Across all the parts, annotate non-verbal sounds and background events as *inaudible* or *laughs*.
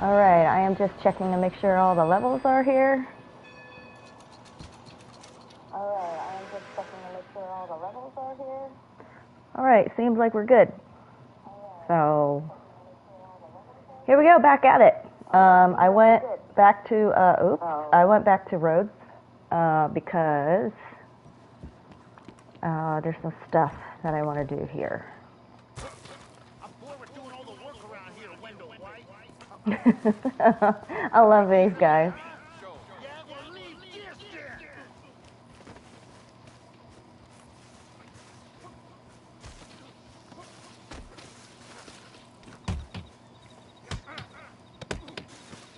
All right, I am just checking to make sure all the levels are here. All right, I am just checking to make sure all the levels are here. All right, seems like we're good. So here we go, back at it. Um, I went back to uh, oops, I went back to Rhodes uh, because uh, there's some stuff that I want to do here. I'm bored with doing all the work around here, Wendell White. *laughs* I love these guys.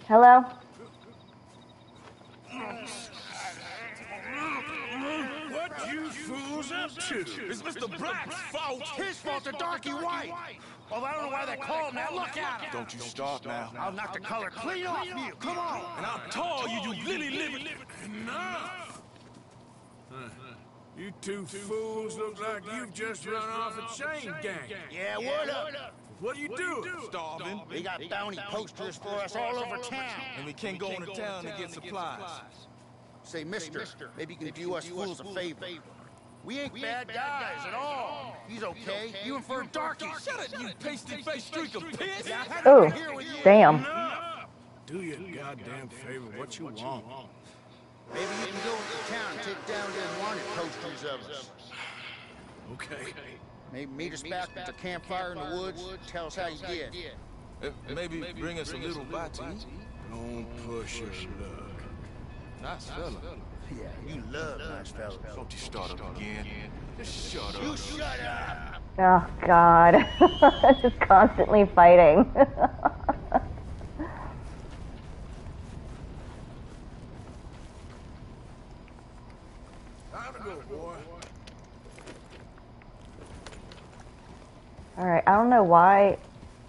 Hello? What you fools up to? It's Mr. Black's fault. His fault, the darky white. Oh, well, I don't know why they call him that. Look at him. Don't you start now. I'll knock the color clean off you. Come on. And I'll tell you, you lily living. Enough. You two fools look like you've just run off a chain gang. Yeah, what up? What are you doing? Starving. They got bounty posters for us all over town. And we can't go into town to get supplies. Say, mister, maybe you can do us fools a favor. We ain't bad guys at all. He's okay, even for a darky. Shut it, you pasty-faced streak of piss! Oh, damn. Do your goddamn favor what you want. Maybe you can go into town and take down them wanted posters of us. *sighs* Okay. Maybe meet us back at the campfire in the woods. Tell us how you did. Uh, Maybe bring us a little bite to eat. Don't push your luck. Nice fella. Yeah, you love nice fellas. Don't you start up again. Just shut You up. shut up. Oh, God. *laughs* Just constantly fighting. Time to go, boy. All right, I don't know why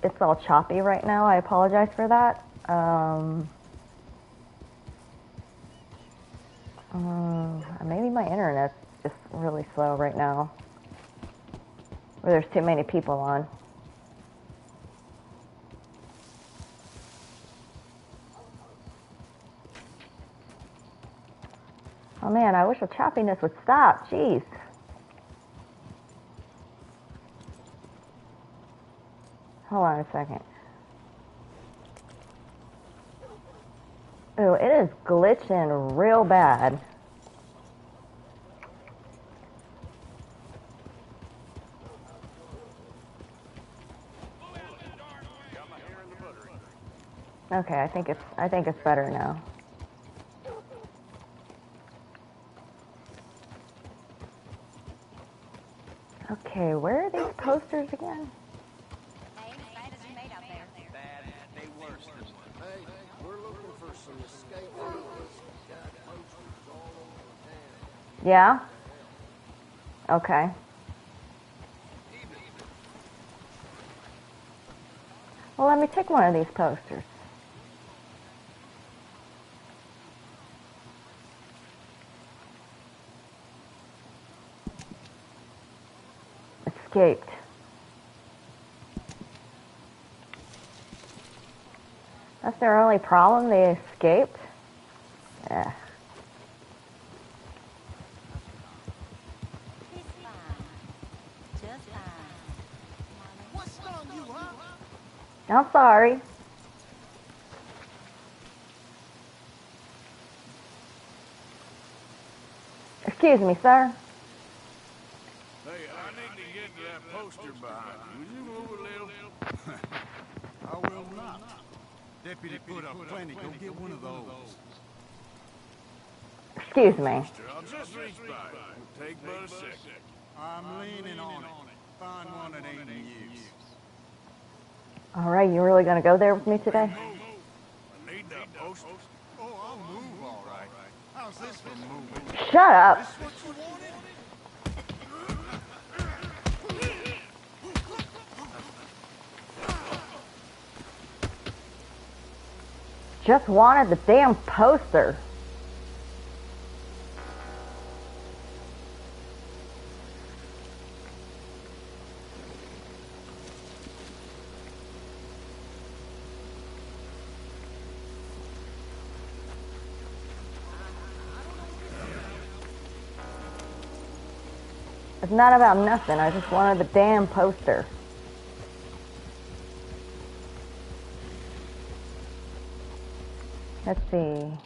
it's all choppy right now. I apologize for that. Um, um, maybe my internet's just really slow right now. Or there's too many people on. Oh man, I wish the choppiness would stop. Jeez. Hold on a second. Oh, it is glitching real bad. Okay, I think it's I think it's better now. Okay, where are these posters again? Yeah? Okay. Well, let me take one of these posters. Escaped. That's their only problem? They escaped? Yeah. I'm sorry. Excuse me, sir. Hey, I need to get to that poster behind you. Will you move a little? *laughs* I will not. Deputy put up plenty. Go get one of those. Excuse me. I'll just reach by. Take but a second. I'm leaning on it. Find one that ain't in use. All right, you really gonna go there with me today? Shut up. Just wanted the damn poster. Not about nothing. I just wanted the damn poster. Let's see.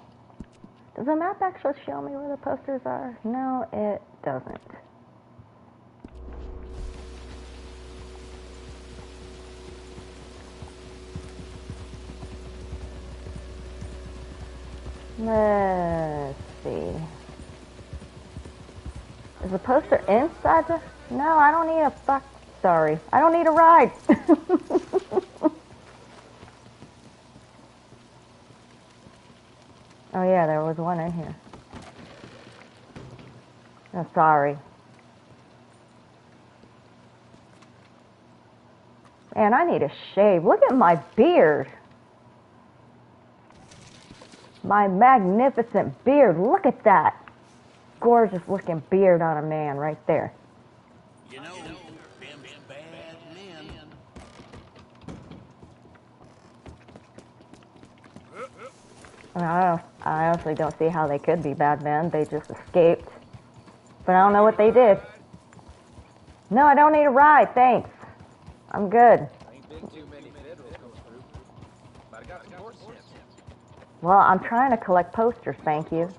Does the map actually show me where the posters are? No, it doesn't. Let's see. Is the poster inside the... No, I don't need a fuck... Sorry. I don't need a ride. *laughs* oh yeah, there was one in here. Oh, sorry. Man, I need a shave. Look at my beard. My magnificent beard. Look at that. Gorgeous looking beard on a man right there. You know, bad men. I, mean, I, don't, I honestly don't see how they could be bad men. They just escaped. But I don't know what they did. No, I don't need a ride. Thanks. I'm good. Well, I'm trying to collect posters. Thank you.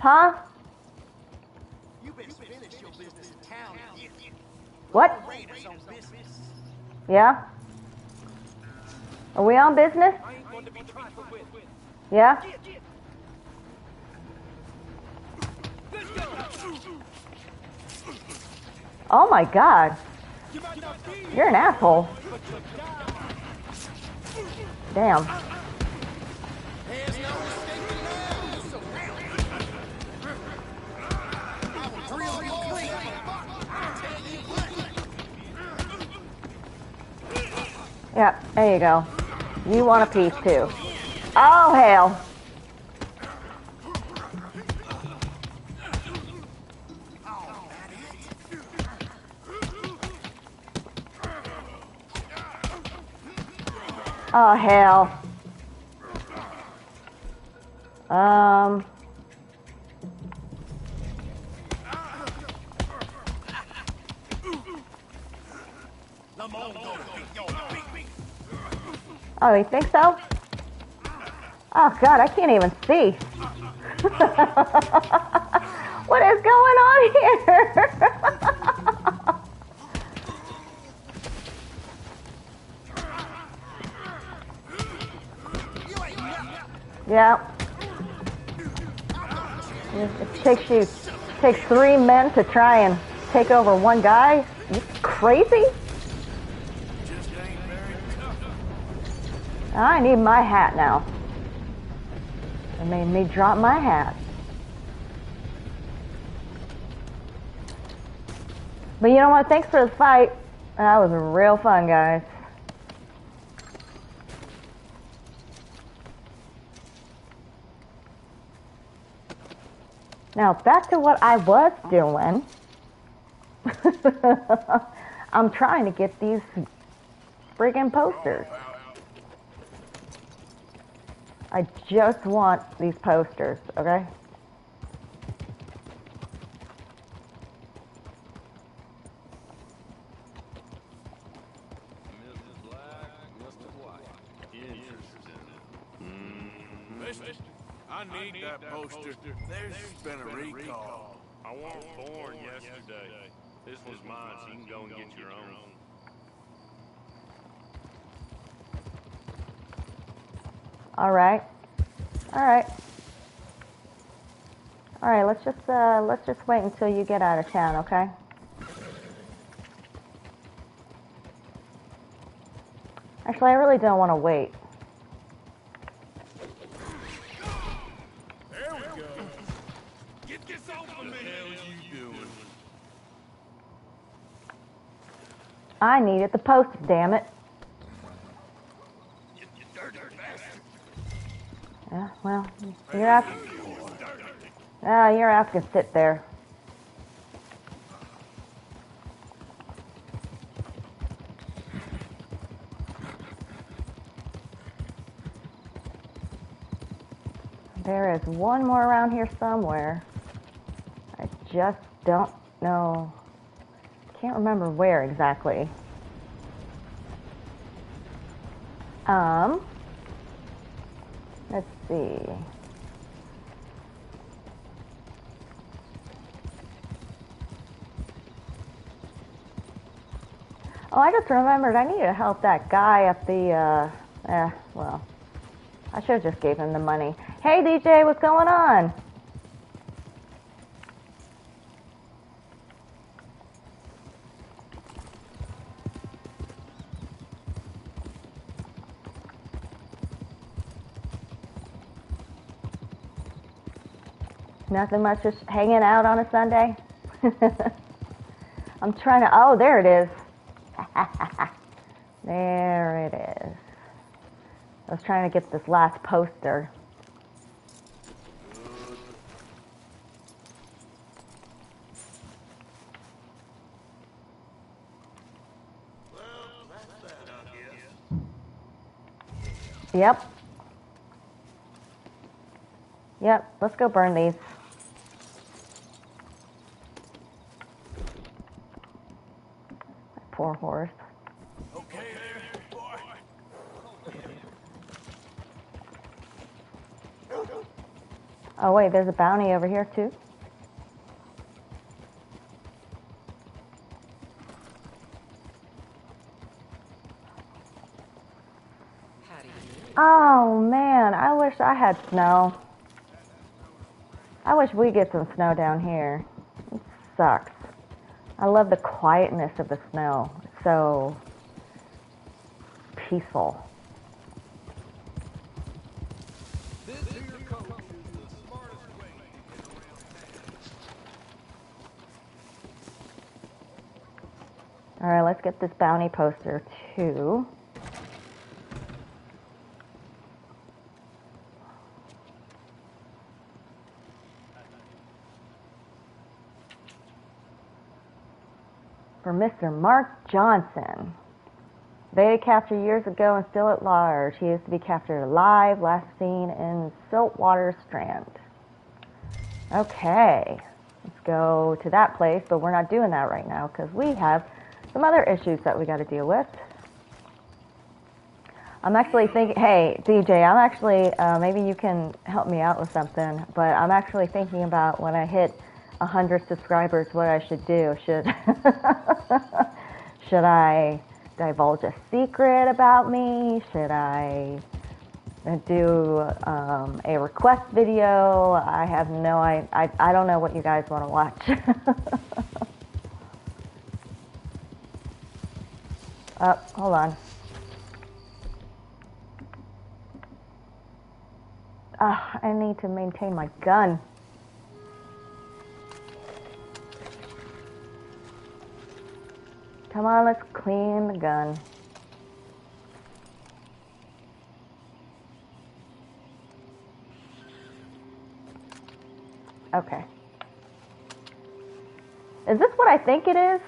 Huh? You been finished your business in town. What? Raiders on business. Yeah? Are we on business? I ain't going to be trifled with. Yeah? Oh my god. You might not be, You're an asshole. but you die. Damn. Yep, there you go. You want a piece too. Oh, hell. Oh, hell. Um. Oh, you think so? Oh God, I can't even see. *laughs* what is going on here? *laughs* Yeah. It it takes you takes three men to try and take over one guy. You crazy? Just ain't very tough. I need my hat now. It made me drop my hat. But you know what? Thanks for the fight. That was real fun, guys. Now, back to what I was doing. *laughs* I'm trying to get these friggin' posters. Oh, I just want these posters, okay? Listen, I need that poster. There's been a recall. I want born yesterday. This was mine, so you can go and get your own. All right. All right. All right, let's just uh let's just wait until you get out of town, okay? Actually, I really don't want to wait. There we go. Get this over me. What the hell you doing? I needed the poster, damn it. Yeah, well, you're Ah, you're have to sit there. There is one more around here somewhere. I just don't know. Can't remember where exactly. Um, see. Oh, I just remembered I need to help that guy at the, uh, eh, well, I should have just gave him the money. Hey, DJ, what's going on? Nothing much, just hanging out on a Sunday. *laughs* I'm trying to, oh, there it is. *laughs* there it is. I was trying to get this last poster. Yep. Yep, let's go burn these. Poor horse. Okay. Oh wait, there's a bounty over here too. Oh man, I wish I had snow. I wish we get some snow down here. It sucks. I love the quietness of the snow. So peaceful. All right, let's get this bounty poster too. Mr. Mark Johnson. They captured years ago and still at large. He is to be captured alive, last seen in Saltwater Strand. Okay, let's go to that place, but we're not doing that right now because we have some other issues that we got to deal with. I'm actually thinking, hey, DJ, I'm actually, uh, maybe you can help me out with something, but I'm actually thinking about when I hit 100 subscribers, what I should do. Should, *laughs* should I divulge a secret about me? Should I do um, a request video? I have no, I, I, I don't know what you guys want to watch. *laughs* Oh, hold on. Ah, I need to maintain my gun. Come on, let's clean the gun. Okay. Is this what I think it is?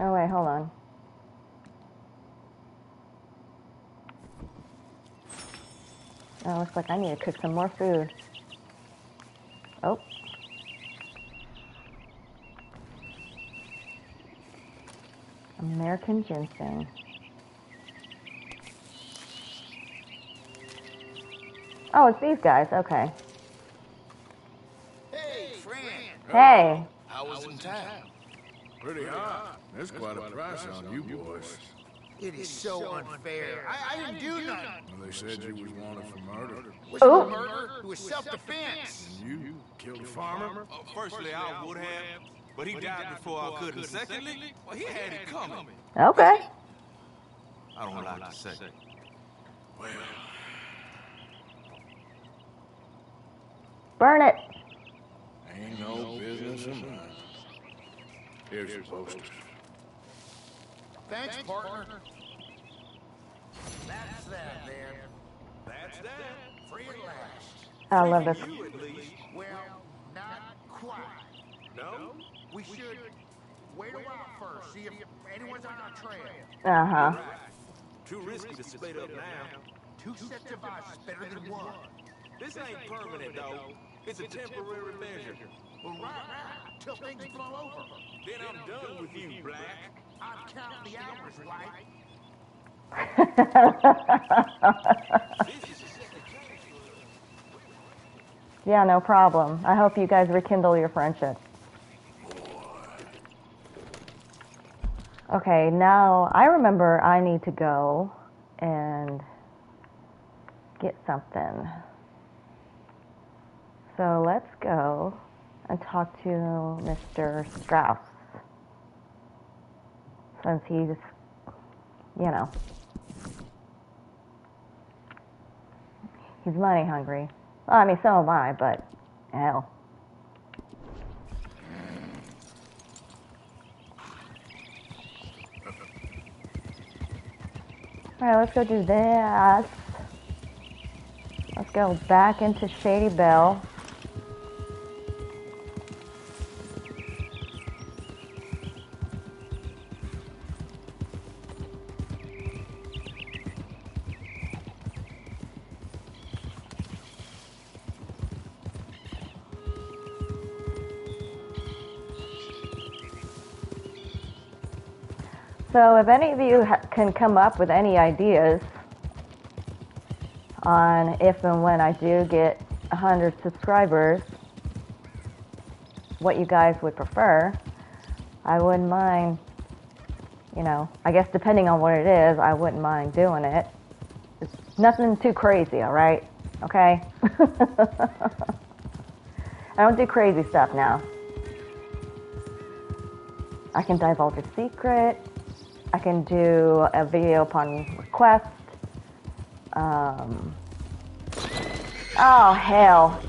Oh wait, hold on. Oh, looks like I need to cook some more food. Oh. American ginseng. Oh, it's these guys. Okay. Hey, friend. Hey. I was in town. Pretty hot. That's quite a price on you boys. It is so unfair. I, I didn't do nothing. Well, they said you was wanted for murder. Was Oh. murder? It was self-defense. And You killed a farmer? Uh, firstly, I would have, but he died before I could. And secondly, well, he had it coming. Okay. I don't like to say. Well, Burn it. ain't no business of mine. Here's your posters. Thanks, partner. That's that, man. That's that. Free at last. I love this. You at least. Well, not quite. No? We should wait a while first, see if anyone's on our trail. Uh huh. Right. Too risky to split up now. Two sets of eyes is better than one. This ain't permanent, though. It's a temporary measure. Well, right, right, till things blow over. Then I'm done with you, Black. *laughs* Yeah, no problem. I hope you guys rekindle your friendship. Okay, now I remember I need to go and get something. So let's go and talk to Mr. Strauss. Since he's, you know, he's money hungry. Well, I mean, so am I, but hell. Alright, let's go do this. Let's go back into Shady Belle. So if any of you ha- can come up with any ideas on if and when I do get 100 subscribers, what you guys would prefer, I wouldn't mind, you know, I guess depending on what it is, I wouldn't mind doing it. It's nothing too crazy, all right? Okay? *laughs* I don't do crazy stuff now. I can divulge a secret. I can do a video upon request. Um, oh hell!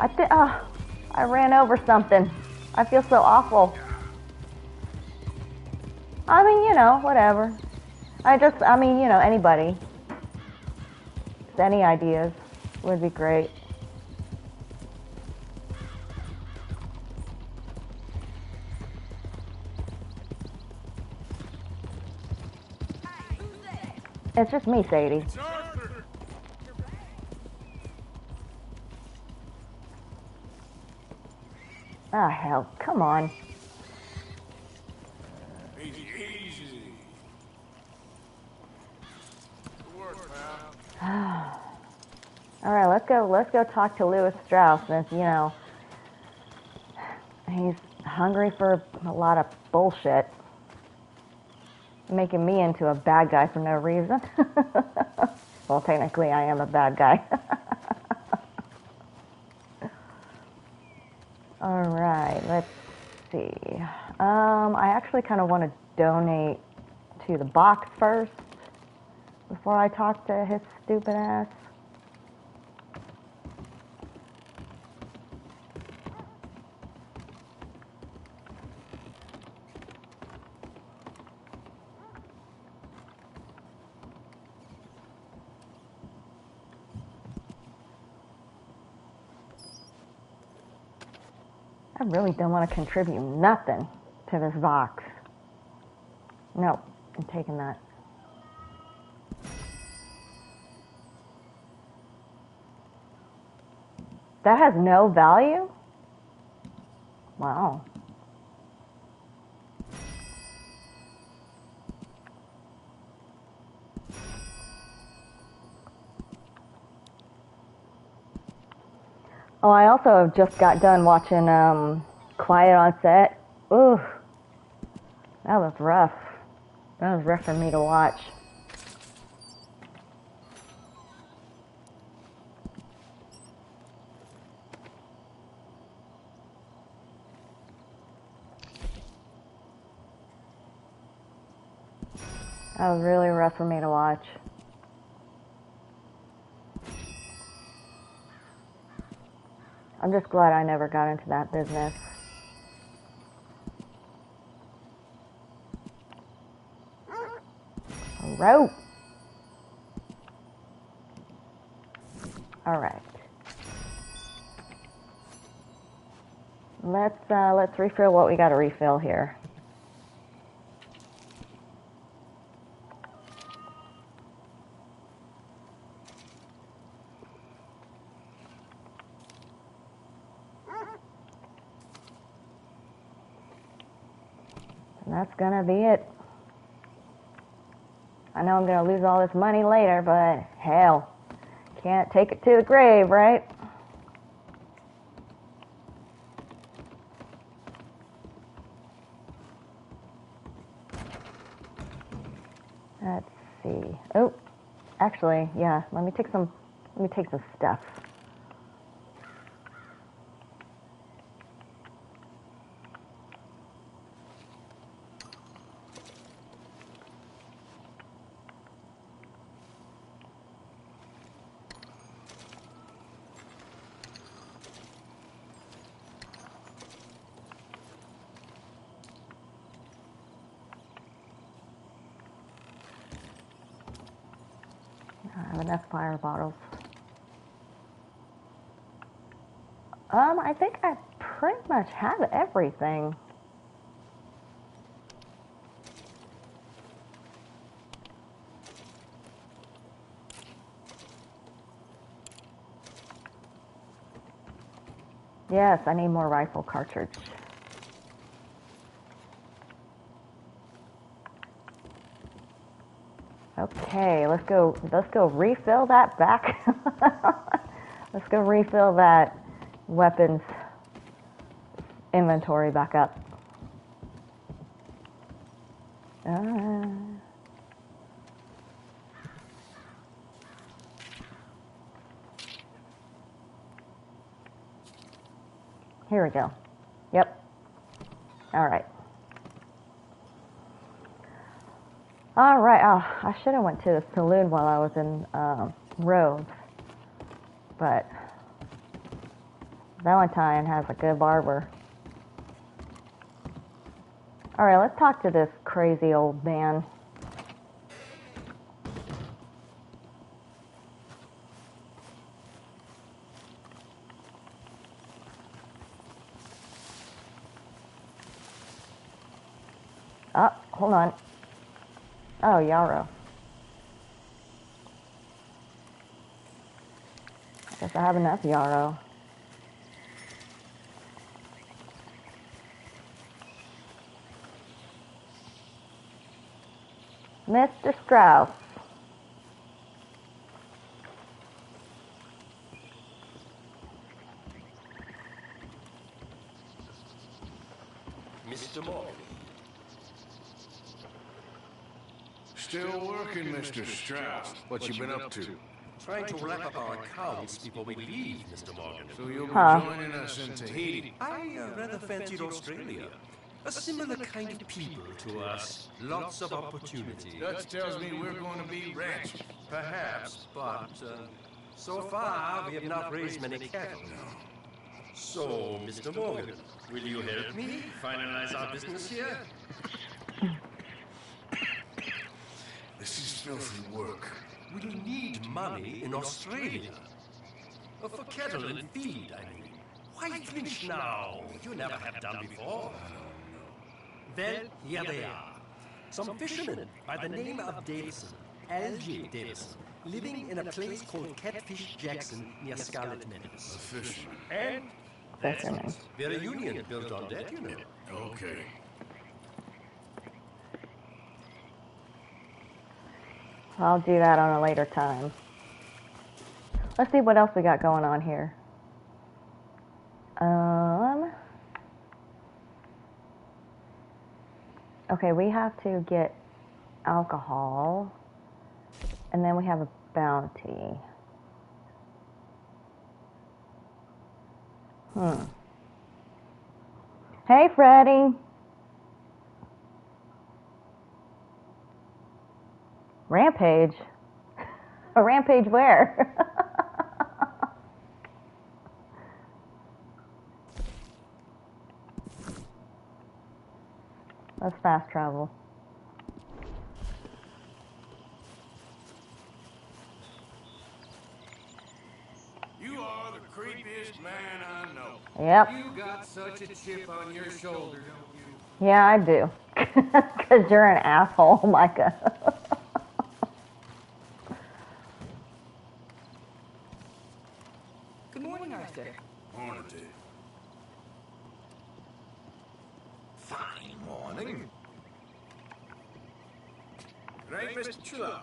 I think oh, I ran over something. I feel so awful. I mean, you know, whatever. I just, I mean, you know, anybody. Just any ideas would be great. It's just me, Sadie. Ah, hell, come on. Easy, easy. Work. All right, let's go. Let's go talk to Lewis Strauss. Since you know he's hungry for a lot of bullshit, making me into a bad guy for no reason. *laughs* well, technically, I am a bad guy. *laughs* All right, let's see. Um, I actually kind of want to donate to the box first before I talk to his stupid ass. I really don't want to contribute nothing to this box. No, I'm taking that. That has no value? Wow. Oh, I also just got done watching um, Quiet on Set. Ooh, that was rough. That was rough for me to watch. That was really rough for me to watch. I'm just glad I never got into that business. Rope. All right. Let's uh, let's refill what we got to refill here. That's gonna be it. I know I'm gonna lose all this money later, but hell, can't take it to the grave, right? Let's see. Oh, actually, yeah. Let me take some. Let me take some stuff. I have enough fire bottles. Um, I think I pretty much have everything. Yes, I need more rifle cartridge. Okay, let's go. Let's go refill that back. *laughs* let's go refill that weapons inventory back up. Uh, here we go. Yep. All right. All right. Oh, I should have went to the saloon while I was in um, but Valentine has a good barber. All right, let's talk to this crazy old man. Oh, hold on. Oh, Yarrow. I guess I have enough Yarrow. Mr. Strauss. Mr. Morgan. Still working, Mr. Strauss. What you been up to? Trying to wrap up our accounts before we leave, Mr. Morgan. So you'll be Huh. joining us in Tahiti. I uh, rather fancied Australia. A similar kind of people to us. Lots of opportunity. Dutch tells me we're going to be rich. Perhaps, but uh, so far we have not raised many cattle. So, Mr. Morgan, will you help me finalize our business here? This is filthy work. We'll need money in Australia. Uh, For cattle and feed, I mean. Why flinch now? You never have done before. Well, here they are. Some fishermen by the name of Davison, Algie Davison, living in a place called Catfish Jackson near Scarlet Meadows. A Fisherman. And that's Fishermen. it. We're a union built on that, you know. Okay. I'll do that on a later time. Let's see what else we got going on here. Um. Okay, we have to get alcohol, and then we have a bounty. Hmm. Hey, Freddy. Rampage? *laughs* A rampage where? *laughs* Let's fast travel. You are the creepiest man I know. Yep. You got such a chip on your shoulder, don't you? Yeah, I do. *laughs* Because you're an asshole, *laughs* Micah. *laughs* Good morning, Arthur. Morning, Dave. Fine morning. Mr.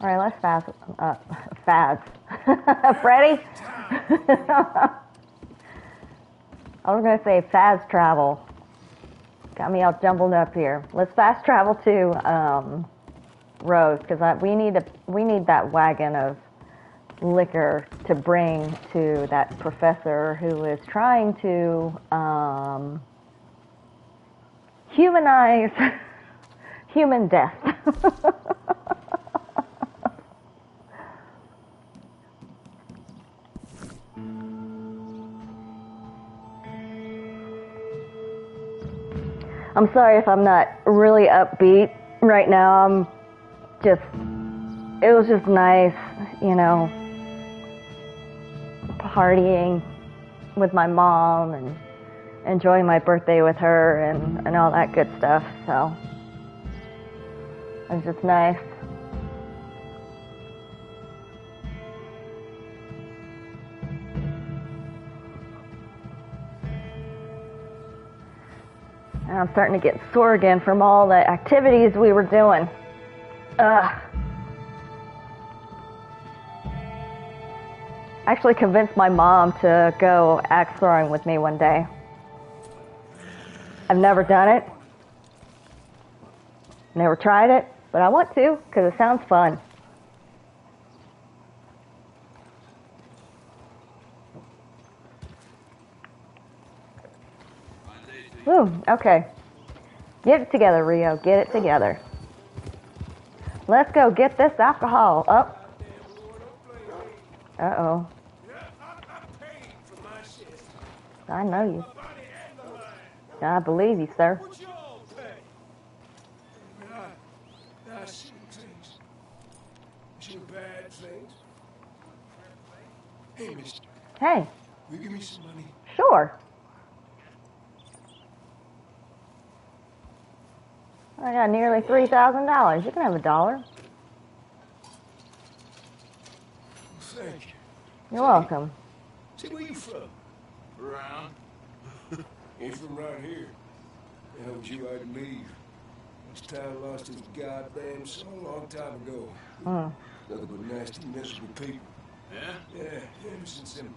All right, let's fast. Uh. *laughs* Freddie? *laughs* *laughs* I was going to say fast travel. Got me all jumbled up here. Let's fast travel to um, Rhodes because we need we need that wagon of liquor to bring to that professor who is trying to um, humanize human death. *laughs* I'm sorry if I'm not really upbeat right now. I'm just, it was just nice, you know, partying with my mom and enjoying my birthday with her and, and all that good stuff. So it just nice. I'm starting to get sore again from all the activities we were doing. Ugh. actually convinced my mom to go axe throwing with me one day. I've never done it. Never tried it, but I want to because it sounds fun. Ooh, okay. Get it together, Ryo. Get it together. Let's go get this alcohol up. Uh oh. I know you. I believe you, sir. I see things. Some bad things. Hey, mister, Hey, will you give me some money? sure. I got nearly $3,000. You can have a dollar. Thank you. You're welcome. Say, where you from? Around. *laughs* Ain't from right here. How would you like to leave? This town lost its goddamn soul a long time ago. Mm. Nothing but nasty, miserable people. Yeah? Yeah, ever since them,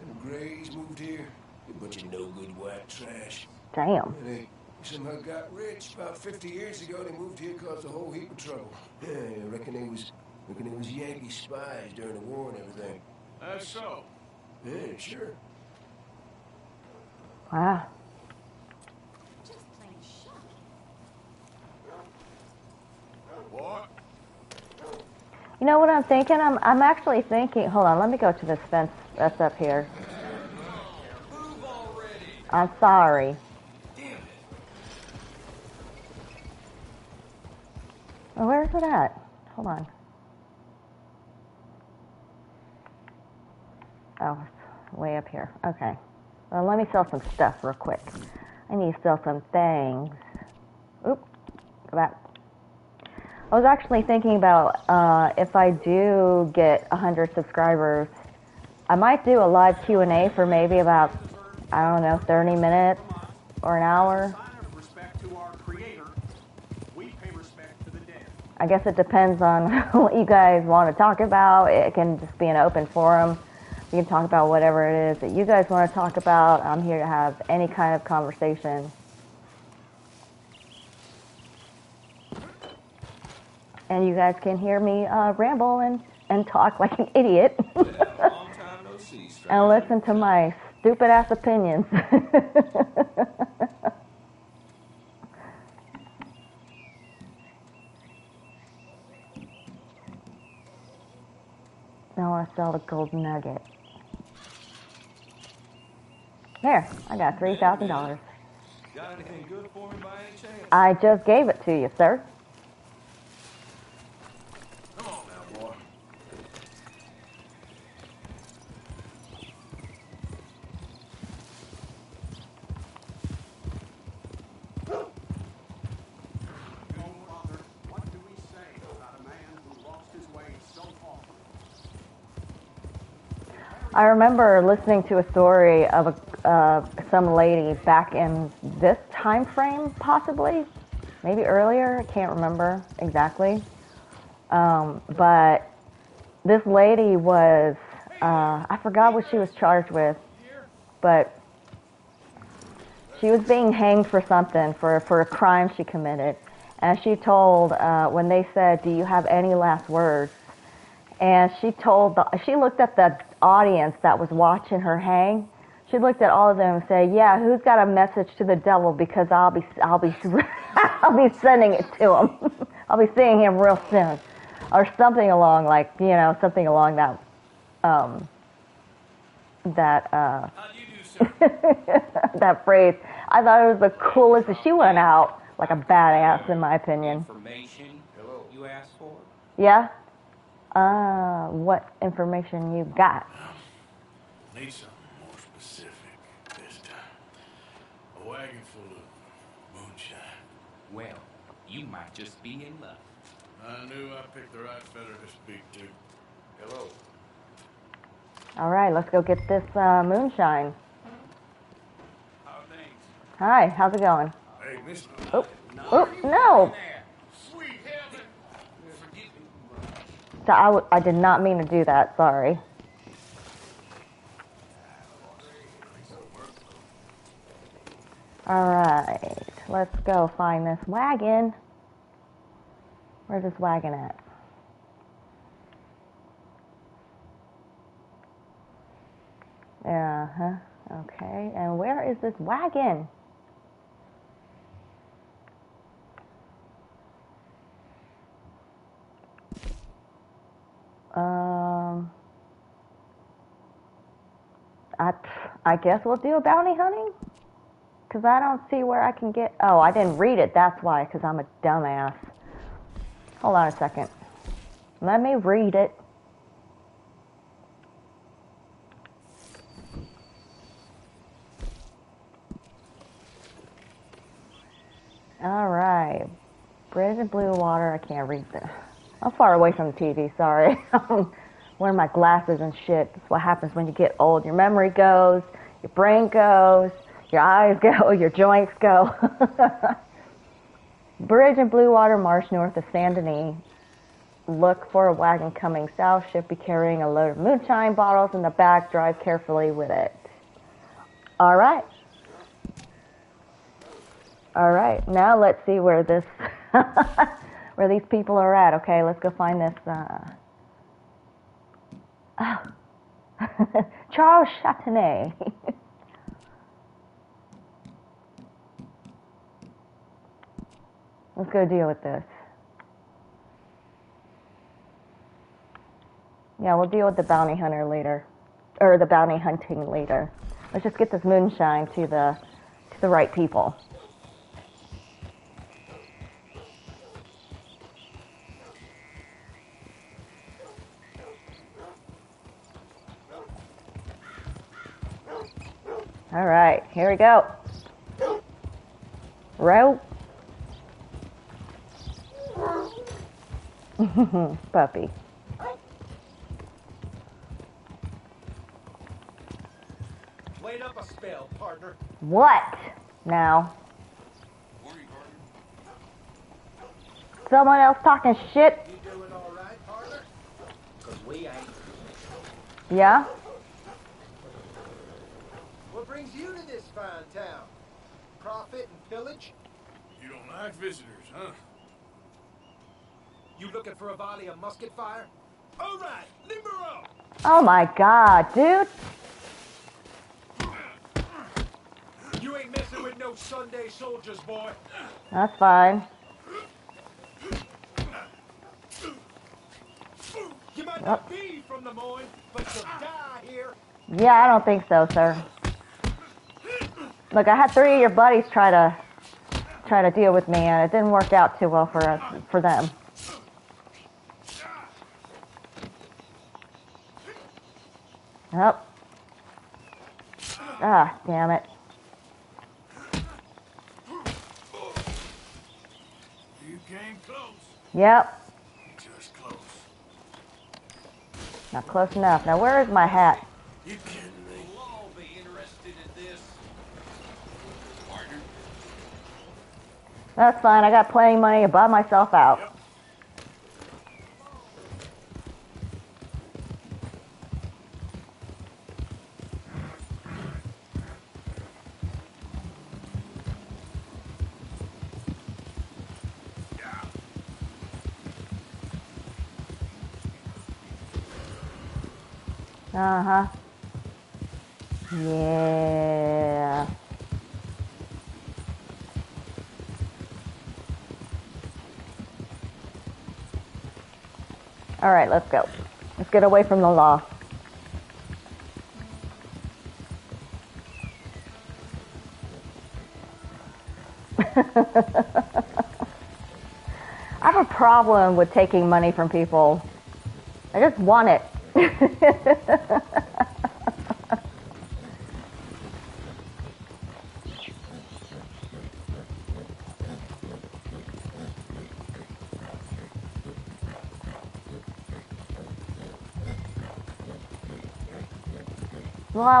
them Grays moved here, a bunch of no-good white trash. Damn. And they somehow got rich. About 50 years ago, they moved here, caused a whole heap of trouble. Yeah, I reckon they was, reckon they was Yankee spies during the war and everything. That's so. Yeah, sure. Wow. What? You know what I'm thinking? I'm, I'm actually thinking. Hold on, let me go to this fence that's up here. I'm sorry. Oh, where's it at? Hold on. Oh, it's way up here. Okay. Well, let me sell some stuff real quick. I need to sell some things. Oop. Go back. I was actually thinking about uh, if I do get 100 subscribers, I might do a live Q&A for maybe about, I don't know, 30 minutes or an hour. I guess it depends on *laughs* what you guys want to talk about. It can just be an open forum. We can talk about whatever it is that you guys want to talk about. I'm here to have any kind of conversation. And you guys can hear me uh, ramble and, and talk like an idiot no see, and listen to my stupid ass opinions. *laughs* now I sell the gold nugget. There, I got three thousand dollars. Got anything good for me by any chance? I just gave it to you, sir. Come on now, boy. Oh, Father, what do we say about a man who lost his way so often? I remember listening to a story of a, uh, some lady back in this time frame, possibly, maybe earlier. I can't remember exactly. Um, but this lady was, uh, I forgot what she was charged with, but she was being hanged for something, for, for a crime she committed. And she told, uh, when they said, Do you have any last words? And she told, the, she looked at the audience that was watching her hang. She looked at all of them and said, "Yeah, who's got a message to the devil? Because I'll be, I'll be, *laughs* I'll be sending it to him. *laughs* I'll be seeing him real soon." or something along like you know something along that um, that uh, *laughs* that phrase. I thought it was the coolest. She went out like a badass, in my opinion. Information you asked for? Yeah. Uh, what information you got? Need something more specific this time. A wagon full of moonshine. Well, you might just be in luck. I knew I picked the right feather to speak to. Hello. All right, let's go get this uh, moonshine. How things? Hi, how's it going? Hey, mister. Oh, oh no! Sweet heaven. So I, w- I did not mean to do that. Sorry. All right, let's go find this wagon. Where's this wagon at? Uh huh. Okay. And where is this wagon? Um. I, I guess we'll do a bounty hunting? Because I don't see where I can get. Oh, I didn't read it. That's why, because I'm a dumbass. Hold on a second. Let me read it. All right. Bridge and blue water. I can't read this. I'm far away from the TV. Sorry. *laughs* I'm wearing my glasses and shit. That's what happens when you get old. Your memory goes, your brain goes, your eyes *laughs* go, your joints go. *laughs* Bridge in Blue Water Marsh north of Saint Denis. Look for a wagon coming south. Should be carrying a load of moonshine bottles in the back. Drive carefully with it. All right. All right. Now let's see where this, where these people are at. Okay, let's go find this. Uh... Oh. *laughs* Charles Châtenay. *laughs* Let's go deal with this. Yeah, we'll deal with the bounty hunter later, or the bounty hunting later. Let's just get this moonshine to the to the right people. All right, here we go. Rope. *laughs* Puppy. Wait up a spell, partner. What? Now. Someone else talking shit? You doing all right, partner? Cause we ain't. Yeah? What brings you to this fine town? Profit and pillage? You don't like visitors, huh? You looking for a volley of musket fire? All right, limber up! Oh my god, dude. You ain't messing with no Sunday soldiers, boy. That's fine. You might Yep. not oh. be from the Moines, but you'll die here. Yeah, I don't think so, sir. Look, I had three of your buddies try to try to deal with me, and it didn't work out too well for us for them. Yep. Ah, damn it. You came close. Yep. Just close. Not close enough. Now, where is my hat? You kidding me? We'll all be interested in this. That's fine. I got plenty of money to buy myself out. Uh huh. Yeah. All right, let's go. Let's get away from the law. *laughs* I have a problem with taking money from people. I just want it. *laughs*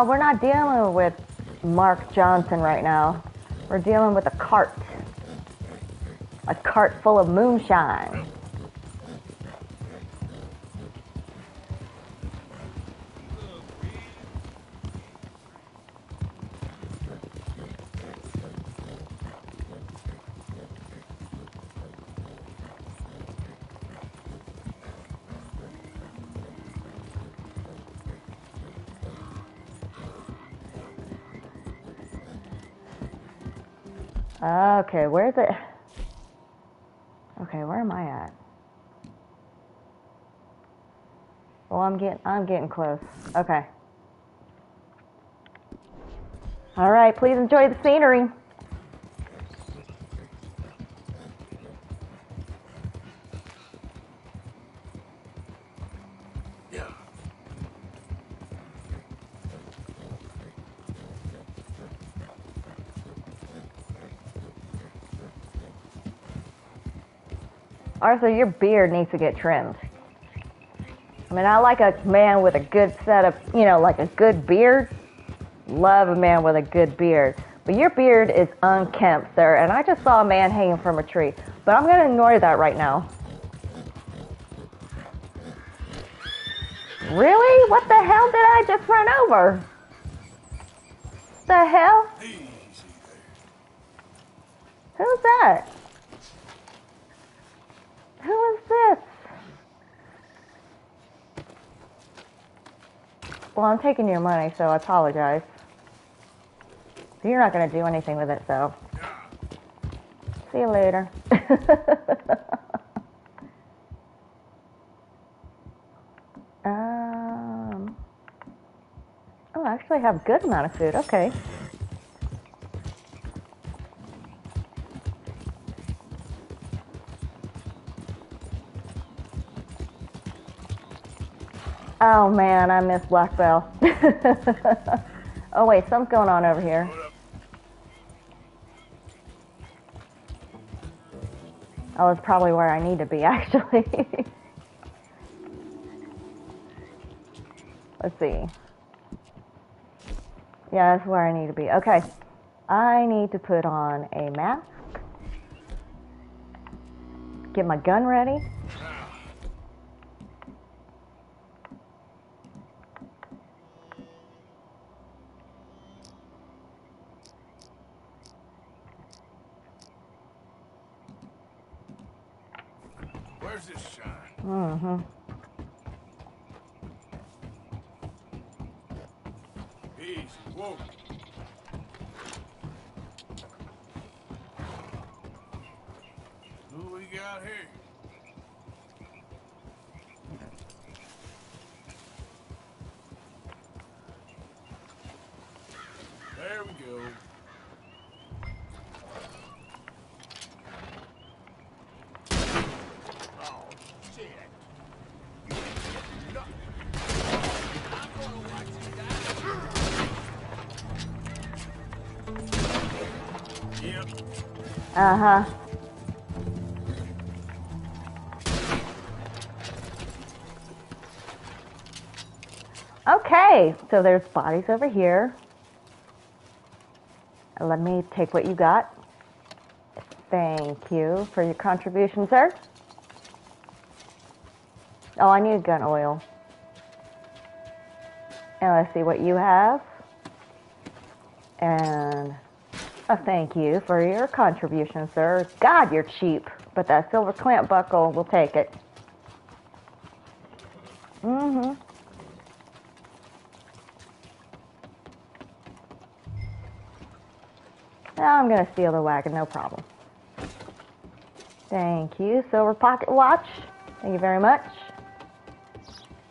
we're not dealing with Mark Johnson right now. We're dealing with a cart. A cart full of moonshine. I'm getting close. Okay. All right, please enjoy the scenery. Arthur, your beard needs to get trimmed. I mean, I like a man with a good set of, you know, like a good beard. Love a man with a good beard. But your beard is unkempt, sir, and I just saw a man hanging from a tree. But I'm going to ignore that right now. Really? What the hell did I just run over? The hell? Who's that? Who is this? Well, I'm taking your money, so I apologize. You're not going to do anything with it, so. See you later. *laughs* um, oh, I actually have a good amount of food. Okay. Oh man, I miss Black Bell. *laughs* oh wait, something's going on over here. Oh, it's probably where I need to be *laughs* actually. Let's see. Yeah, that's where I need to be. Okay. I need to put on a mask. Get my gun ready. Where's this shine? Mm-hmm. Easy. Whoa. Who we got here? There we go. Oh, shit. No. I'm gonna watch you die. Uh-huh. Okay, so there's bodies over here. Let me take what you got. Thank you for your contribution, sir. Oh, I need gun oil. And let's see what you have. And a thank you for your contribution, sir. God, you're cheap, but that silver clamp buckle, we'll take it. Mm-hmm. Now I'm to steal the wagon, no problem. Thank you. Silver pocket watch. Thank you very much.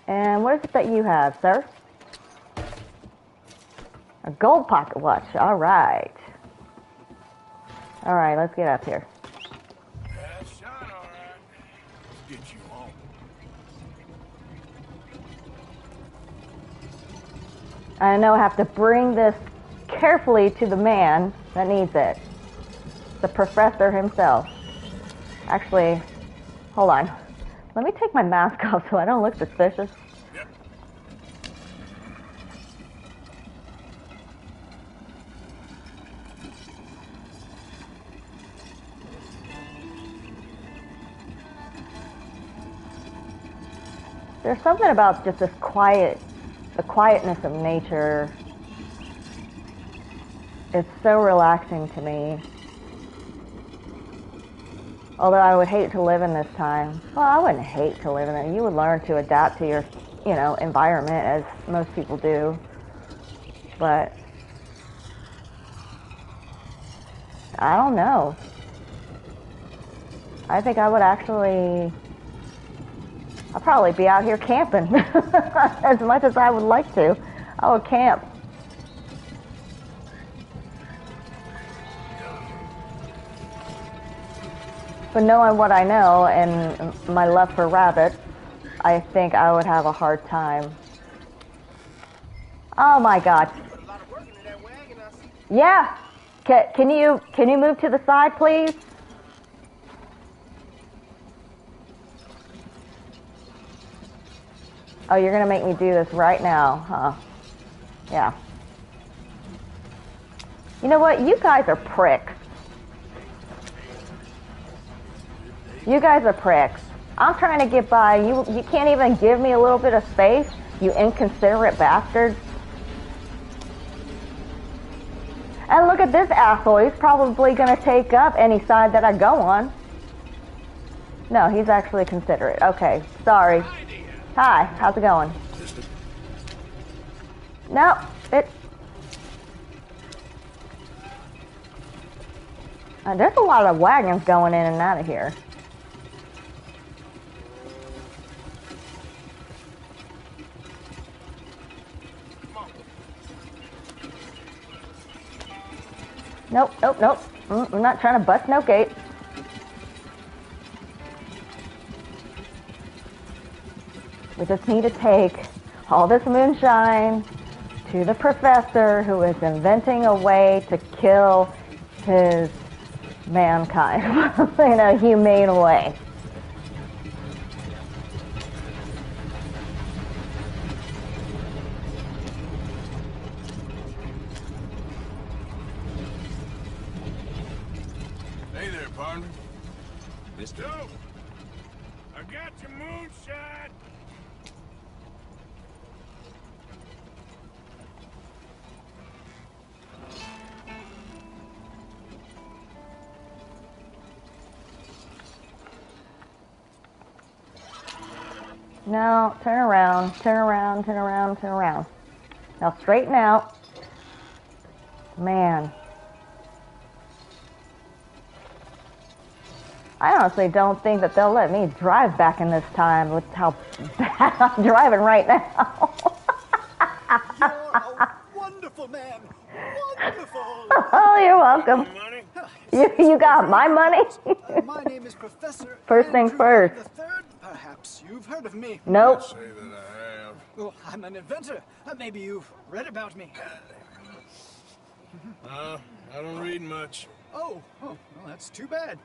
And what is it that you have, sir? A gold pocket watch. All right. All right, let's get up here. I know I have to bring this carefully to the man that needs it. The professor himself. Actually, hold on. Let me take my mask *laughs* off so I don't look suspicious. There's something about just this quiet, the quietness of nature. It's so relaxing to me. Although I would hate to live in this time. Well, I wouldn't hate to live in it. You would learn to adapt to your, you know, environment as most people do. But I don't know. I think I would actually I'll probably be out here camping *laughs* as much as I would like to. I would camp. But knowing what I know and my love for rabbits, I think I would have a hard time. Oh my god. Yeah. Can, can you can you move to the side, please? Oh, you're gonna make me do this right now, huh? Yeah. You know what? You guys are pricks. You guys are pricks. I'm trying to get by. You you can't even give me a little bit of space. You inconsiderate bastards. And look at this asshole. He's probably going to take up any side that I go on. No, he's actually considerate. Okay, sorry. Hi, how's it going? No, it. Uh, there's a lot of wagons going in and out of here. Nope, nope, nope. Mm, I'm not trying to bust no gate. We just need to take all this moonshine to the professor who is inventing a way to kill his mankind *laughs* in a humane way. No, turn around, turn around, turn around, turn around. Now straighten out. Man. I honestly don't think that they'll let me drive back in this time with how *laughs* bad I'm driving right now. Wonderful man. Wonderful. oh, you're welcome. You, you got my money? My name is Professor. First things Andrew first. The third, perhaps you've heard of me. Nope. Say that I have. Well, I'm an inventor. Uh, maybe you've read about me. *laughs* Uh, I don't read much. Oh, oh, well, that's too bad.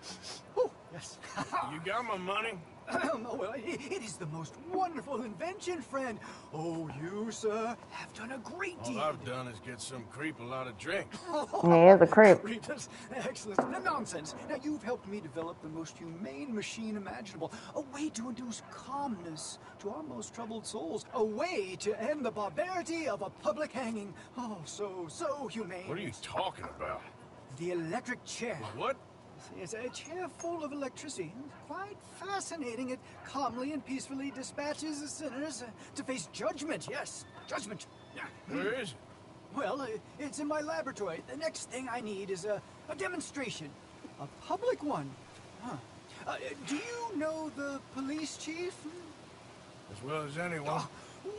Oh, yes. *laughs* You got my money? *coughs* oh, well, it, it is the most wonderful invention, friend. Oh, you, sir, have done a great deal. All I've done is get some creep a lot of drink. He is a creep. *laughs* Remus, excellent. No, nonsense. Now, you've helped me develop the most humane machine imaginable. A way to induce calmness to our most troubled souls. A way to end the barbarity of a public hanging. Oh, so, so humane. What are you talking about? The electric chair. What? It's a chair full of electricity. Quite fascinating. It calmly and peacefully dispatches the sinners uh, to face judgment. Yes, judgment. Yeah. Where is it? Well, uh, it's in my laboratory. The next thing I need is a, a demonstration. A public one. Huh. Uh, do you know the police chief? As well as anyone. Oh,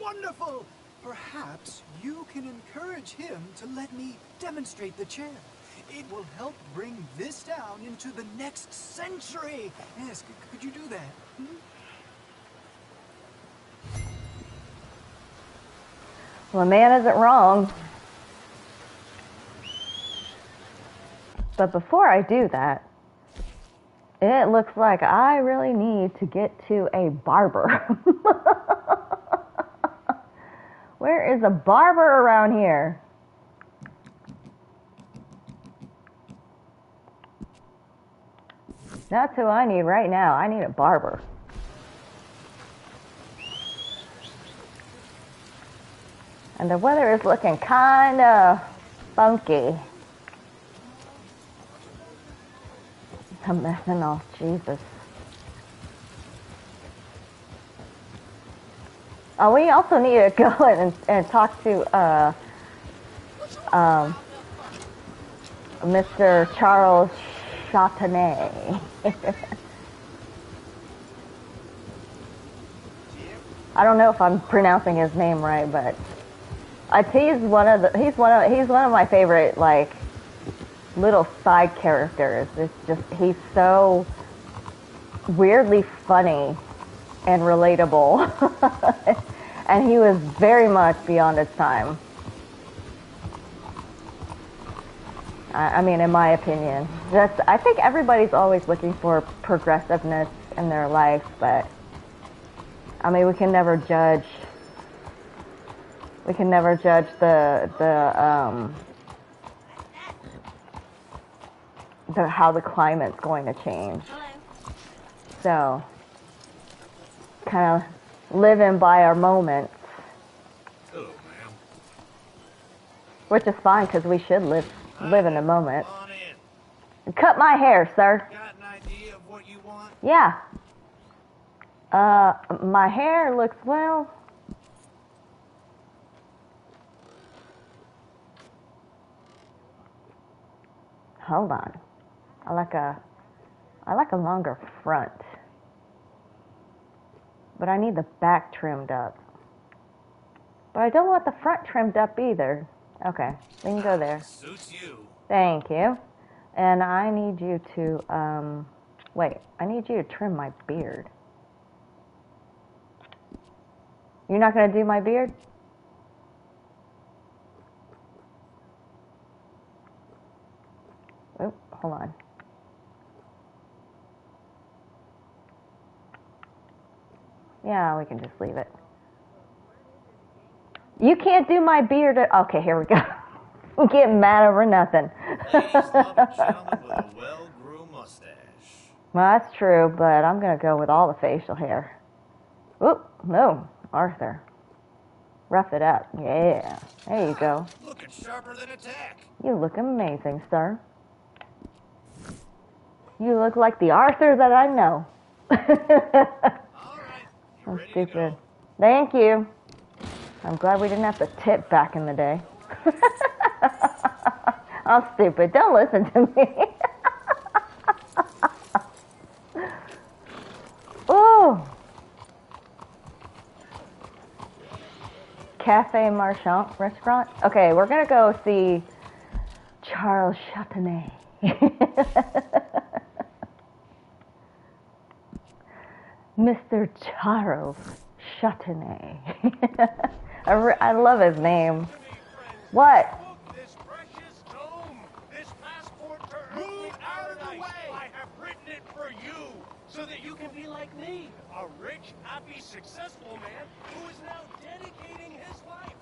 wonderful! Perhaps you can encourage him to let me demonstrate the chair. It will help bring this town into the next century. Yes, could you do that? Hmm? Well, the man isn't wrong. But before I do that, it looks like I really need to get to a barber. *laughs* Where is a barber around here? That's who I need right now. I need a barber. And the weather is looking kind of funky. Messing off, Jesus. Oh, we also need to *laughs* go and, and talk to uh, um, Mr. Charles Châtenay. I don't know if I'm pronouncing his name right, but I he's one of the he's one of he's one of my favorite like little side characters. It's just he's so weirdly funny and relatable. *laughs* and he was very much beyond his time. I, I mean, in my opinion, that's I think everybody's always looking for progressiveness in their life, but I mean, we can never judge. We can never judge the the um, the how the climate's going to change. So, kind of living by our moments, Hello, which is fine because we should live live in the moment. Cut my hair, sir. Yeah. Uh, my hair looks well. Hold on. I like a, I like a longer front. But I need the back trimmed up. But I don't want the front trimmed up either. Okay, we can go there. Suits you. Thank you. And I need you to, um, wait, I need you to trim my beard. You're not going to do my beard? Oh, hold on. Yeah, we can just leave it. You can't do my beard. Okay, here we go. *laughs* I'm getting mad over nothing. *laughs* Well, that's true, but I'm going to go with all the facial hair. Oop, no, Arthur. Rough it up. Yeah, there you go. Looking sharper than a tack. You look amazing, sir. You look like the Arthur that I know. *laughs* I'm stupid. Thank you. I'm glad we didn't have to tip back in the day. *laughs* I'm stupid. Don't listen to me. *laughs* oh. Cafe Marchand restaurant. Okay, we're gonna go see Charles Châtenay. *laughs* Mr. Charles Châtenay. I, re- I love his name. What? So that you can be like me. a rich, successful man who is now dedicating his life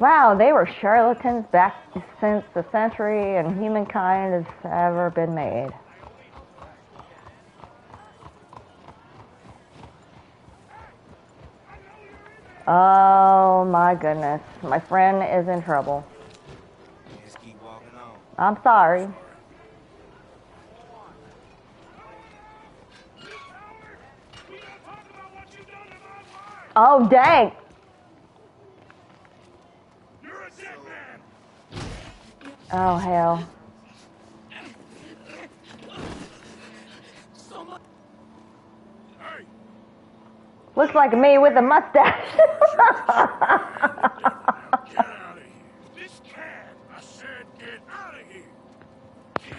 Wow, they were charlatans back since the century and humankind has ever been made. Oh my goodness. My friend is in trouble. Just keep walking on. I'm sorry. Oh, dang. Oh, hell. Looks like me with a mustache. *laughs* This cat, I said get out of here.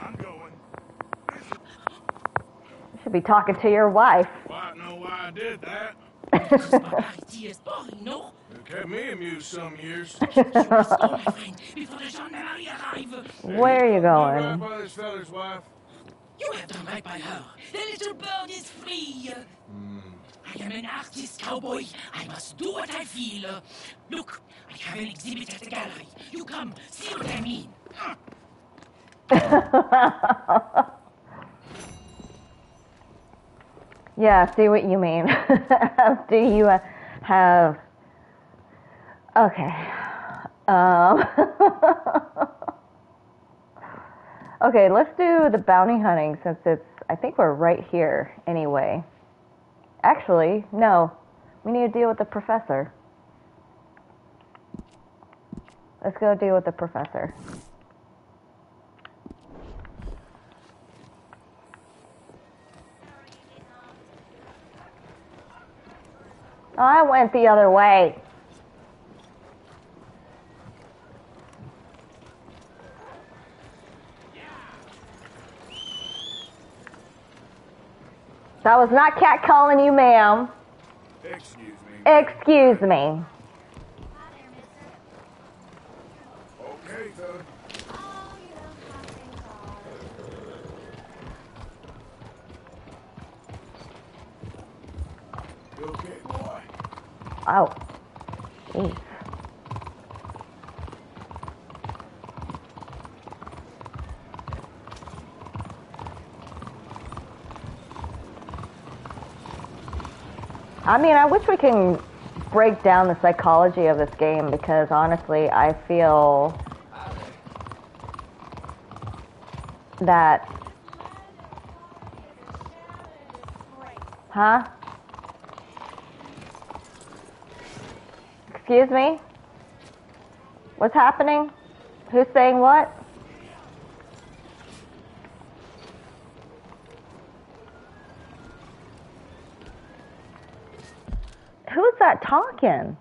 I'm going. Should be talking to your wife. Well, I know why I did that. Partie ist boring, no? It kept me amused some years. You must go, my friend, before the gendarmerie arrive. Where are you Did right going? by this fella's wife. You have done right by her. The little bird is free. Hmm. I am an artist, cowboy. I must do what I feel. Look, I have an exhibit at the gallery. You come, see what I mean. *laughs* yeah, see what you mean. *laughs* Do you uh, have. Okay. Um, *laughs* okay, let's do the bounty hunting since it's. I think we're right here anyway. Actually, no. We need to deal with the professor. Let's go deal with the professor. I went the other way. That was not cat calling you, ma'am. Excuse me. Excuse me. Okay. You okay, boy? Oh. Jeez. I mean, I wish we can break down the psychology of this game because honestly, I feel that. Huh? Excuse me? What's happening? Who's saying what? Who's that talking?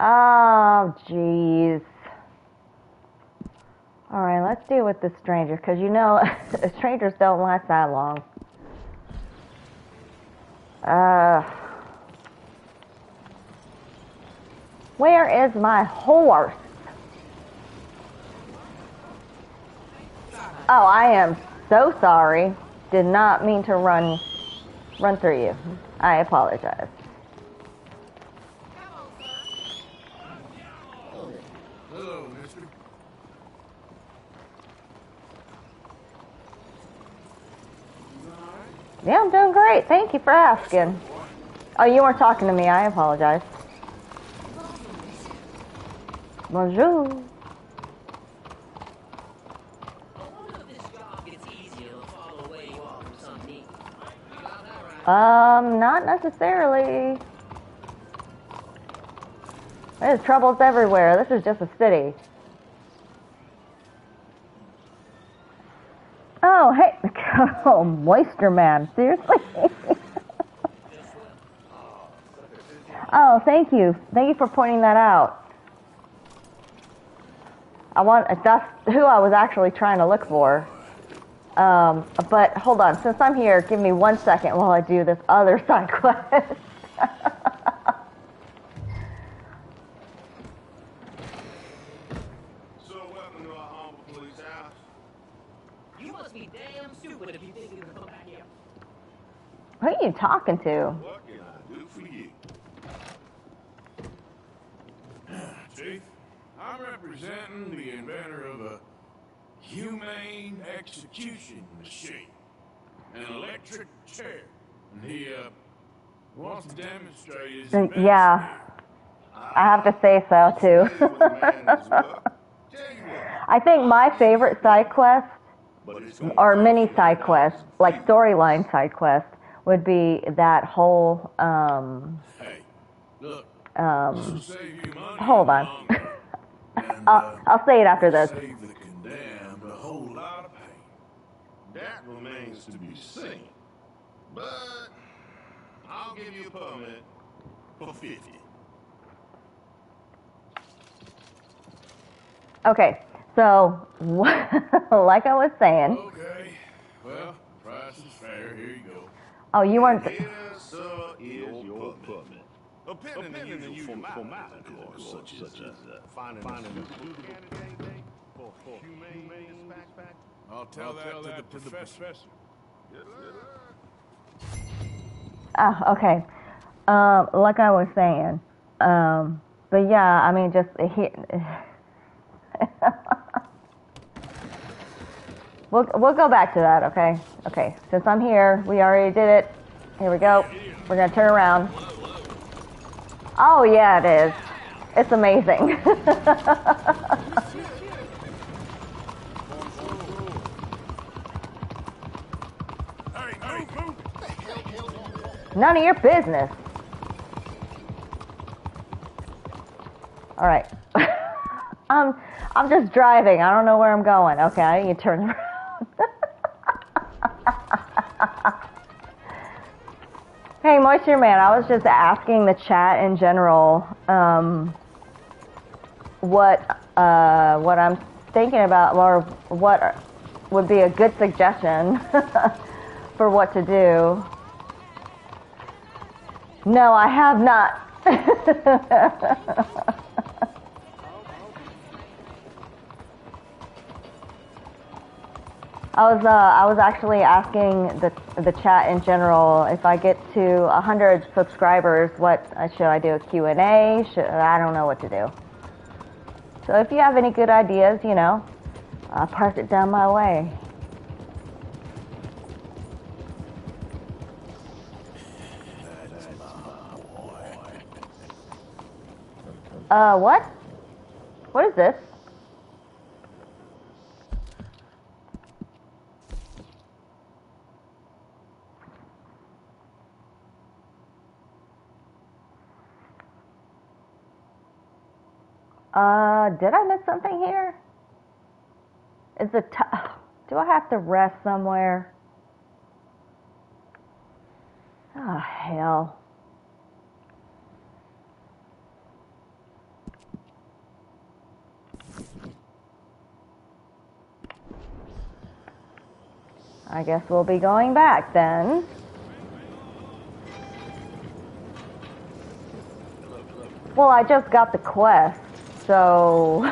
Oh, jeez. All right, let's deal with this stranger because you know *laughs* strangers don't last that long. Uh, where is my horse? Oh, I am so sorry. Did not mean to run run through you. I apologize. Yeah, I'm doing great. Thank you for asking. Oh, you weren't talking to me. I apologize. Bonjour. Um, not necessarily. There's troubles everywhere. This is just a city. Oh, hey. *laughs* Oh, Moisture Man. Seriously? *laughs* oh, thank you. Thank you for pointing that out. I want, that's who I was actually trying to look for. Um, but hold on, since I'm here, give me one second while I do this other *laughs* side quest. So welcome to our humble police house. You must be damn would be bigger than back here. Who are you talking to? What can I do for you? Chief, I'm representing the inventor of a humane execution machine, an electric chair. And he, uh, wants to demonstrate his Uh, yeah. I have to say so too. *laughs* I think my favorite side quest or mini side quest, like storyline side quest, would be that whole um Look, um hold on. *laughs* I'll, I'll say it after this. That remains to be seen. But I'll give you a permit for 50. Okay. So, *laughs* like I was saying, Okay, well, price is fair. Here you go. Oh, you weren't Here, sir, is your permit. A pen and the usual formality, of course, such as uh, finding a suitable candidate for, for humane dispatch. I'll tell that, to, the professor. yes Ah, okay. Um, like I was saying, um, but yeah, I mean, just he. *laughs* we'll we'll go back to that, okay? Okay. Since I'm here, we already did it. Here we go. We're gonna turn around. Oh yeah, it is. It's amazing. *laughs* None of your business. All right. *laughs* I'm I'm just driving. I don't know where I'm going. Okay, to turn around. Hey, Moisture Man, I was just asking the chat in general um, what uh, what I'm thinking about or what would be a good suggestion *laughs* for what to do. No, I have not. *laughs* I was uh, I was actually asking the the chat in general if I get to 100 subscribers, what uh, should I do a Q&A? Should, I don't know what to do. So if you have any good ideas, you know, uh, pass it down my way. Uh, what? What is this? Uh, did I miss something here? Is the t- *sighs* do I have to rest somewhere? Oh, hell. I guess we'll be going back then. Well, I just got the quest, so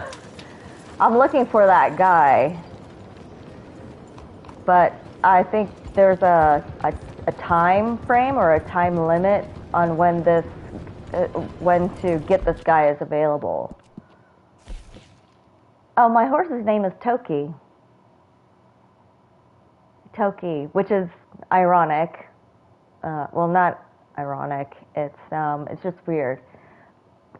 I'm looking for that guy. But I think there's a, a, a time frame or a time limit on when this uh, when to get this guy is available. Oh, my horse's name is Toki. Toki, which is ironic. Uh, well, not ironic. It's um, it's just weird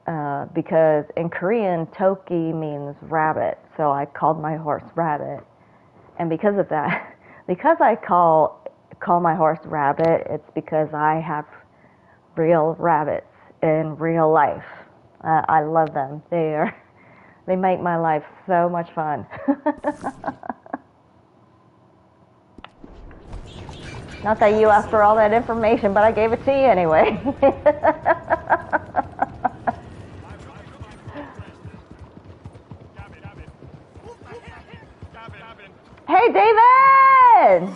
uh, because in Korean, Toki means rabbit. So I called my horse Rabbit, and because of that, *laughs* because I call call my horse Rabbit, it's because I have real rabbits in real life. Uh, I love them. They are *laughs* they make my life so much fun. *laughs* Not that you asked for all that information, but I gave it to you anyway. Hey, David!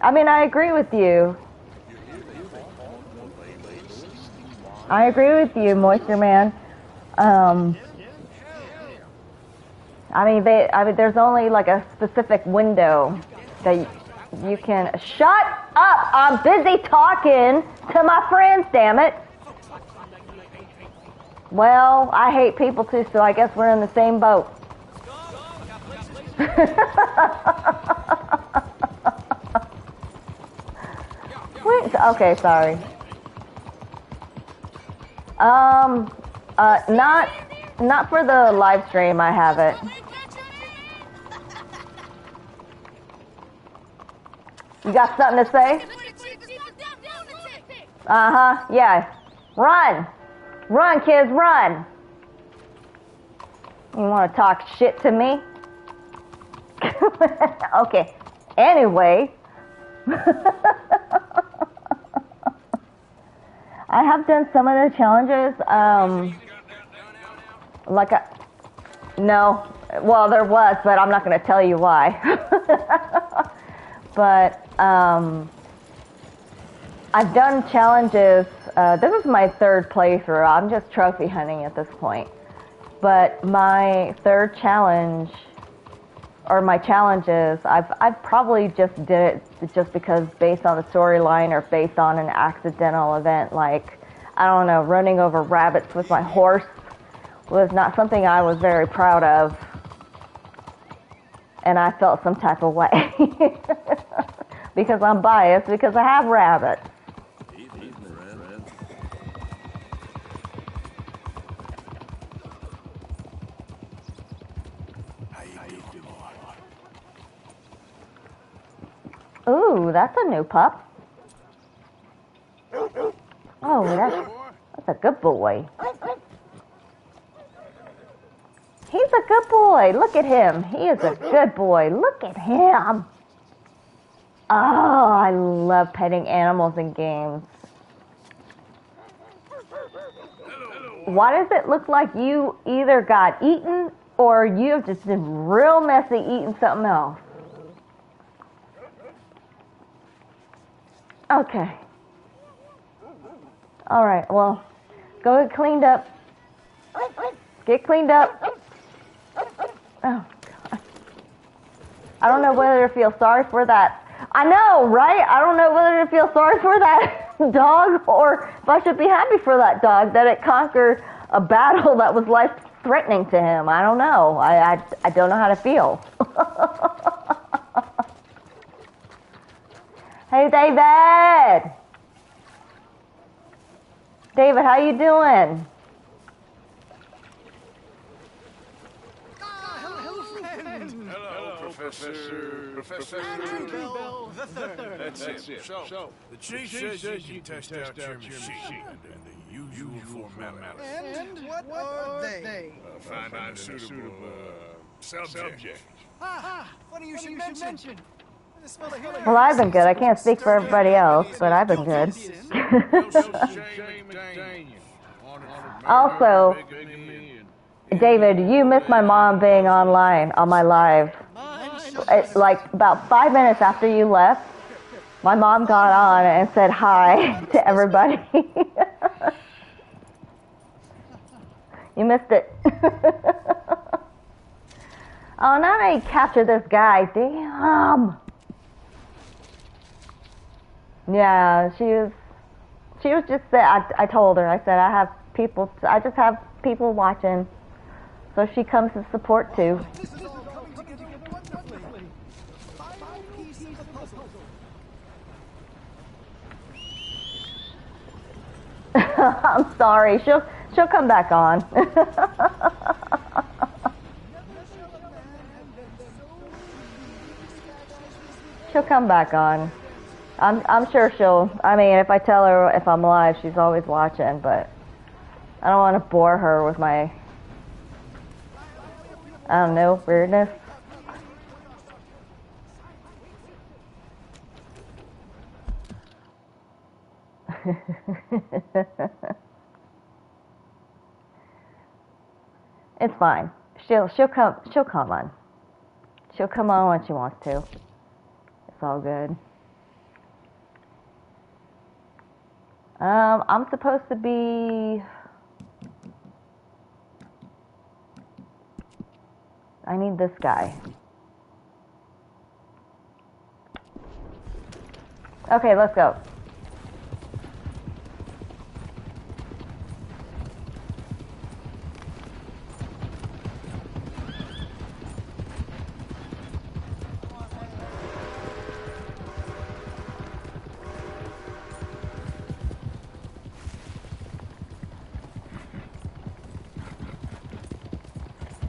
I mean, I agree with you. I agree with you, Moisture Man. Um, I mean, they. I mean, there's only like a specific window that you can. Shut up! I'm busy talking to my friends. Damn it. Well, I hate people too, so I guess we're in the same boat. *laughs* Wait, okay, sorry. Um, uh, not, not for the live stream. I have it. You got something to say? Uh huh. Yeah. Run, run, kids, run. You want to talk shit to me? *laughs* okay. Anyway. *laughs* I have done some of the challenges. Um, like a, no, well there was, but I'm not going to tell you why. *laughs* but um, I've done challenges. Uh, this is my third playthrough. I'm just trophy hunting at this point. But my third challenge, or my challenges, I've I've probably just did it just because based on the storyline or based on an accidental event like I don't know, running over rabbits with my horse was not something I was very proud of. And I felt some type of way. *laughs* because I'm biased because I have rabbits. Ooh, that's a new pup. Oh, that's, that's a good boy. He's a good boy. Look at him. He is a good boy. Look at him. Oh, I love petting animals in games. Why does it look like you either got eaten or you have just been real messy eating something else? Okay. All right, well, go get cleaned up. Get cleaned up. Oh, God. I don't know whether to feel sorry for that. I know, right? I don't know whether to feel sorry for that *laughs* dog or if I should be happy for that dog that it conquered a battle that was life threatening to him. I don't know. I, I, I don't know how to feel. *laughs* hey, David. David, how you doing? Professor. Professor Andrew Bell the third. That's, That's it. So, so, the chief says you can test, test out your machine under the usual formalities. And what, what are they? Uh, find, find a suitable uh, subject. subject. Ah, funny you should mention. Well, I've been good. I can't speak for everybody else, but I've been good. *laughs* also, David, you missed my mom being online on my live. It, like about five minutes after you left, my mom got on and said hi *laughs* to everybody. *laughs* you missed it. oh, now I captured this guy. Damn. Yeah, she was. She was just. I, I told her. I said I have people. I just have people watching, so she comes to support too. *laughs* I'm sorry. She'll she'll come back on. *laughs* she'll come back on. I'm I'm sure she'll. I mean, if I tell her if I'm live, she's always watching. But I don't want to bore her with my I don't know weirdness. *laughs* it's fine. She'll she'll come she'll come on. She'll come on when she wants to. It's all good. Um, I'm supposed to be. I need this guy. Okay, let's go.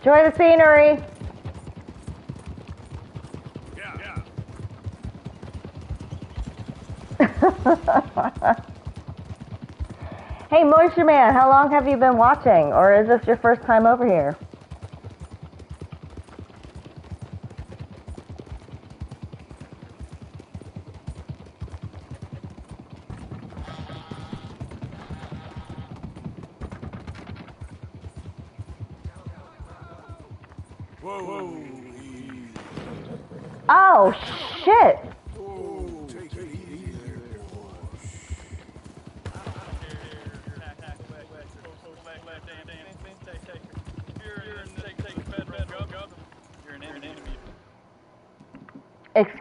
Enjoy the scenery. Yeah. *laughs* hey, Moisture Man, how long have you been watching? Or is this your first time over here?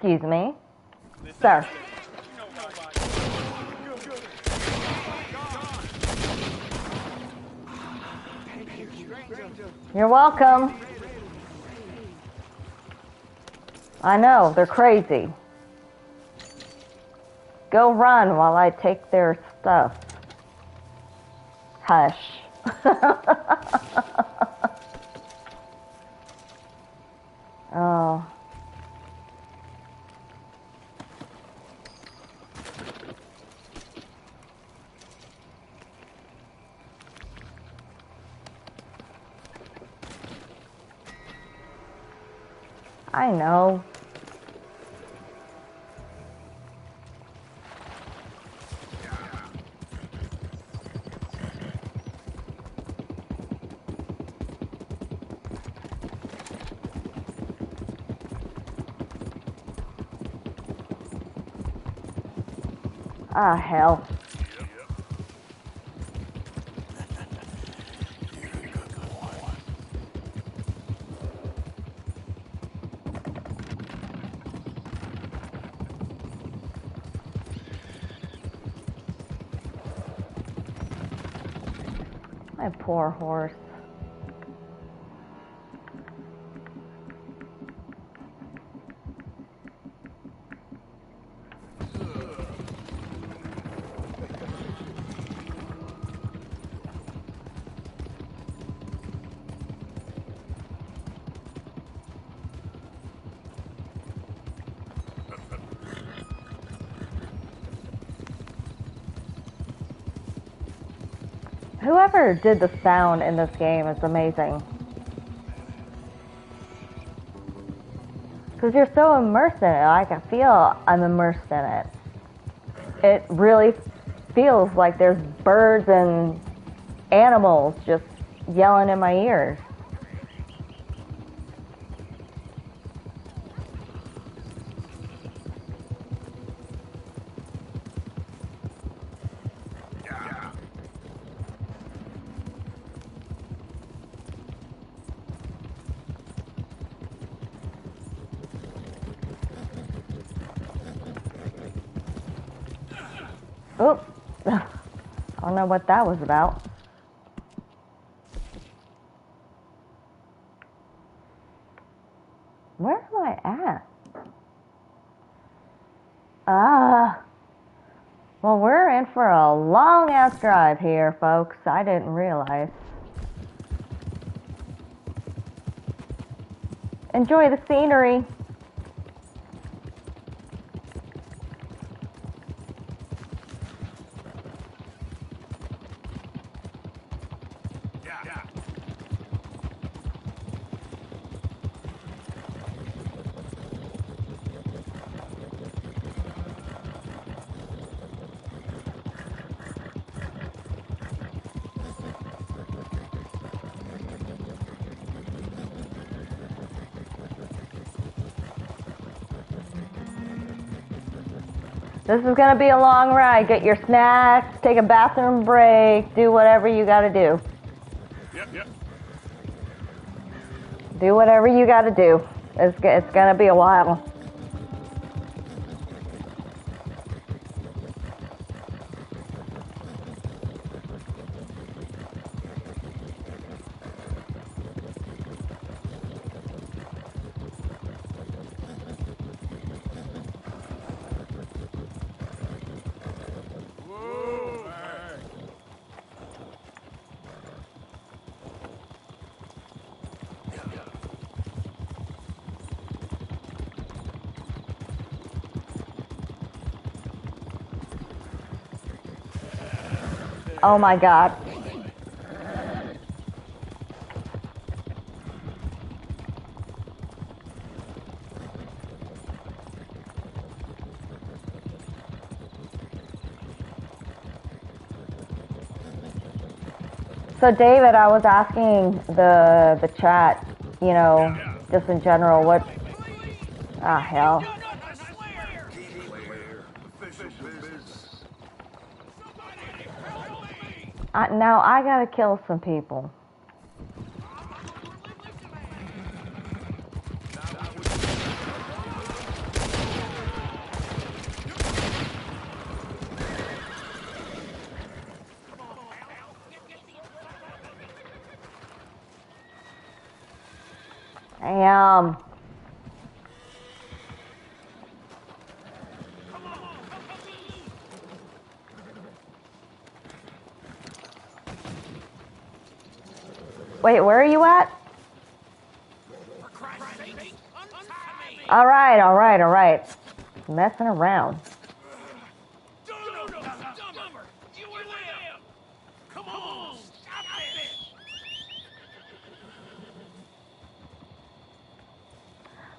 Excuse me. Sir. You're welcome. I know, they're crazy. Go run while I take their stuff. Hush. *laughs* oh. I know. Hell. My poor horse. Did the sound in this game is amazing. Because you're so immersed in it. I feel I'm immersed in it. It really feels like there's birds and animals just yelling in my ears. Know what that was about. Where am I at? Ah. Well, we're in for a long ass drive here, folks. I didn't realize. Enjoy the scenery. This is going to be a long ride. Get your snacks, take a bathroom break, do whatever you got to do. Yep, yep. Do whatever you got to do. It's it's gonna be a while. Oh my god. So David, I was asking the the chat, you know, just in general, what ah hell. I, now I gotta kill some people. Damn. Wait, where are you at? All right, all right, all right. Messing around.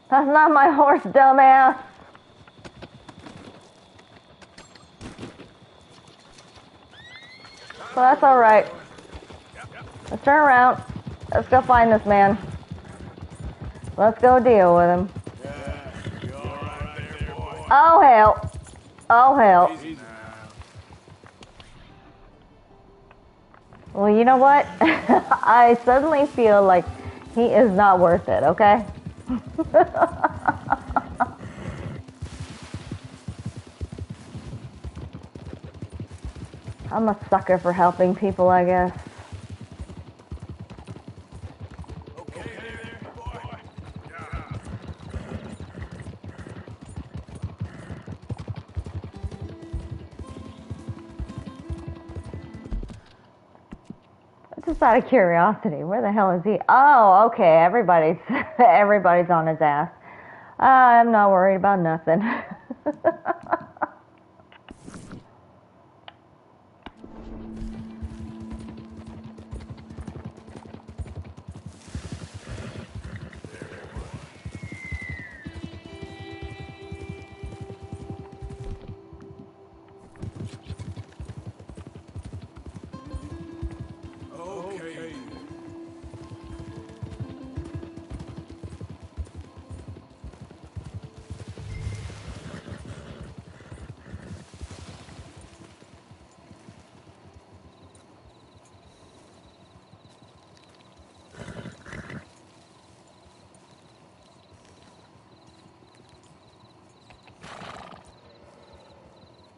That's not my horse, dumbass. So that's all right. Let's turn around. Let's go find this man. Let's go deal with him. Oh hell. Oh hell. Well, you know what? *laughs* I suddenly feel like he is not worth it, okay? *laughs* I'm a sucker for helping people, I guess. Out of curiosity, where the hell is he? Oh, okay. Everybody's *laughs* everybody's on his ass. I'm not worried about nothing. *laughs*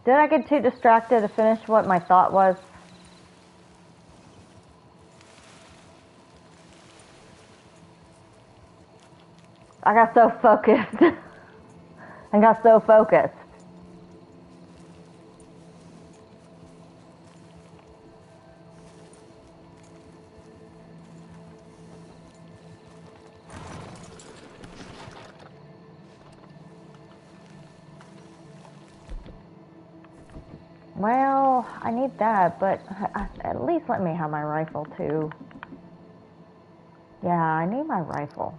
Did I get too distracted to finish what my thought was? I got so focused. *laughs* I got so focused. But at least let me have my rifle too. Yeah, I need my rifle.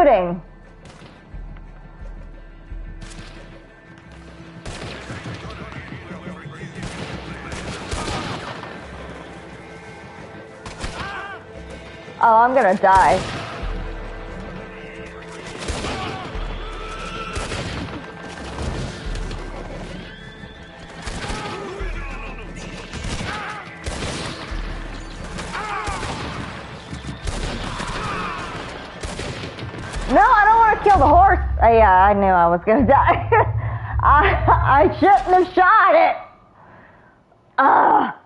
Shooting? Oh, I'm gonna die. Yeah, I knew I was gonna *laughs* die. I I shouldn't have shot it. Ah.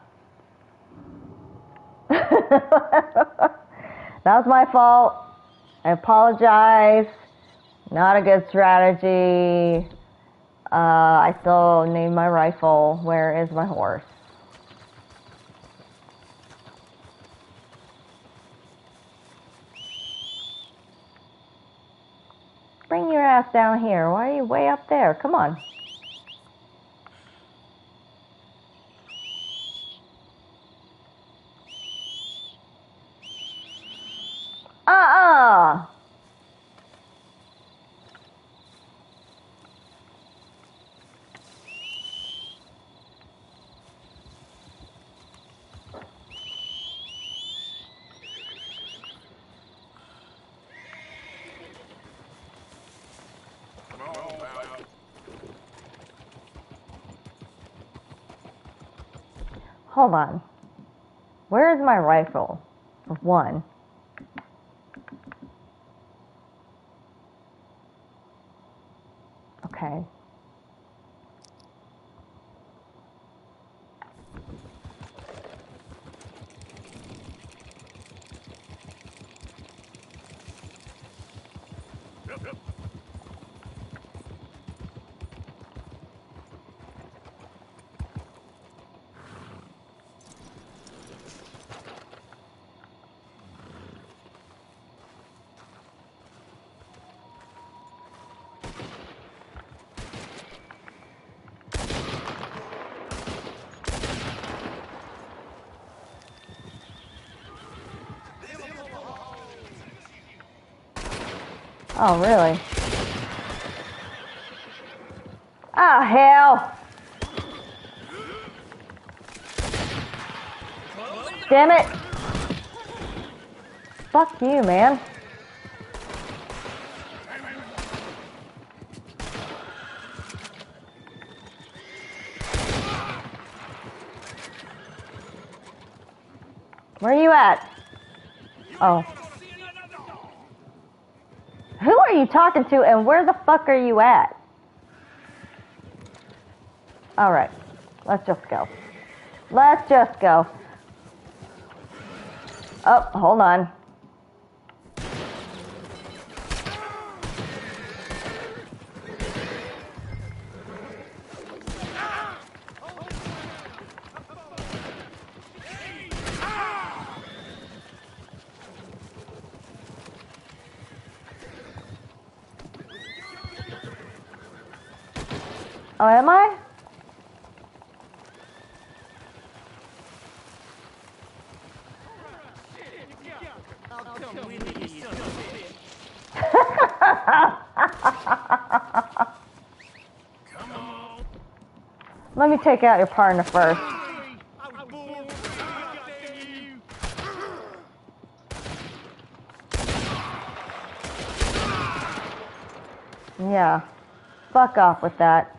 *laughs* that was my fault. I apologize. Not a good strategy. Uh, I still need my rifle. Where is my horse? Bring your ass down here. Why are you way up there? Come on. Uh-uh. Hold on. Where is my rifle? One. Okay. Oh, really? Oh, hell. Damn it. Fuck you, man. Where are you at? Oh. Who are you talking to and where the fuck are you at? Alright, let's just go. Let's just go. Oh, hold on. Oh, am I? *laughs* Let me take out your partner first. Yeah. Fuck off with that.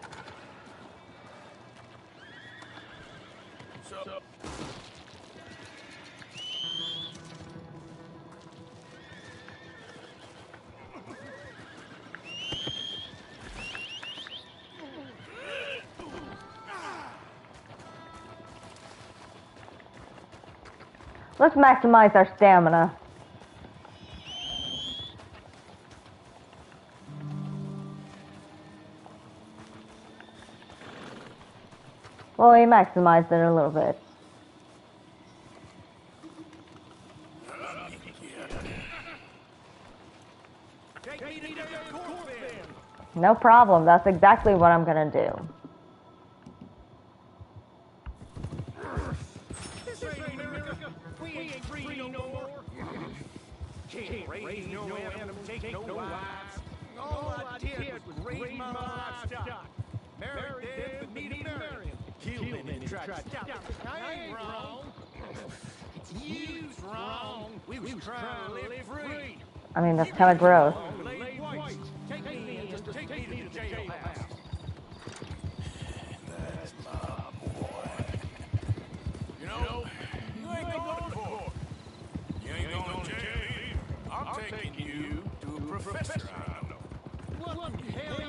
Let's maximize our stamina. Well, we maximized it a little bit. No problem. That's exactly what I'm gonna do.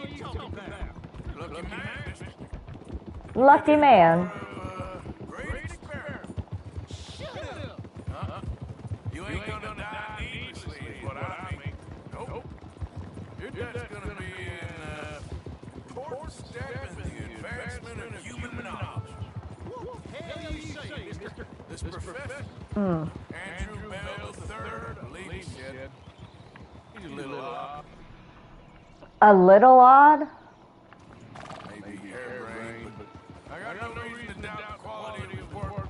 You talking about? Lucky man, A little odd? maybe harebrained, but I got no reason to doubt quality of his work.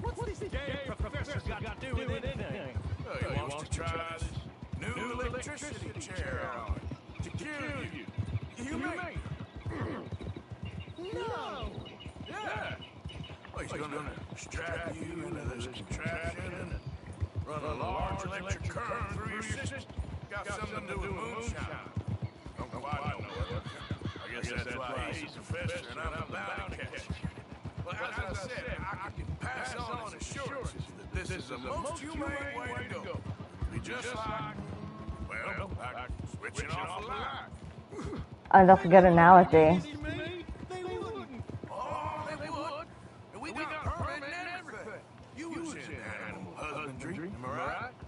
What's this damn professor's got to do with anything? Well, he wants to try this new electricity chair on to kill you. You may. No. Yeah. Well, he's gonna strap you into this contraption and run a large electric current through your system. Got something to do with moonshine. Don't quite know it. I guess that's why he's a professor and I'm a bounty catcher. Well, as I said, I can pass on assurances that this is the most humane way to go. Be just like, well, like switching off a light. Oh, that's a good analogy.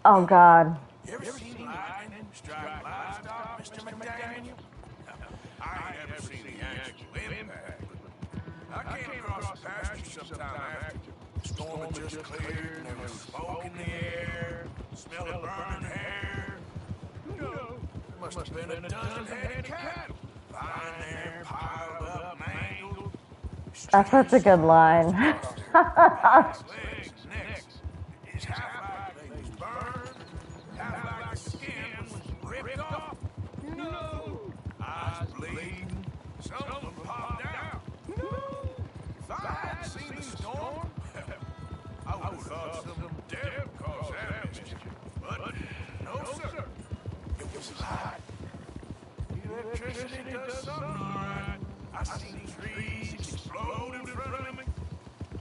Oh, they It was light. The electricity does something all right. I seen trees explode in front of me.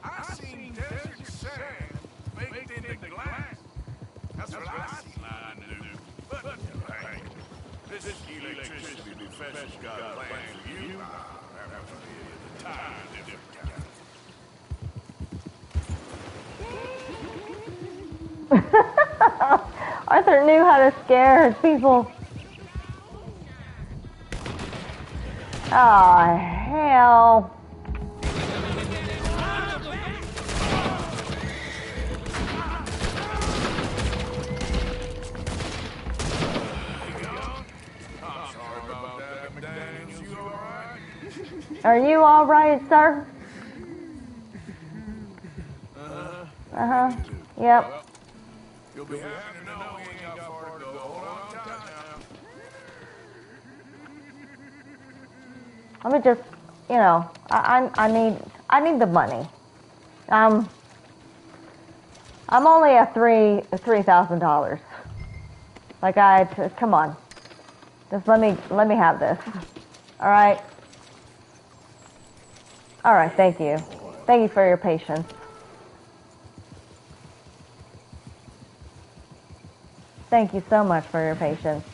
I seen desert sand baked into glass. That's what I see lying to do. But, hey, this electricity professor's got a plan for you. Ah, that must the time. *laughs* Arthur knew how to scare his people. Oh, hell. Are you all right, sir? Uh-huh. Uh huh. Yep. You'll be happy to know we ain't got far to go. Hold on tight now. Let me just, you know, I, I, I need, I need the money. Um, I'm only a three, three thousand dollars. Like I, t- come on, just let me, let me have this. All right. All right. Thank you. Thank you for your patience. Thank you so much for your patience.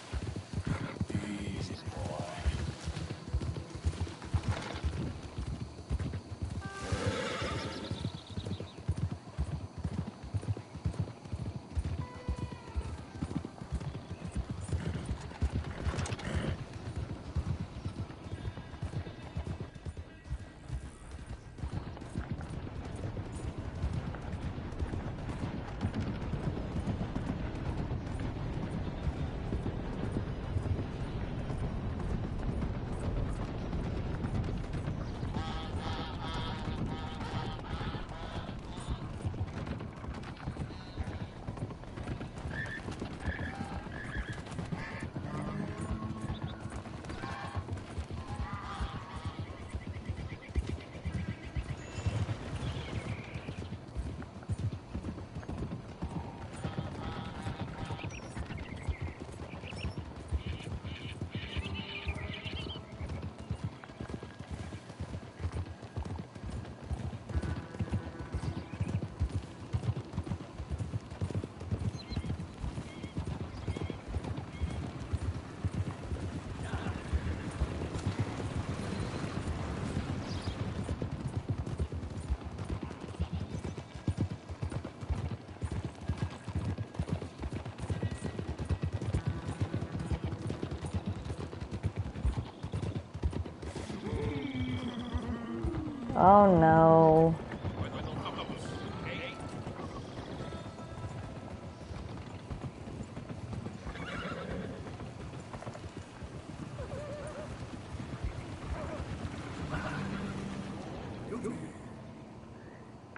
No.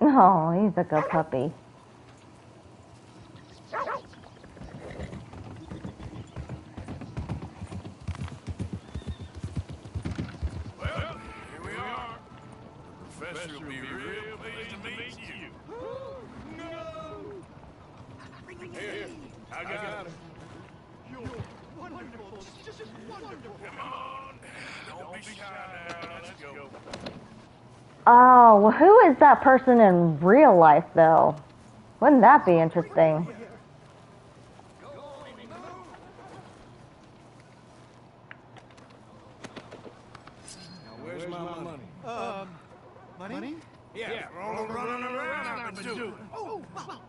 Oh, he's a good puppy. Is that person in real life, though? Wouldn't that be interesting? Now, where's my money? Um, money? Yeah, for all the running around I've been doing. Oh, well,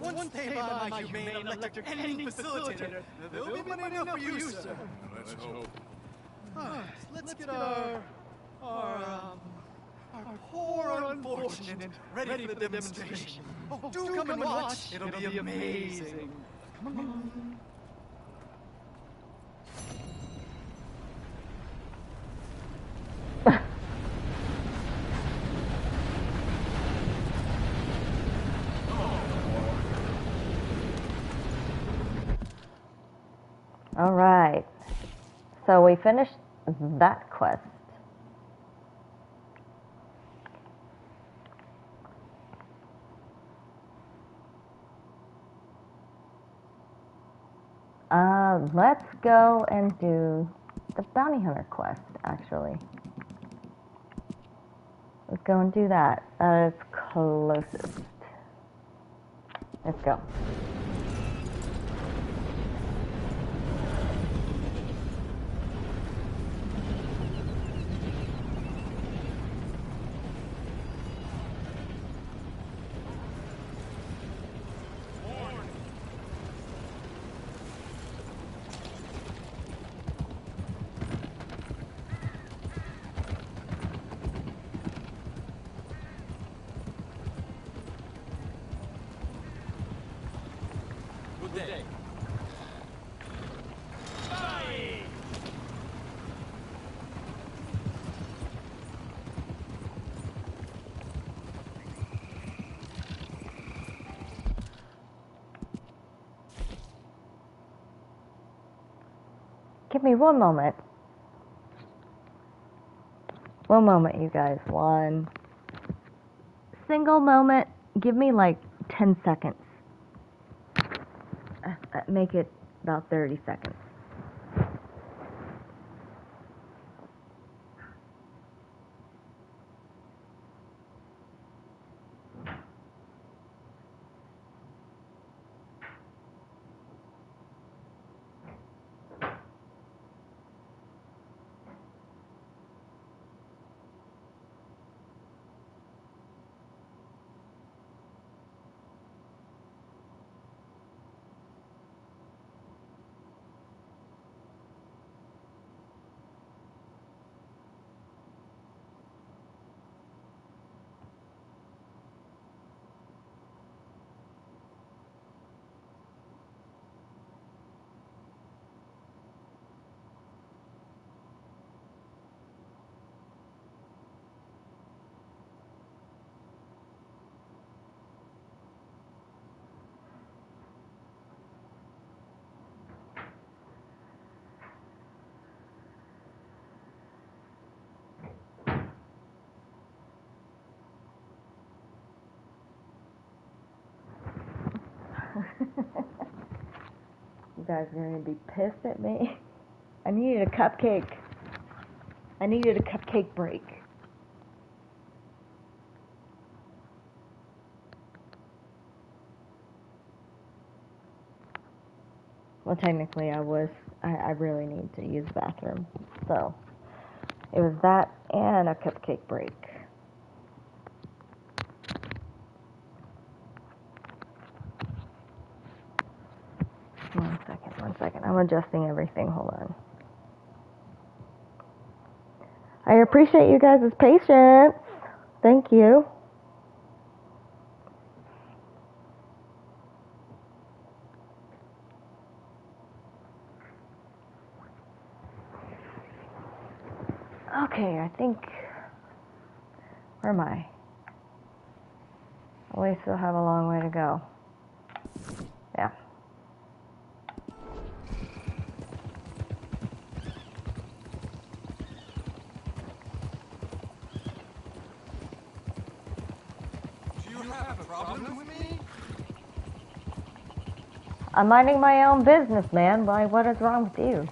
once paid by my humane electric ending facilitator, there'll be money enough for you, sir. Let's hope. Ah, Let's get our, our, um, our poor unfortunate ready for the demonstration. Oh, do come and watch. It'll be amazing. Come on. All right. So we finished that quest. Uh, let's go and do the bounty hunter quest, actually. Let's go and do that. That is closest. Let's go. Good day. Give me one moment. One moment, you guys. One single moment. Give me like 10 seconds. Uh, uh, Make it about 30 seconds. You guys are gonna be pissed at me. I needed a cupcake. I needed a cupcake break. Well, technically, I was. I, I really need to use the bathroom. So, it was that and a cupcake break. One second, one second. I'm adjusting everything. Hold on. I appreciate you guys' patience. Thank you. Okay, I think. Where am I? Oh, we still have a long way to go. Yeah. Do you have a problem with me? I'm minding my own business, man. Why? What is wrong with you?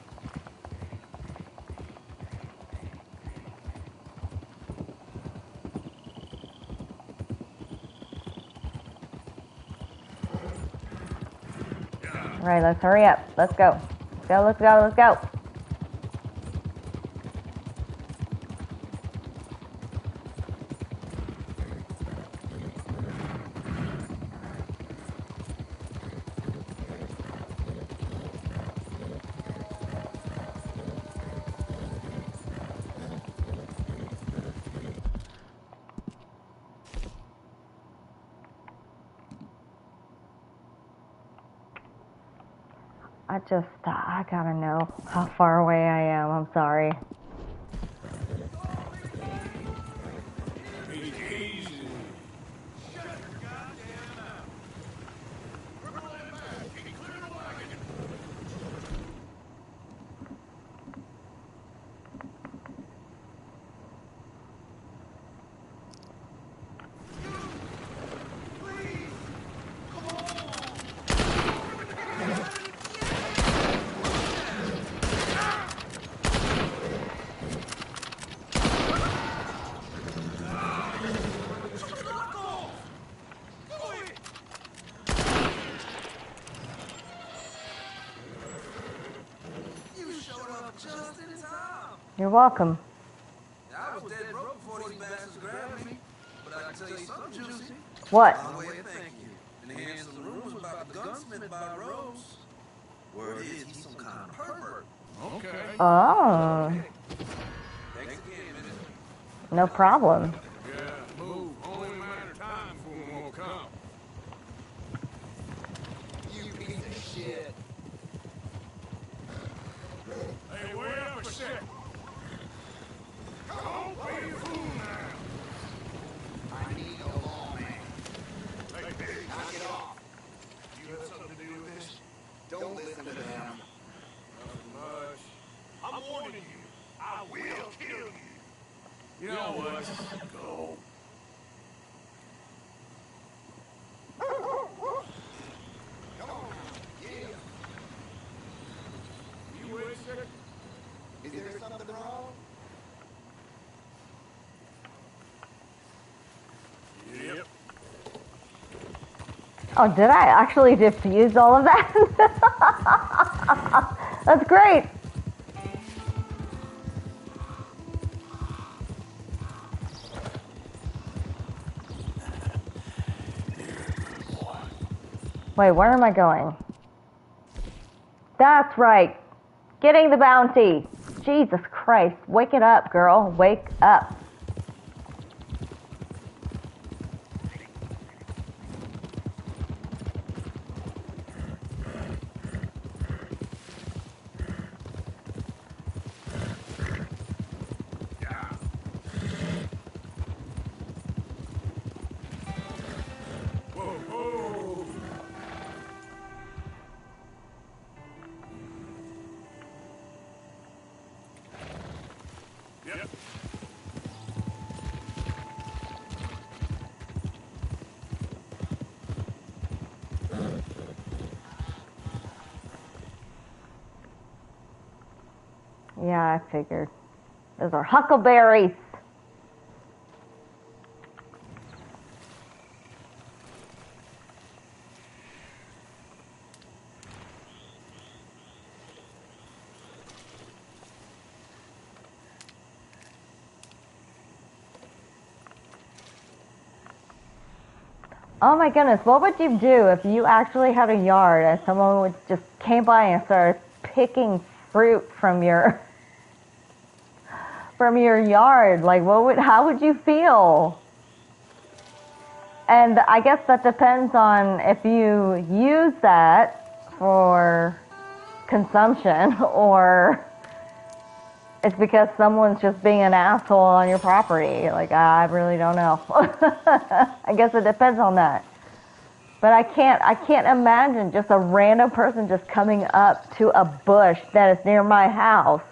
All right, let's hurry up. Let's go. Let's go. Let's go. Let's go. Just, I gotta know how far away I am. I'm sorry. You showed up just in time. You're welcome. I was dead broke before these bastards grabbed me. But I can tell you something juicy. What? By way of thank you. And the hands of the rumors about the gunsmith by Rhodes. Word is he's some kind of pervert. Okay. Oh, Thanks again, Minute. no problem. Yeah, move. Only a matter of time before one will come. You piece of shit. Hey, wait up a sec. Don't be a fool now. I need a lawman. Hey, hey, Knock it off. You have something to do with this? Don't listen to them. nothing much. I'm warning you. I will kill you. You know what? Go. Come on. Yeah. You wait a second. Is there something wrong? Yep. Oh, did I actually diffuse all of that? *laughs* That's great. Wait, where am I going? That's right. Getting the bounty. Jesus Christ. Wake it up, girl. Wake up. Figured. Those are huckleberries. Oh my goodness, what would you do if you actually had a yard and someone would just came by and started picking fruit from your from your yard? Like what would how would you feel? And I guess that depends on if you use that for consumption *laughs* or it's because someone's just being an asshole on your property. Like, I really don't know. *laughs* I guess it depends on that. But I can't, I can't imagine just a random person just coming up to a bush that is near my house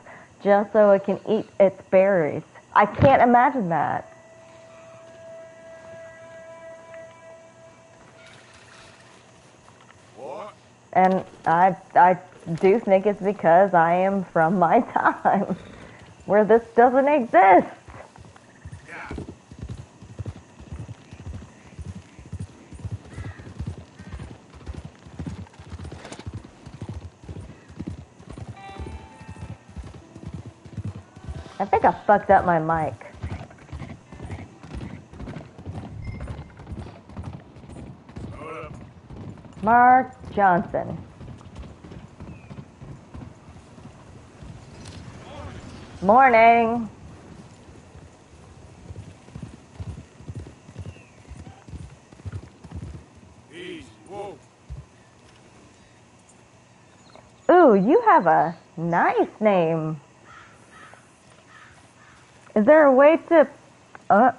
just so it can eat its berries. I can't imagine that. What? And I, I do think it's because I am from my *laughs* time where this doesn't exist. I think I fucked up my mic. Mark Johnson. Morning. Ooh, you have a nice name. Is there a way to, uh,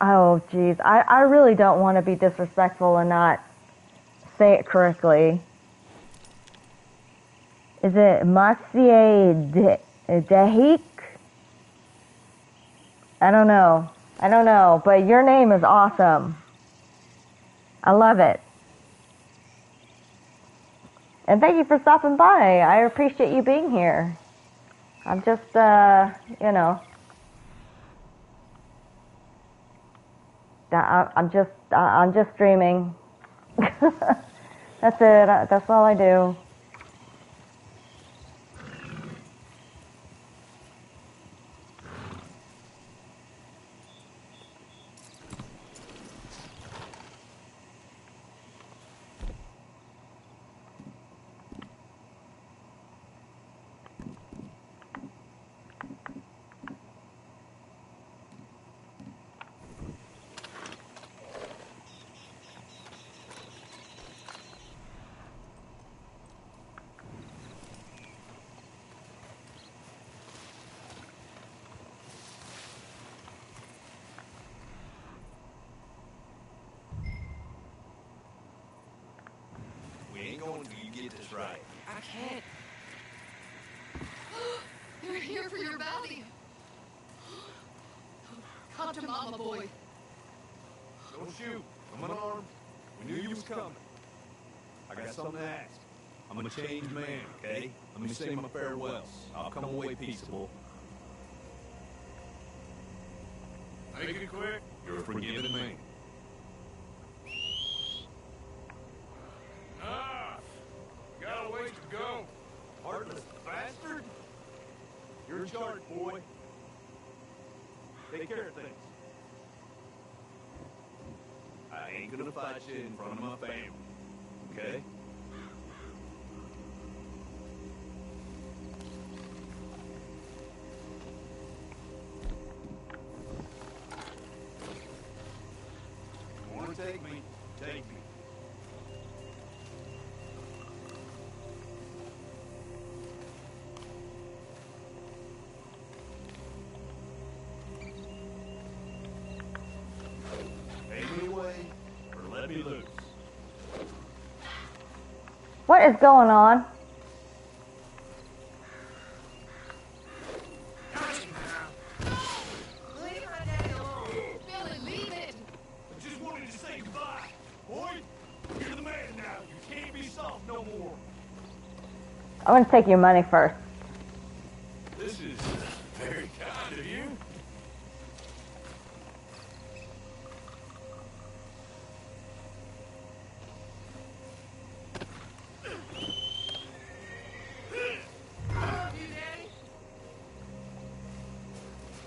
oh geez, I, I really don't want to be disrespectful and not say it correctly. Is it Mathieu De- Dehik? I don't know. I don't know, but your name is awesome. I love it. And thank you for stopping by. I appreciate you being here. I'm just, uh, you know, I'm just, I'm just streaming. *laughs* That's it. That's all I do. We ain't going till you get this right. I can't. You're here for your bounty. Come to Mama, boy. Don't shoot. I'm unarmed. We knew you was coming. I got something to ask. I'm a changed man, okay? Let me say my farewells. I'll come away peaceable. Make it quick. You're a forgiven man. Ah! Got a ways to go. Heartless bastard. You're in charge, boy. Take care of things. I ain't gonna fight you in front of my family. Okay? Soft going on? I want to take your money first. This is very kind of you. Love you, Daddy.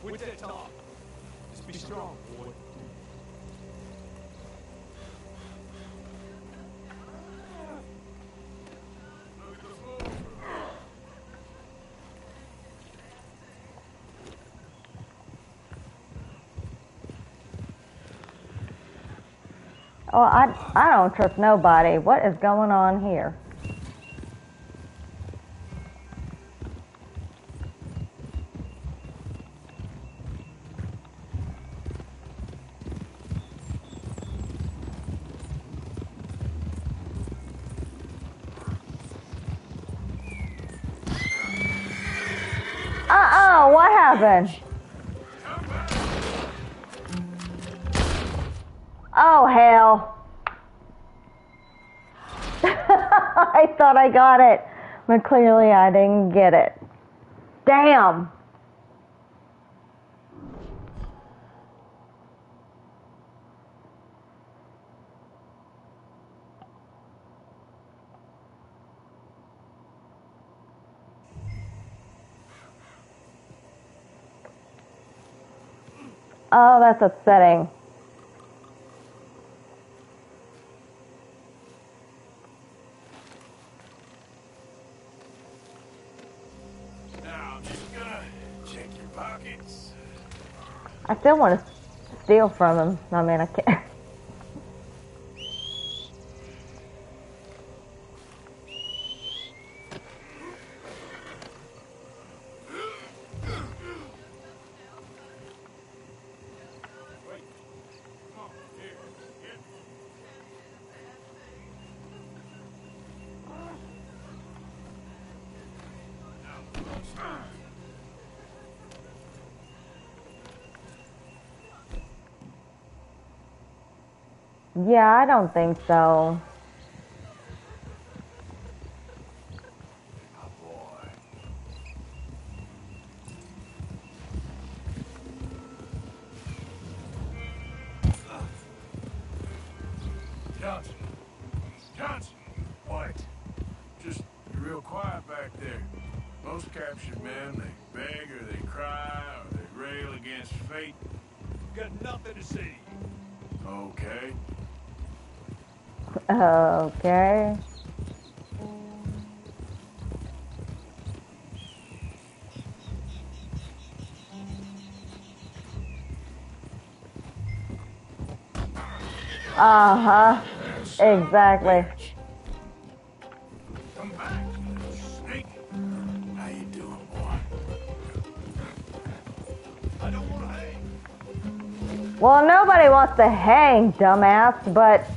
Quit that talk. Just be strong, boy. Oh, I, I don't trust nobody. What is going on here? Thought I got it, but clearly I didn't get it. Damn. Oh, that's upsetting. Still want to steal from him. I mean, I can't. Yeah, I don't think so. Okay. Uh huh. Exactly. Come back, snake. How you doing, boy? I don't want to hang. Well, nobody wants to hang, dumbass, but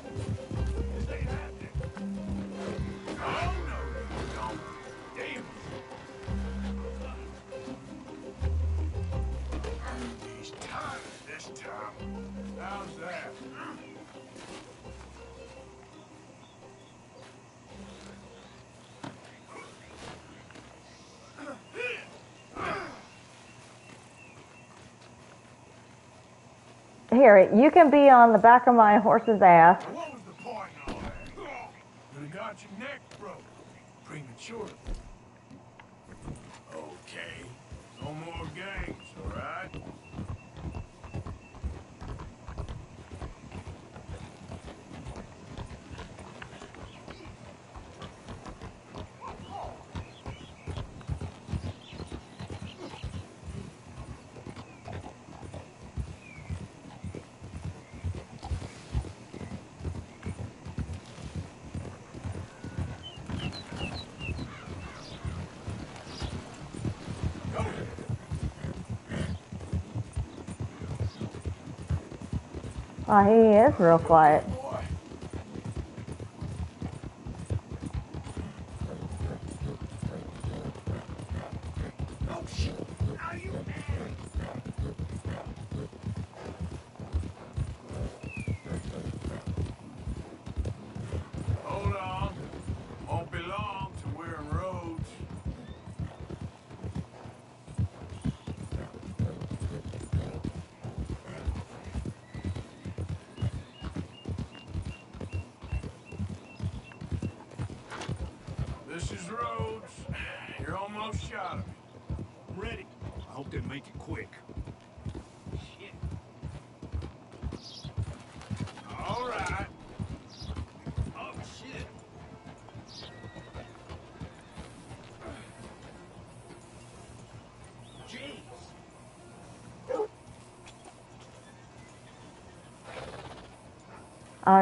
here, you can be on the back of my horse's ass. What was the point all that? Got your neck broke. Okay. No more games, all right? Oh, he is real quiet.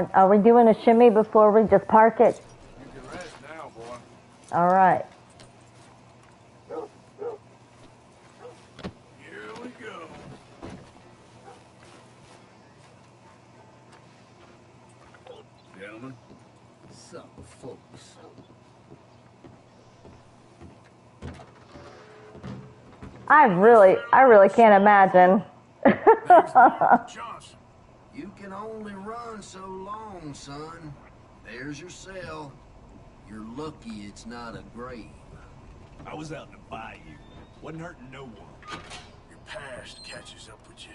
Uh, are we doing a shimmy before we just park it? You can rest now. All right. Here we go. Gentlemen. Sup, folks. I really, I really can't imagine. Johnson. You can only run so long, son. There's your cell. You're lucky it's not a grave. I was out in the bayou. Wasn't hurting no one. Your past catches up with you.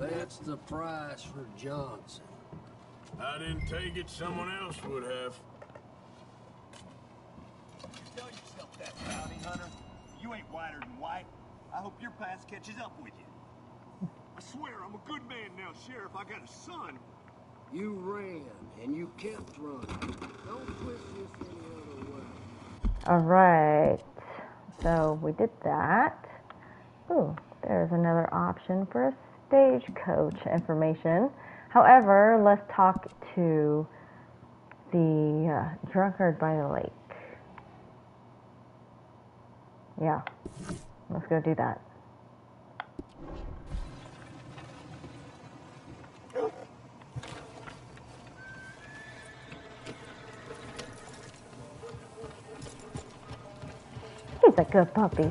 That's the price for Johnson. I didn't take it, someone else would have. Tell yourself that, bounty hunter. You ain't whiter than white. I hope your past catches up with you. I swear I'm a good man now, Sheriff. I got a son. You ran, and you kept running. Don't twist this any other way. All right. So we did that. Ooh, there's another option for a stagecoach information. However, let's talk to the uh, drunkard by the lake. Yeah, let's go do that. He's a good puppy.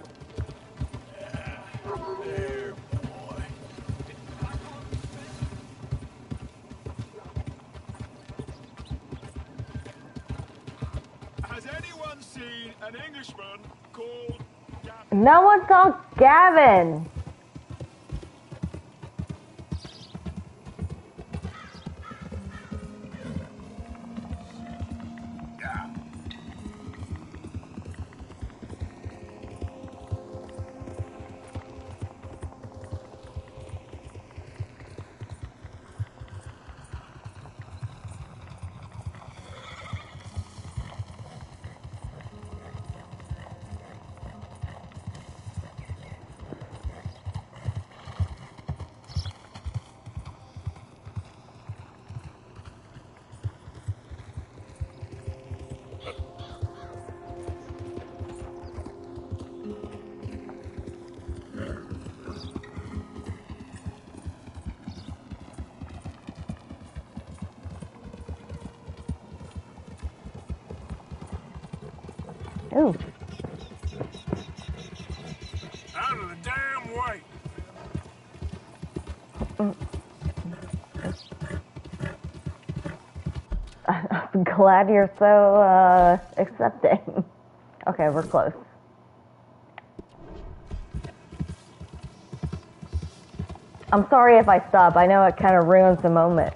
No one saw Gavin. Glad you're so uh, accepting. *laughs* Okay, we're close. I'm sorry if I stop. I know it kind of ruins the moment.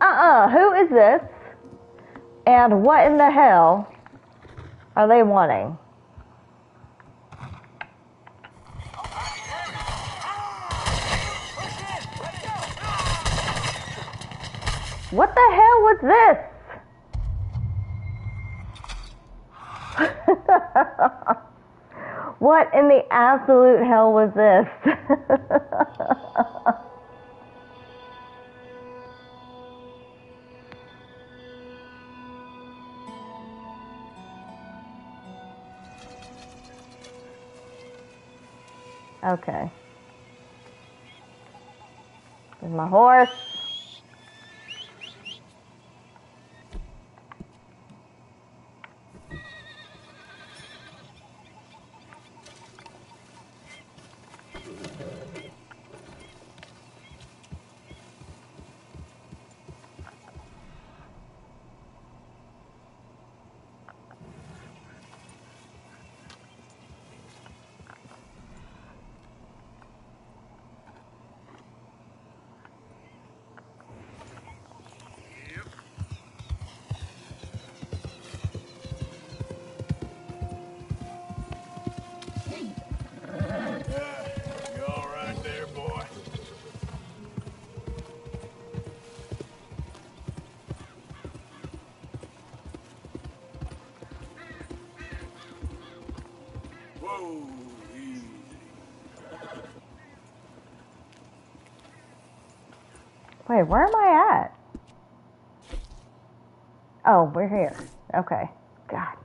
Uh-uh, who is this? And what in the hell are they wanting? What the hell was this? *laughs* what in the absolute hell was this? *laughs* okay. There's my horse. Where am I at? Oh, we're here. Okay. God.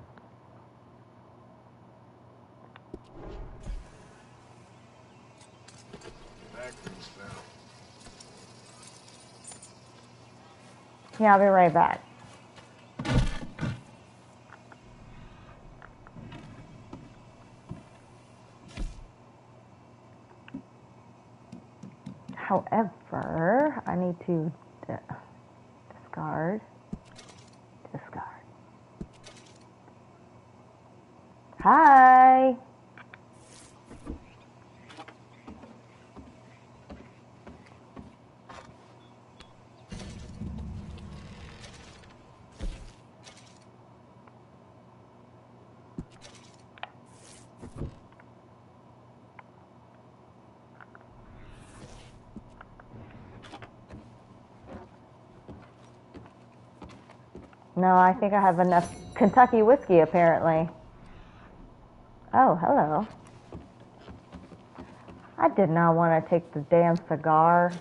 Yeah, I'll be right back. However, I need to No, I think I have enough Kentucky whiskey apparently. Oh, hello. I did not want to take the damn cigar.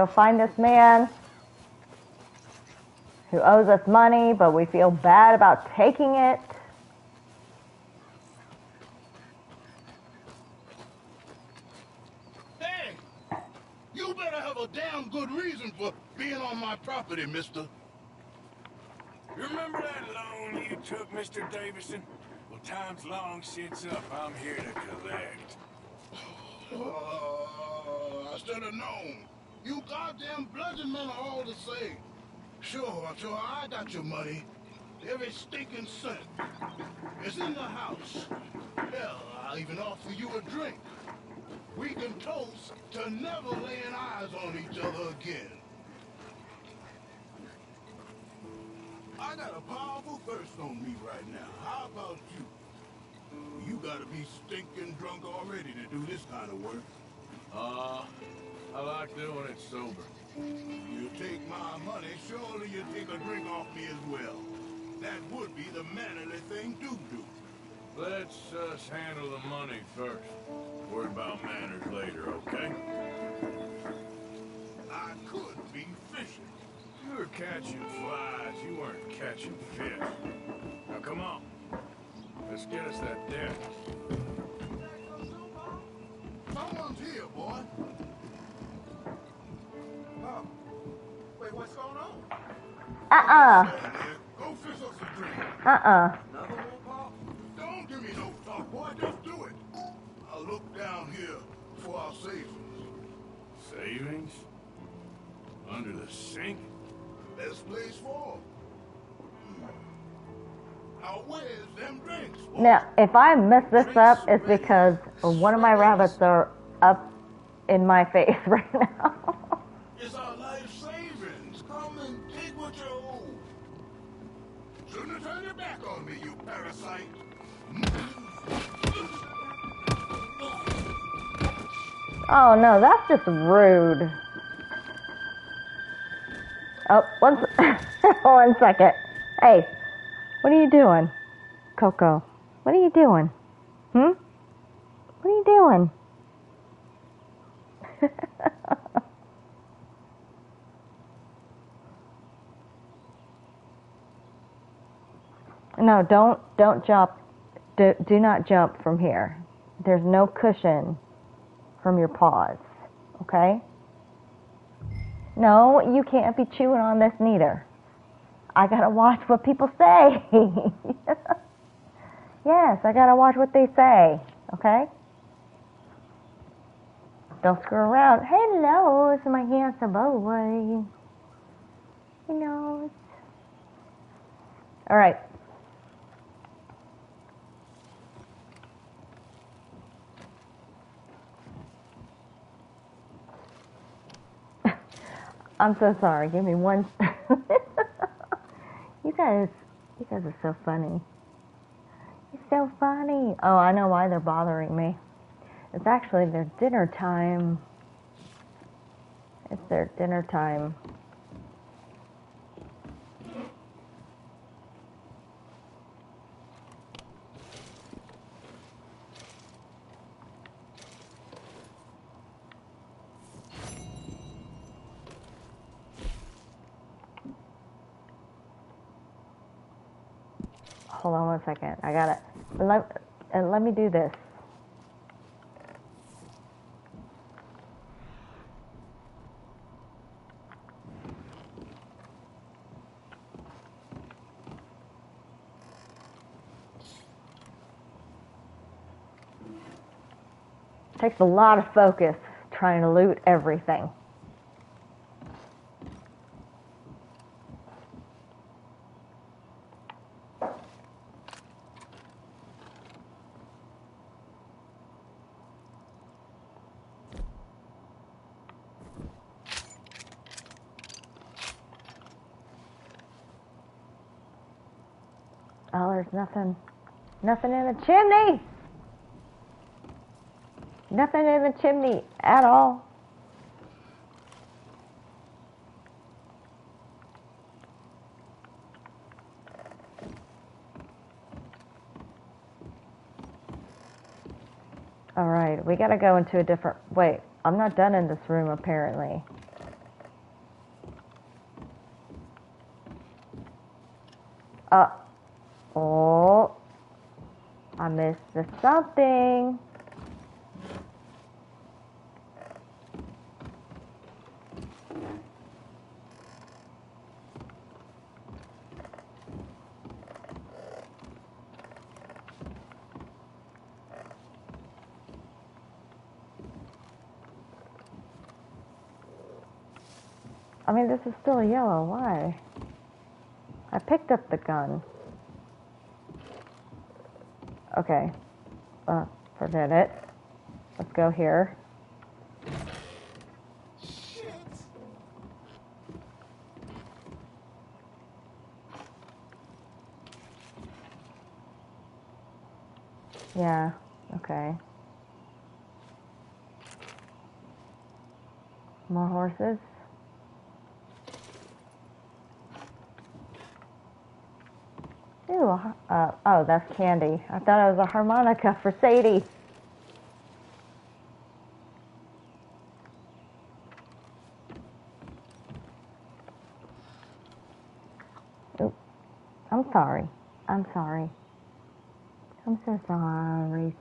Go find this man who owes us money, but we feel bad about taking it. Hey! You better have a damn good reason for being on my property, mister. You remember that loan you took, Mr. Davison? Well, time's long since up. I'm here to collect. Oh, I should have known. You goddamn bludgeon men are all the same. Sure, sure, I got your money. Every stinking cent. It's in the house. Hell, I'll even offer you a drink. We can toast to never laying eyes on each other again. I got a powerful thirst on me right now. How about you? You gotta be stinking drunk already to do this kind of work. Uh, I like doing it sober. You take my money, surely you take a drink off me as well. That would be the mannerly thing to do. Let's us handle the money first. Worry about manners later, okay? I could be fishing. You were catching flies, you weren't catching fish. Now come on. Let's get us that debt. Someone's here, boy. Wait, what's going on? Uh-uh. Go fish us a drink. Uh-uh. Another one, Pop? Don't give me no talk, boy. Just do it. I'll look down here for our savings. Savings? Under the sink? Best place for 'em. Hmm. Now, where's them drinks? boy? Now, if I mess this up, it's because one of my rabbits are up in my face *laughs* right now. It's our life savings. Come and take what you owe. Shouldn't your back on me, you parasite. Oh no, that's just rude. Oh, one, *laughs* one second. Hey, what are you doing? Coco, what are you doing? Hmm? What are you doing? *laughs* no, don't don't jump. Do, do not jump from here. There's no cushion from your paws. Okay? No, you can't be chewing on this neither. I gotta watch what people say. *laughs* yes, I gotta watch what they say. Okay? Don't screw around. Hello, it's my handsome boy. He knows. All right. I'm so sorry. Give me one. *laughs* you guys, you guys are so funny. You're so funny. Oh, I know why they're bothering me. It's actually their dinner time. It's their dinner time. Hold on one second. I got it. Let, uh, let me do this. Takes a lot of focus trying to loot everything. Oh, there's nothing, nothing in the chimney. Nothing in the chimney at all. All right, we got to go into a different. Wait, I'm not done in this room apparently. Uh, missed something. I mean, this is still yellow. Why? I picked up the gun. Okay. Uh, forget it. Let's go here. Yeah, okay. More horses. Ooh, uh, oh, that's candy. I thought it was a harmonica for Sadie. I'm sorry. I'm sorry. I'm so sorry.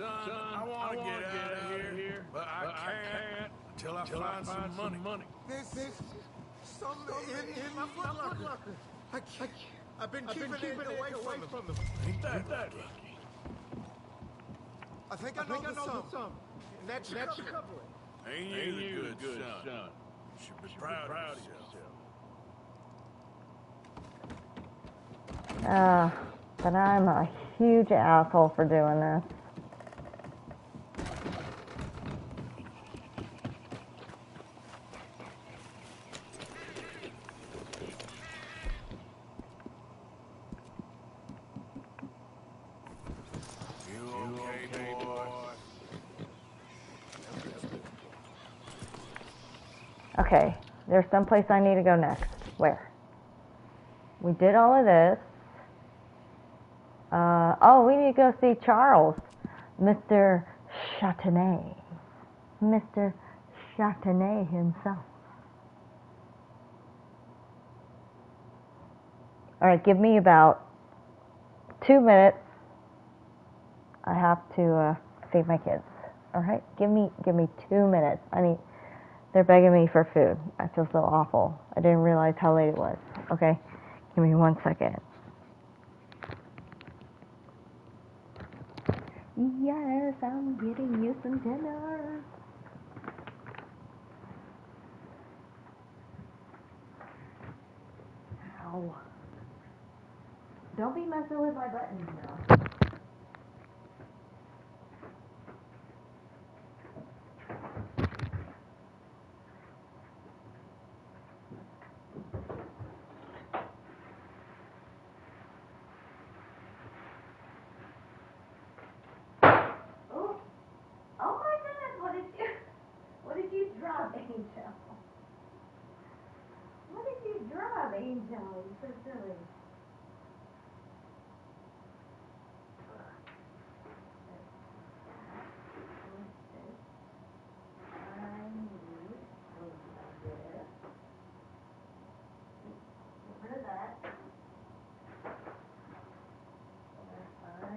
Son, I want to get, out of here, but I can't until I find, some money. money. This, this, some in, in my foot locker. I can't. I've been keeping, it away, from, them. Ain't that, that lucky? I think I know, the, sum. And that should That cover it. Ain't you, the good, good son? You should be proud, proud of yourself. Uh, but I'm a huge asshole for doing this. You okay, boy? Okay, there's someplace I need to go next. Where? We did all of this. Uh, oh, we need to go see Charles, Mr. Châtenay. Mr. Châtenay himself. All right, give me about two minutes. I have to uh, feed my kids. All right, give me give me two minutes. I need. They're begging me for food. I feel so awful. I didn't realize how late it was. Okay, Give me one second. Yes, I'm getting you some dinner. Ow. Don't be messing with my buttons now. Oh, oh my goodness, what did you, what did you drop, Angel? What did you drop, Angel? You're so silly. I need a little bit. Get rid of that. I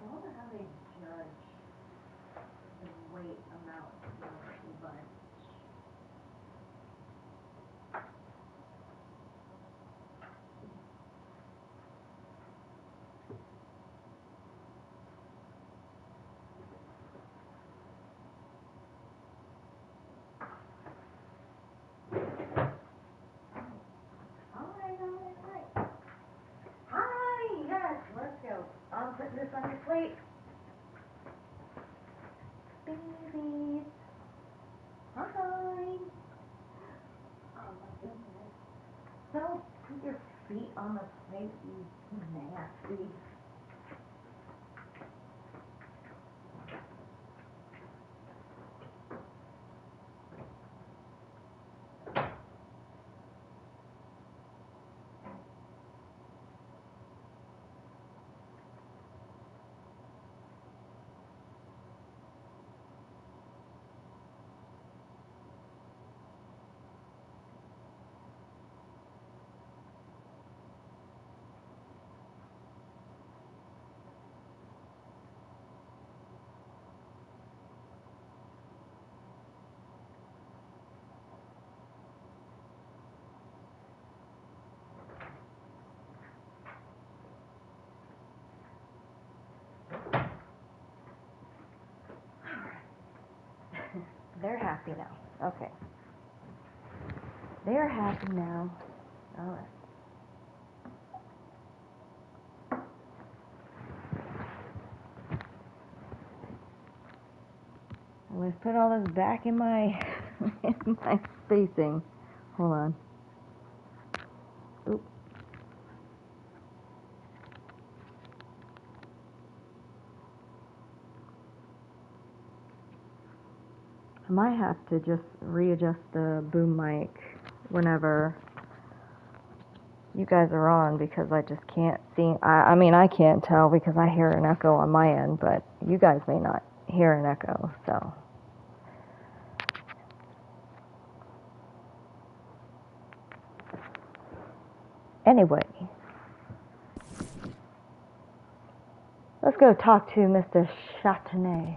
I wonder how they judge the weight amount of the bunch. Alright, alright, alright. Hi, yes, let's go. I'm putting this on your plate. Babies. Hi. Oh. Don't put your feet on the plate, you nasty. They're happy now. Okay. They're happy now. All right. Let's put all this back in my *laughs* in my spacing. Hold on. Might have to just readjust the boom mic whenever you guys are on because I just can't see. I, I mean, I can't tell because I hear an echo on my end, but you guys may not hear an echo, so. Anyway, let's go talk to Mr. Châtenay.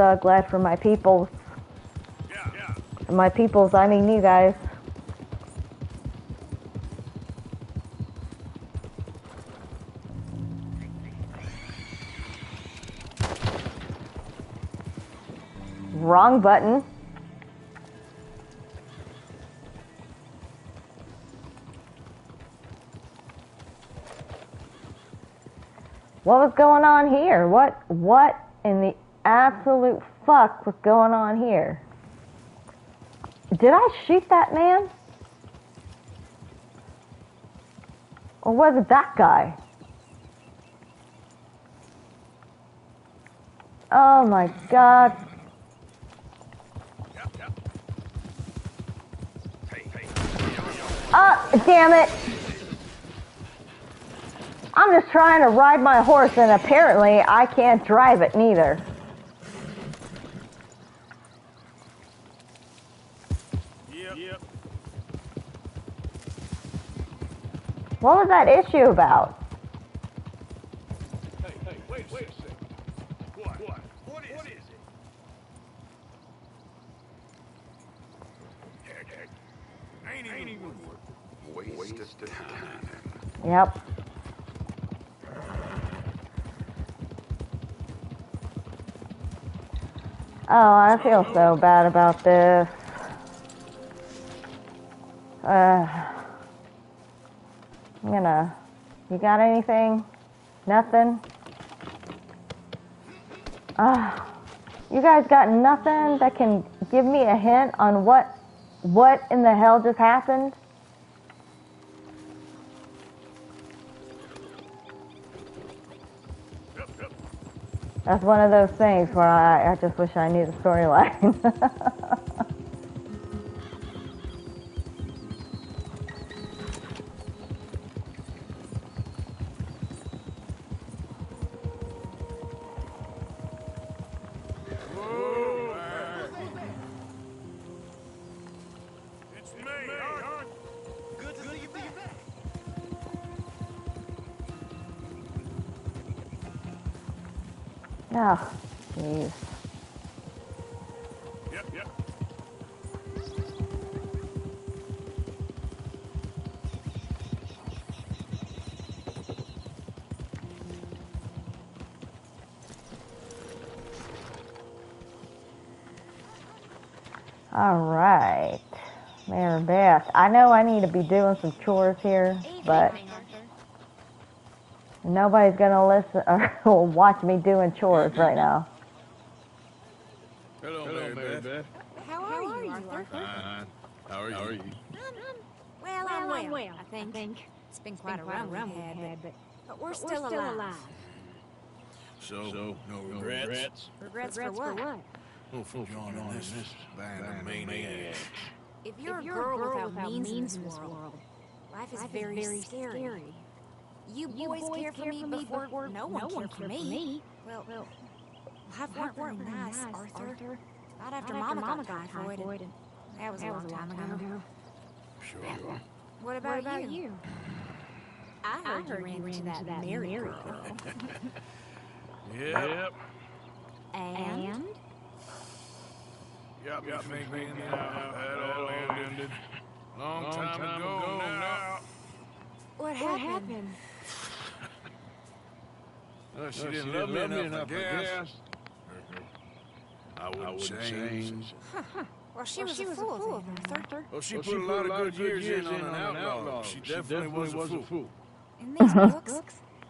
I'm glad for my peoples. For my peoples, I mean you guys. Wrong button. What was going on here? What what in the absolute fuck was going on here? Did I shoot that man? Or was it that guy? Oh my god. Ah, damn it. I'm just trying to ride my horse and apparently I can't drive it neither. Yep. What was that issue about? Hey, hey, wait, wait a second. What? What? What is, what is it? Heck, heck. Ain't, ain't even worth waste of time. Yep. Oh, I feel so bad about this. Uh, I'm gonna. You got anything? Nothing? Ah, you guys got nothing that can give me a hint on what, what in the hell just happened? That's one of those things where I, I just wish I knew the storyline. *laughs* I need to be doing some chores here, but nobody's going to listen or *laughs* watch me doing chores right now. Hello, Mary, Beth. How are, you, Arthur? Fine. How are you? How are you? Well, I'm well, I think. It's been quite a run we've had, but, but we're still alive. So, so no regrets? Regrets, for what? Oh, for joining this band of maniacs. If you're, a girl, without, means, in this world, life is very, very scary. You boys, care for me before, no one cared for me. Well, well, life weren't very nice, Arthur. Not after Mama got typhoid. and That was a long time ago. Sure. What about, you? I heard, you ran into that, Mary girl. *laughs* *laughs* Yep. And? Got me thinking how that all ended. Long, time, ago, now. What happened? Well, she, didn't, love me enough, I guess. I wouldn't, change. *laughs* Well, she was a fool, then, Arthur. Well, she put a lot of good years in on an outlaw. She definitely was a fool. In these books,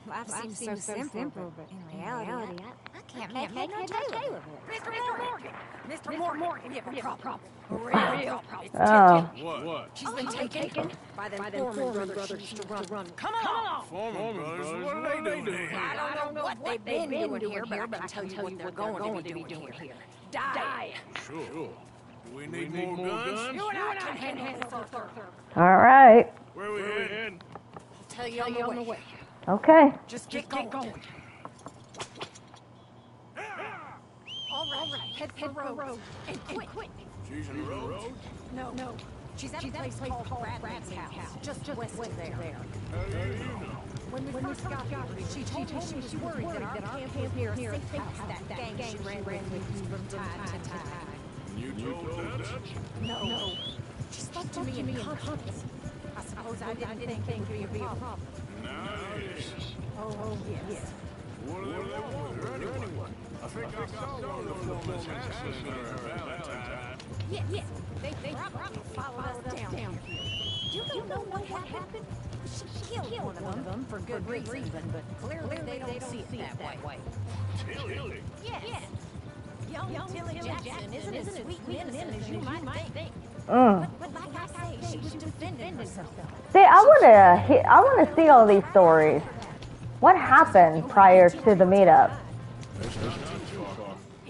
life seems so simple, but in reality, I, I can't make head nor tail of it. Mr. Morgan! Mr. Morgan, you have a problem. A real problem. Oh. What? What? She's been oh, taken by them Foreman brothers she used to run. Come on! Foreman brothers, what are they doing here? I don't know what they've been doing here, but I can tell you what they're going to be doing here. Die! Sure. Do we need, more, guns? You and I can handle this, Arthur. All right. Where we heading? I'll tell you on the way. Okay. Just get going. All right, head for the road. And quick. She's in the road? No, no. She's at that place called Bradley's house, just west of there. How do you know? When we first got here, she told me she was worried that our camp was near a safe house that that gang she ran with from time to time. You told Dutch? No, no. She spoke to me in confidence. I suppose I didn't think it would be a problem. Nice. Oh, oh, yes. What do they want with her anyway? I. Yes, yes. They, they us down. You know what happened? Them for good reason, but clearly they don't see it that way. Yes. Young, Jackson isn't as as you might think. I. See, I want to. I want to see all these stories. What happened prior to the meetup?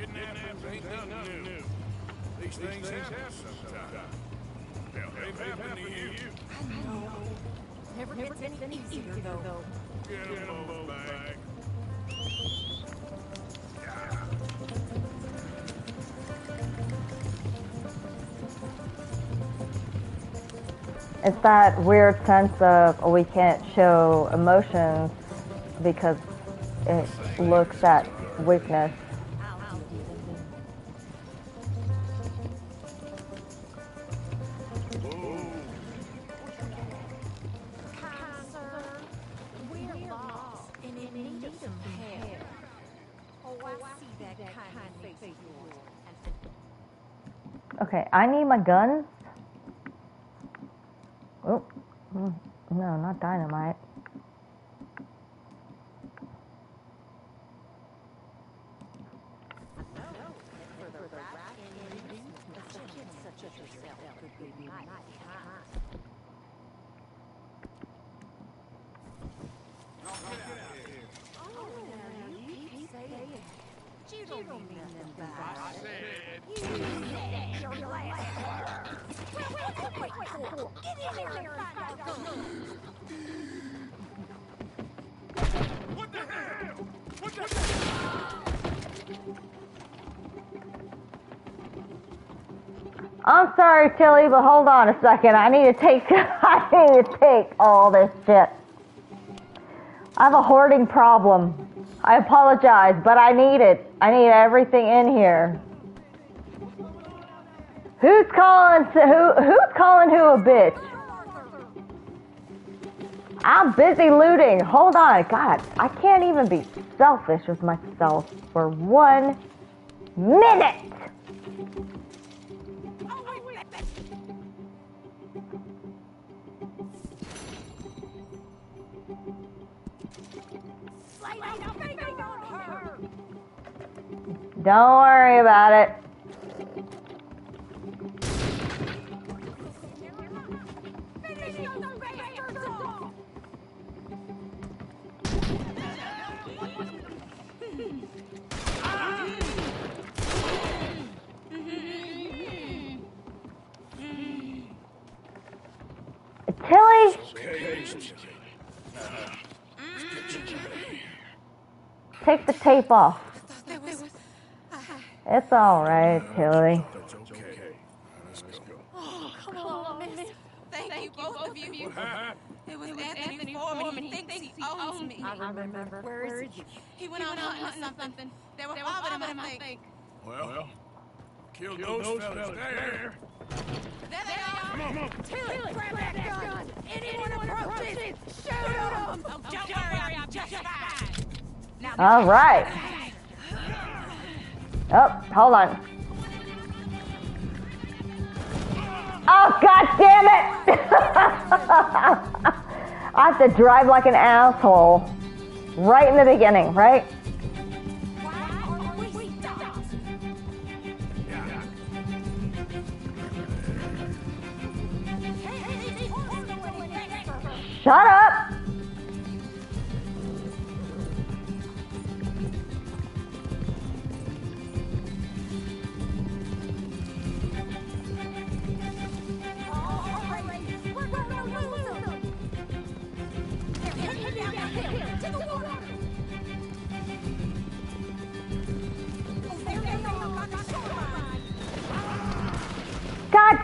Kidnappings ain't nothing new. These things happen sometimes. Hell, they've happened to you. I know. Never, never gets any easier, though. Get them both back. It's that weird sense of oh, we can't show emotions because it looks at weakness. My guns. Oh, mm, no, not dynamite. I'm sorry, Tilly, but hold on a second. I need to take. *laughs* I need to take all this shit. I have a hoarding problem. I apologize, but I need it. I need everything in here. Who's calling? Who? Who's calling who a bitch? I'm busy looting. Hold on, God. I can't even be selfish with myself for one minute. Don't worry about it. Tilly, take the tape off. It's all right, Tilly. That's okay. Let's go. Oh, come on, miss. Thank, you, both of you. It was Anthony Foreman. He thinks he owes me. I remember. Where is he? He went out hunting something. There were five of them, I think. Well, kill those, fellas there. There they are. Come on, come on. Tilly, grab that gun. Anyone approaches, shoot them. Oh, don't worry, I'm just fine. All right. Oh, hold on. Oh, god damn it! *laughs* I have to drive like an asshole. Right in the beginning, right? Shut up!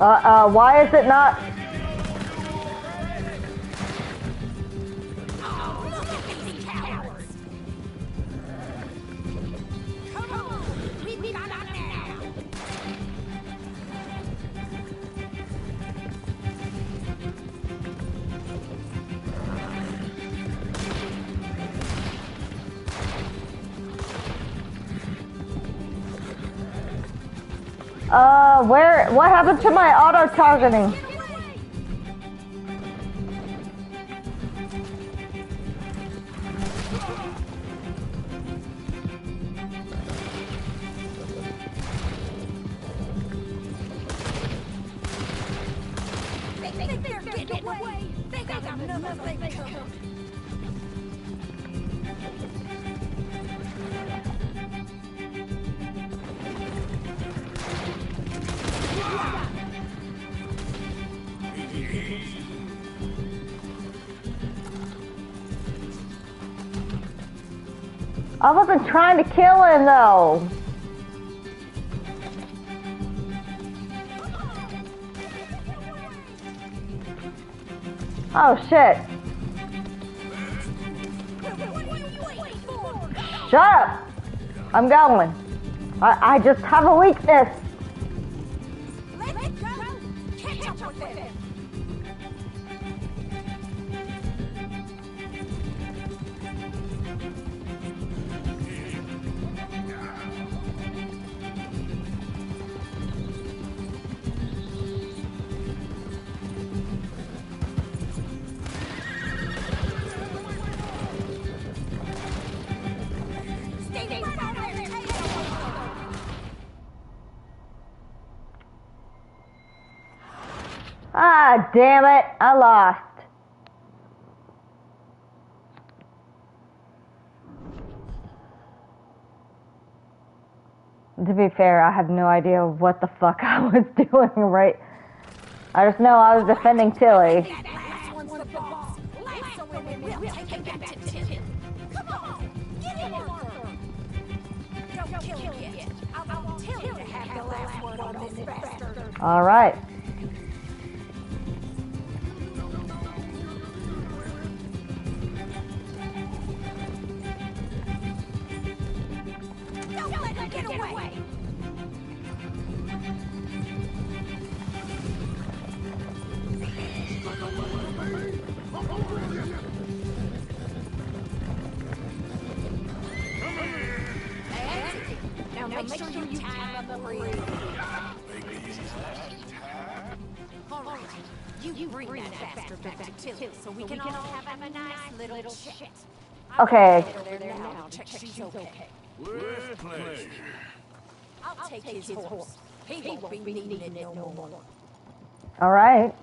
Uh, uh, why is it not? Where, what happened to my auto targeting? Trying to kill him though. Oh shit. Shut up. I'm going. I, I just have a weakness. Damn it. I lost. To be fair, I have no idea what the fuck *laughs* I was doing right. I just know I was defending Tilly. Last one's you bring that bastard back to Tilly so we can all have a nice little chat. Okay. There now, check she's okay. With pleasure. I'll take his horse. He won't be needing it no more. All right.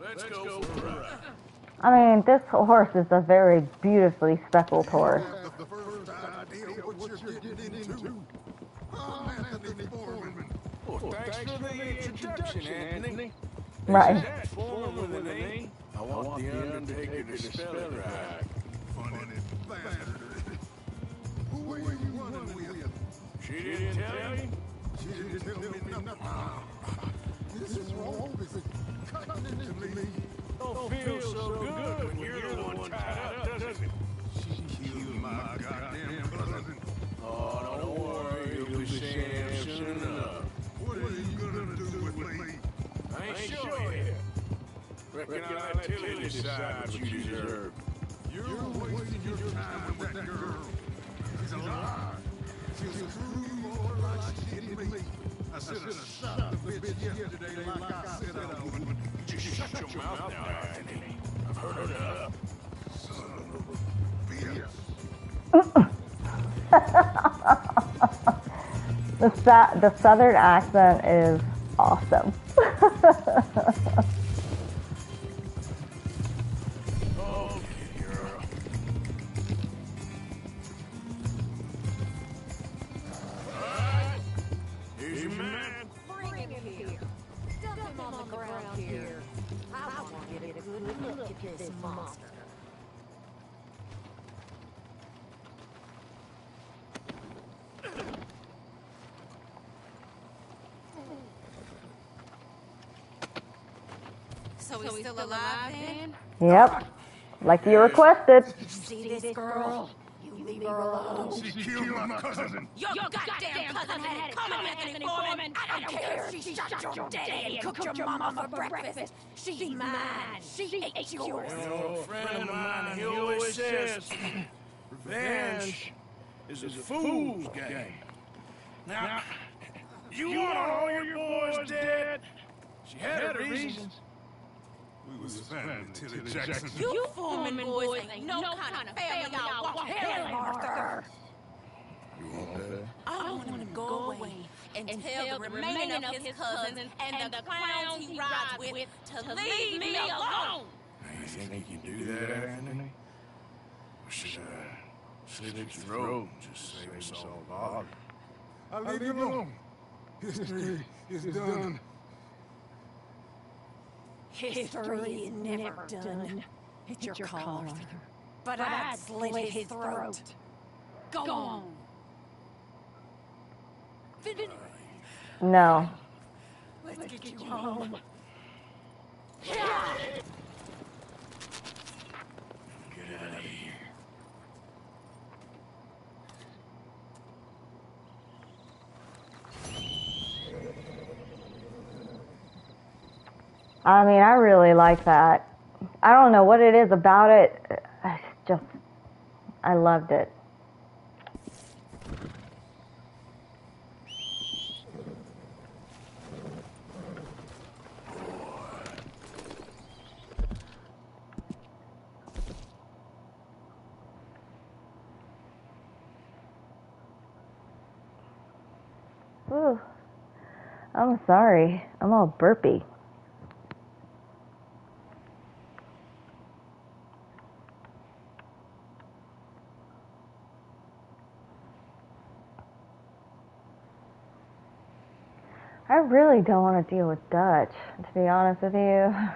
Let's go for a ride. I mean, this horse is a very beautifully speckled horse. Well, thanks for the introduction, Anthony. Right. That with an A. I want the Undertaker to spell it right. Who were you running with? She didn't tell you? She didn't tell me nothing. This is wrong because cutting into me. Don't feel so good when you're the one tied up, does it? She killed my goddamn enough. What are you gonna do with me? I ain't sure yet. Reckon I'll let Tilly decide what you deserve. You're wasting your time with that girl. She's a liar. She'll screw you more like she did me. I said I shot the bitch yesterday like I said I would. Just shut your mouth now, Anthony. I've heard enough. Son of a bitch. *laughs* The the southern accent is awesome. *laughs* So he's still alive then? Yep. Like you requested. See this girl? You leave her alone. She killed my cousin. Your, goddamn, cousin had it coming, Anthony Foreman. I don't care if she shot your daddy and cooked your mama for breakfast. She's mine. She ate yours. An old friend of mine, he always says, revenge is a fool's game. Now, you want all your boys dead? She had her reasons. We was family, Tilly Jackson. You Foreman boys ain't no kind of family I'll walk Hell, hell Arthur. You want that? I want him to go away and tell the remaining of his cousins and the clowns he rides with to leave me alone. You think you can do that, Anthony? Or should I slit his throat and just save us all bother? I'll leave you alone. History is done. History is never done. It's your call, Arthur. But I'd slit his throat. Go on. No. Let's get you home. Get out of here. I mean, I really like that. I don't know what it is about it. I just, I loved it. Ooh, I'm sorry. I'm all burpy. Really don't want to deal with Dutch, to be honest with you. *sighs*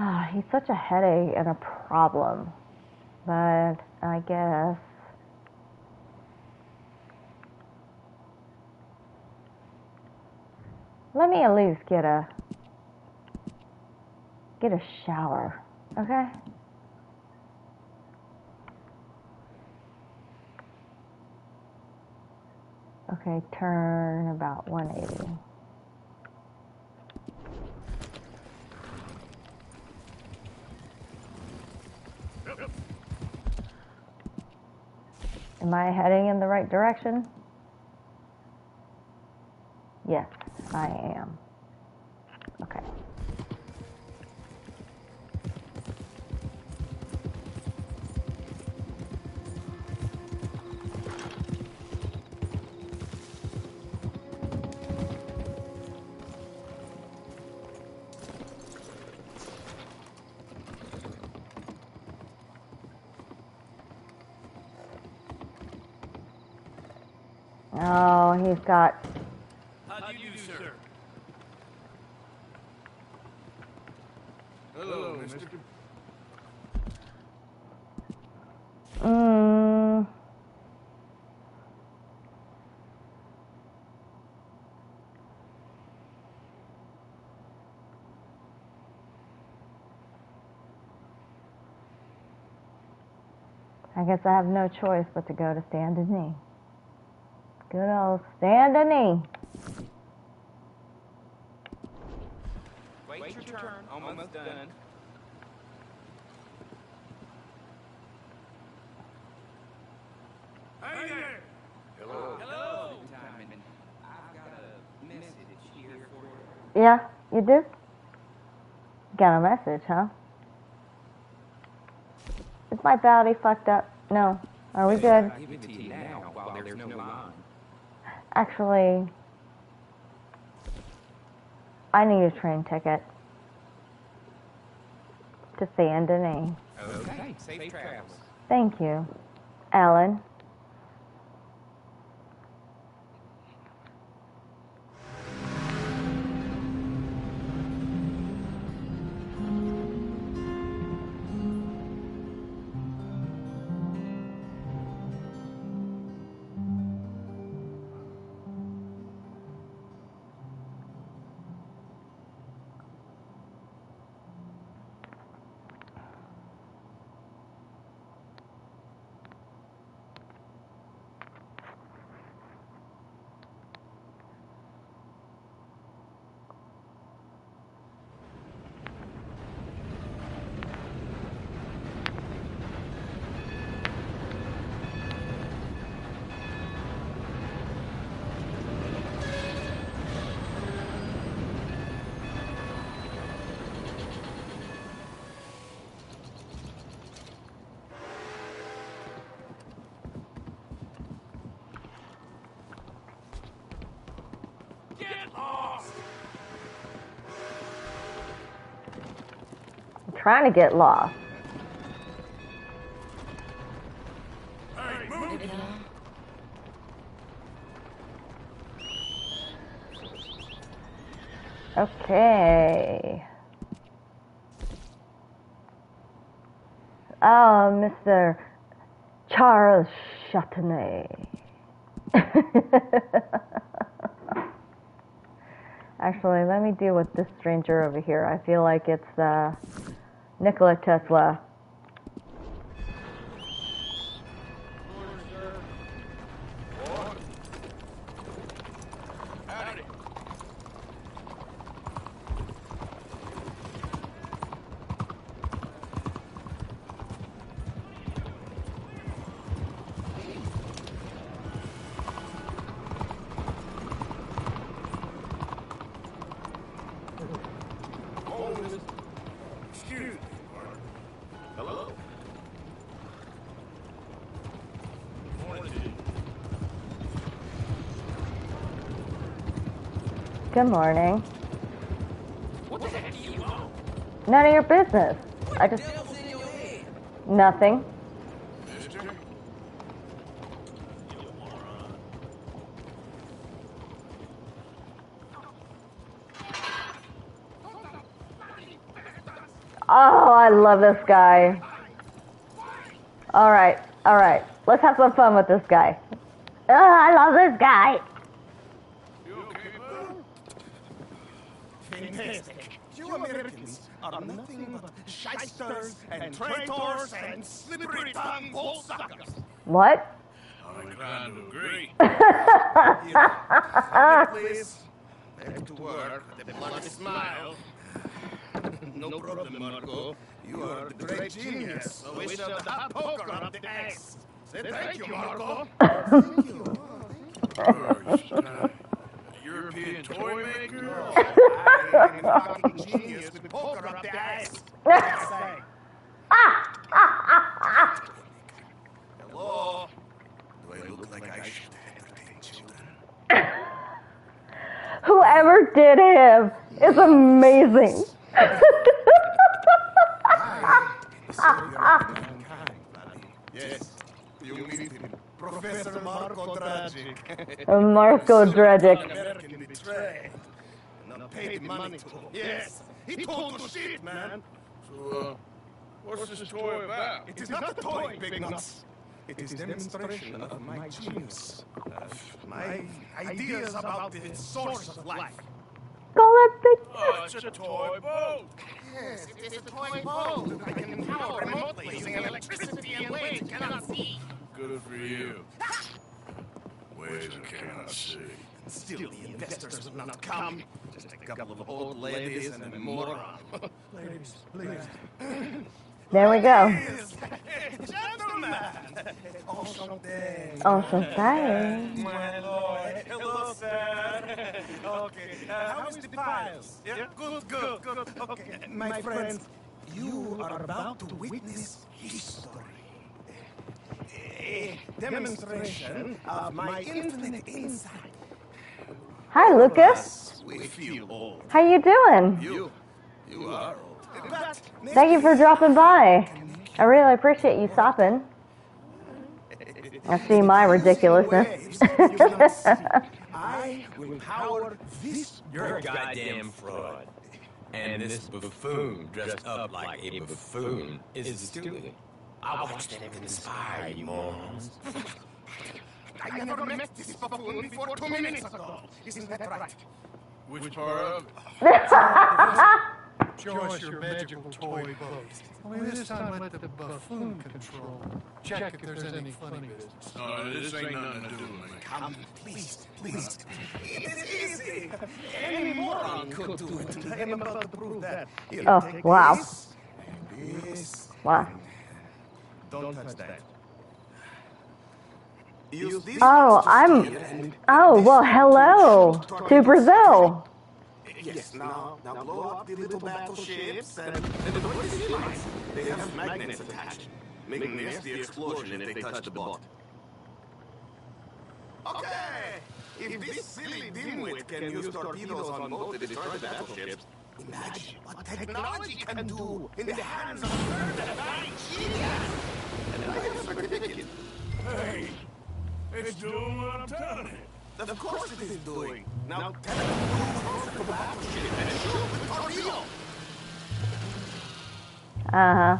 Ah, he's such a headache and a problem. But I guess. Let me at least get a get a shower, okay? Okay, turn about 180. Am I heading in the right direction? Yes, I am. Guess I have no choice but to go to Stand Knee. Good old Stand Knee. Wait your turn. Almost done. Hey there! Hello. Hello. I've got a message here for you. Yeah, you do? Got a message, huh? Is my battery fucked up? No. Are we good? I'll give it to you now while there's no line. Actually, I need a train ticket to Saint Denis. Okay, safe travels. Thank you, Alan. Trying to get lost. Okay. Oh, Mr. Charles Châtenay. *laughs* Actually, let me deal with this stranger over here. I feel like it's uh, Nikola Tesla. Excuse me, partner. Hello? Morning to you. Good morning. What? None of your business. I just. Nothing. Oh, I love this guy. All right, all right. Let's have some fun with this guy. Oh, I love this guy. Fantastic. You Americans are nothing but shysters and traitors and slippery tongue bull suckers. What? I'm inclined to agree. *laughs* *laughs* Please, back to work with a bloody smile. no problem, Marko. You are the great genius. So we shall the hot poker up the ass. Say thank you, Marko. *laughs* thank you. Uh, European toy maker? I am a fucking genius with poker up the ass. Hello? Do I look like I should entertain children? Whoever did him is amazing. Yes, you meet him. Professor Marko Dragic. Marko Dragic. American betrayed. Not paid money to. Yes, he pulled the shit, man. So, uh, what's this toy about? It is not a toy, Big Nuts. It is demonstration of my genius, of my ideas about the source of life. Call it big. Oh, it's a toy boat. Yes, it is a toy boat. I can power remotely using electricity in ways you cannot see. Good for you. Ways I cannot see. Still, the investors will not come. Just a couple of old ladies and a moron. Ladies, please. There we go. Gentlemen! Enchanté. Enchanté. My lord. Hello, sir. Okay. Uh, how is the piles? Yeah, good, good, good. Okay, my friends, you are about to witness history. A demonstration of my infinite insight. Hi, Lucas. We feel old. How you doing? You, you are old. But Thank you for dropping by. I really appreciate you stopping. I see my ridiculousness. *laughs* I will power this. You're a goddamn fraud. And this buffoon dressed up like a buffoon is stupid. I'll watch them conspire, you morons. I never met this buffoon before two minutes ago. Isn't that right? Which part of *laughs* Show us your magical toy boat. Only this time let the buffoon control. Check if there's any funny business. No, this ain't nothing to do with me. Come, please, please. It is easy. Any moron could do it. I am about to prove that. Here, Oh, take wow. This, and this. Wow. Don't touch that. Use Oh, I'm. Oh, well, hello to Brazil. Yes, now, now blow up the little battleships and, and the way they. They have magnets attached, making this the explosion if they touch the boat. Okay, if this silly dimwit can use torpedoes on boat to destroy the battleships, imagine what technology can do in the hands of a third divine genius. And I am certificate. Hey, it's doing what I'm telling it. Of course it is doing. Now tell it to move closer the battleship and shoot the torpedo. Uh huh.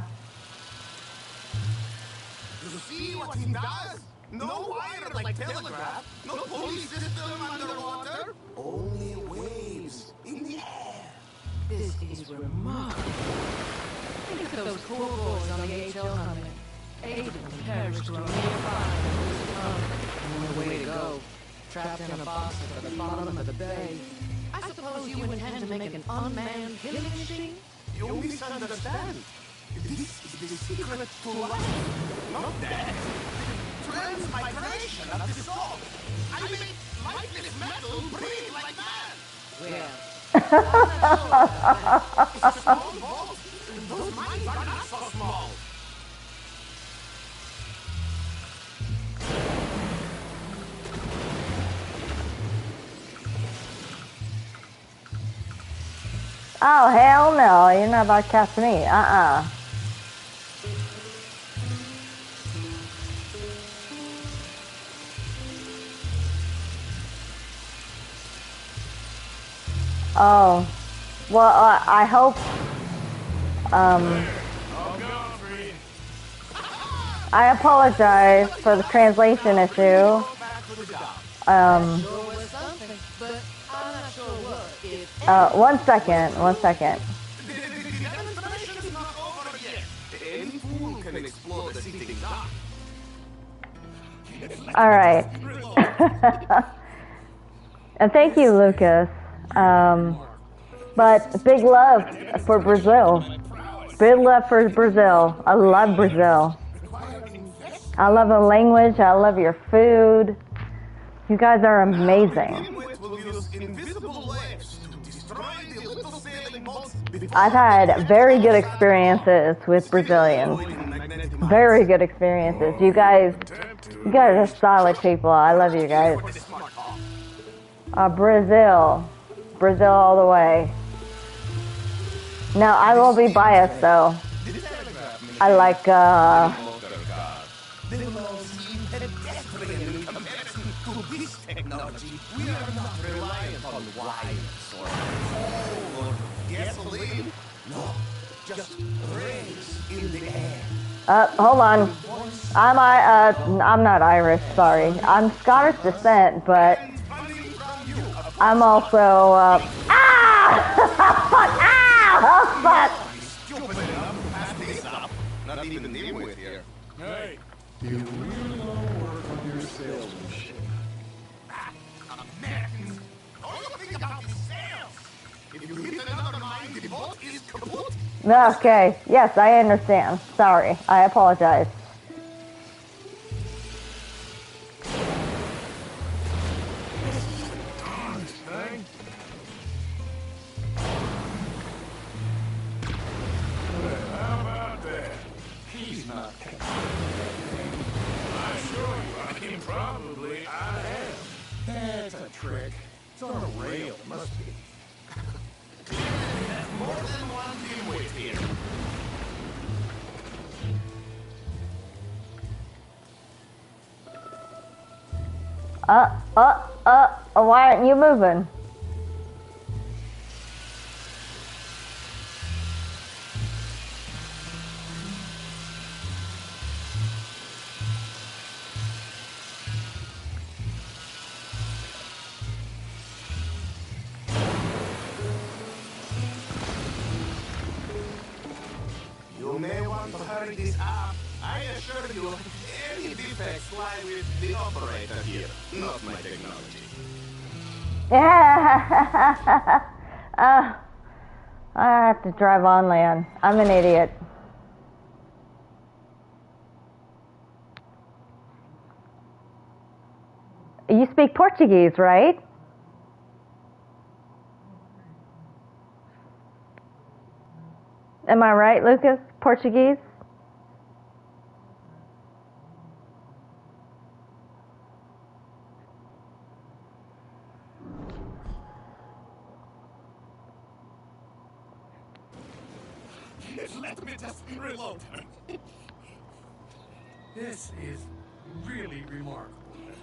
You see what he does? No wire like telegraph, no police system underwater, only waves in the air. This is remarkable. Think of those poor boys on the HL Hunley. Eight perished nearby. Oh, way to go. Trapped in a box at the bottom of the bay. I suppose you intend to make an unmanned killing machine? You misunderstand. This is the secret to life, not death. Transmigration of the soul. I make lifeless metal breathe like man. It's a small boat. Those minds are not Oh, hell no. You're not about to catch me. Uh uh Oh, well, uh, I hope. Um, I apologize for the translation issue. Um, uh, one second, one second. All right. *laughs* and thank you, Lucas. Um, but big love for Brazil. Big love for Brazil. I love Brazil. I love the language. I love your food. You guys are amazing. I've had very good experiences with Brazilians. Very good experiences. You guys, you guys are solid people. I love you guys. Uh, Brazil, Brazil all the way. Now, I will be biased though. I like uh, gasoline. No, just rays in the air. uh, hold on. I'm I uh, I'm not Irish. Sorry, I'm Scottish descent, but I'm also uh, ah, *laughs* fuck, ah, fuck. Stupid enough, pass this up. Not even deal with here. Hey, you Okay. Yes, I understand. Sorry. I apologize. Trick. It's on a rail, must Uh, uh, uh, why aren't you moving? Not my technology. Uh, *laughs* I have to drive on land. I'm an idiot. You speak Portuguese, right? Am I right, Lucas? Portuguese? Let me just reload. This is really remarkable.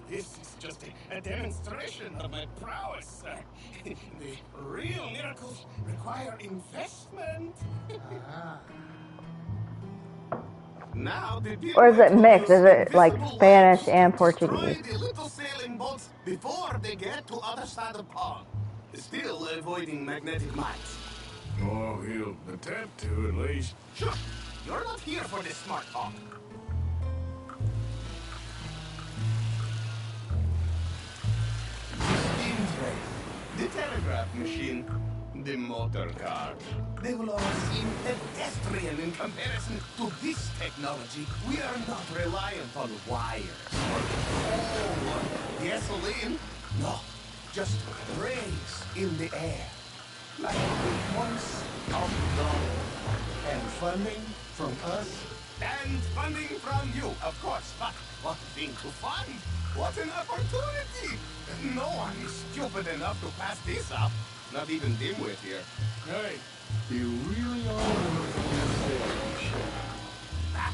This is just a, a demonstration of my prowess. *laughs* The real miracles require investment. *laughs* Now, the deal Or is it mixed? Is it like Spanish and Portuguese? the little sailing boats before they get to other side of pond. Still avoiding magnetic mines. Oh, he'll attempt to at least. Sure, you're not here for this smart talk. The telegraph machine, the motor car. They will all seem pedestrian in comparison to this technology. We are not reliant on wires or coal or gasoline. No, just rays in the air. Like the once of God. And funding from us? And funding from you, of course. But what a thing to fund! What an opportunity! No one is stupid enough to pass this up. Not even Dimwit here. Hey, you really are Ah,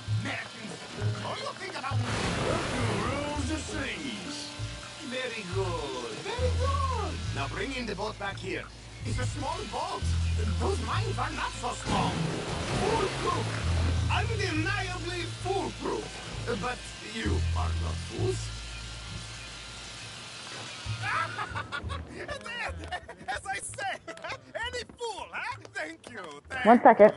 Americans! All you think about rules the seas. Very good. Very good. Now bring in the boat back here. It's a small boat. Those mines are not so small. Foolproof. Undeniably foolproof. But you are not fools. *laughs* As I say, *laughs* any fool, huh? Thank you. Thank One second.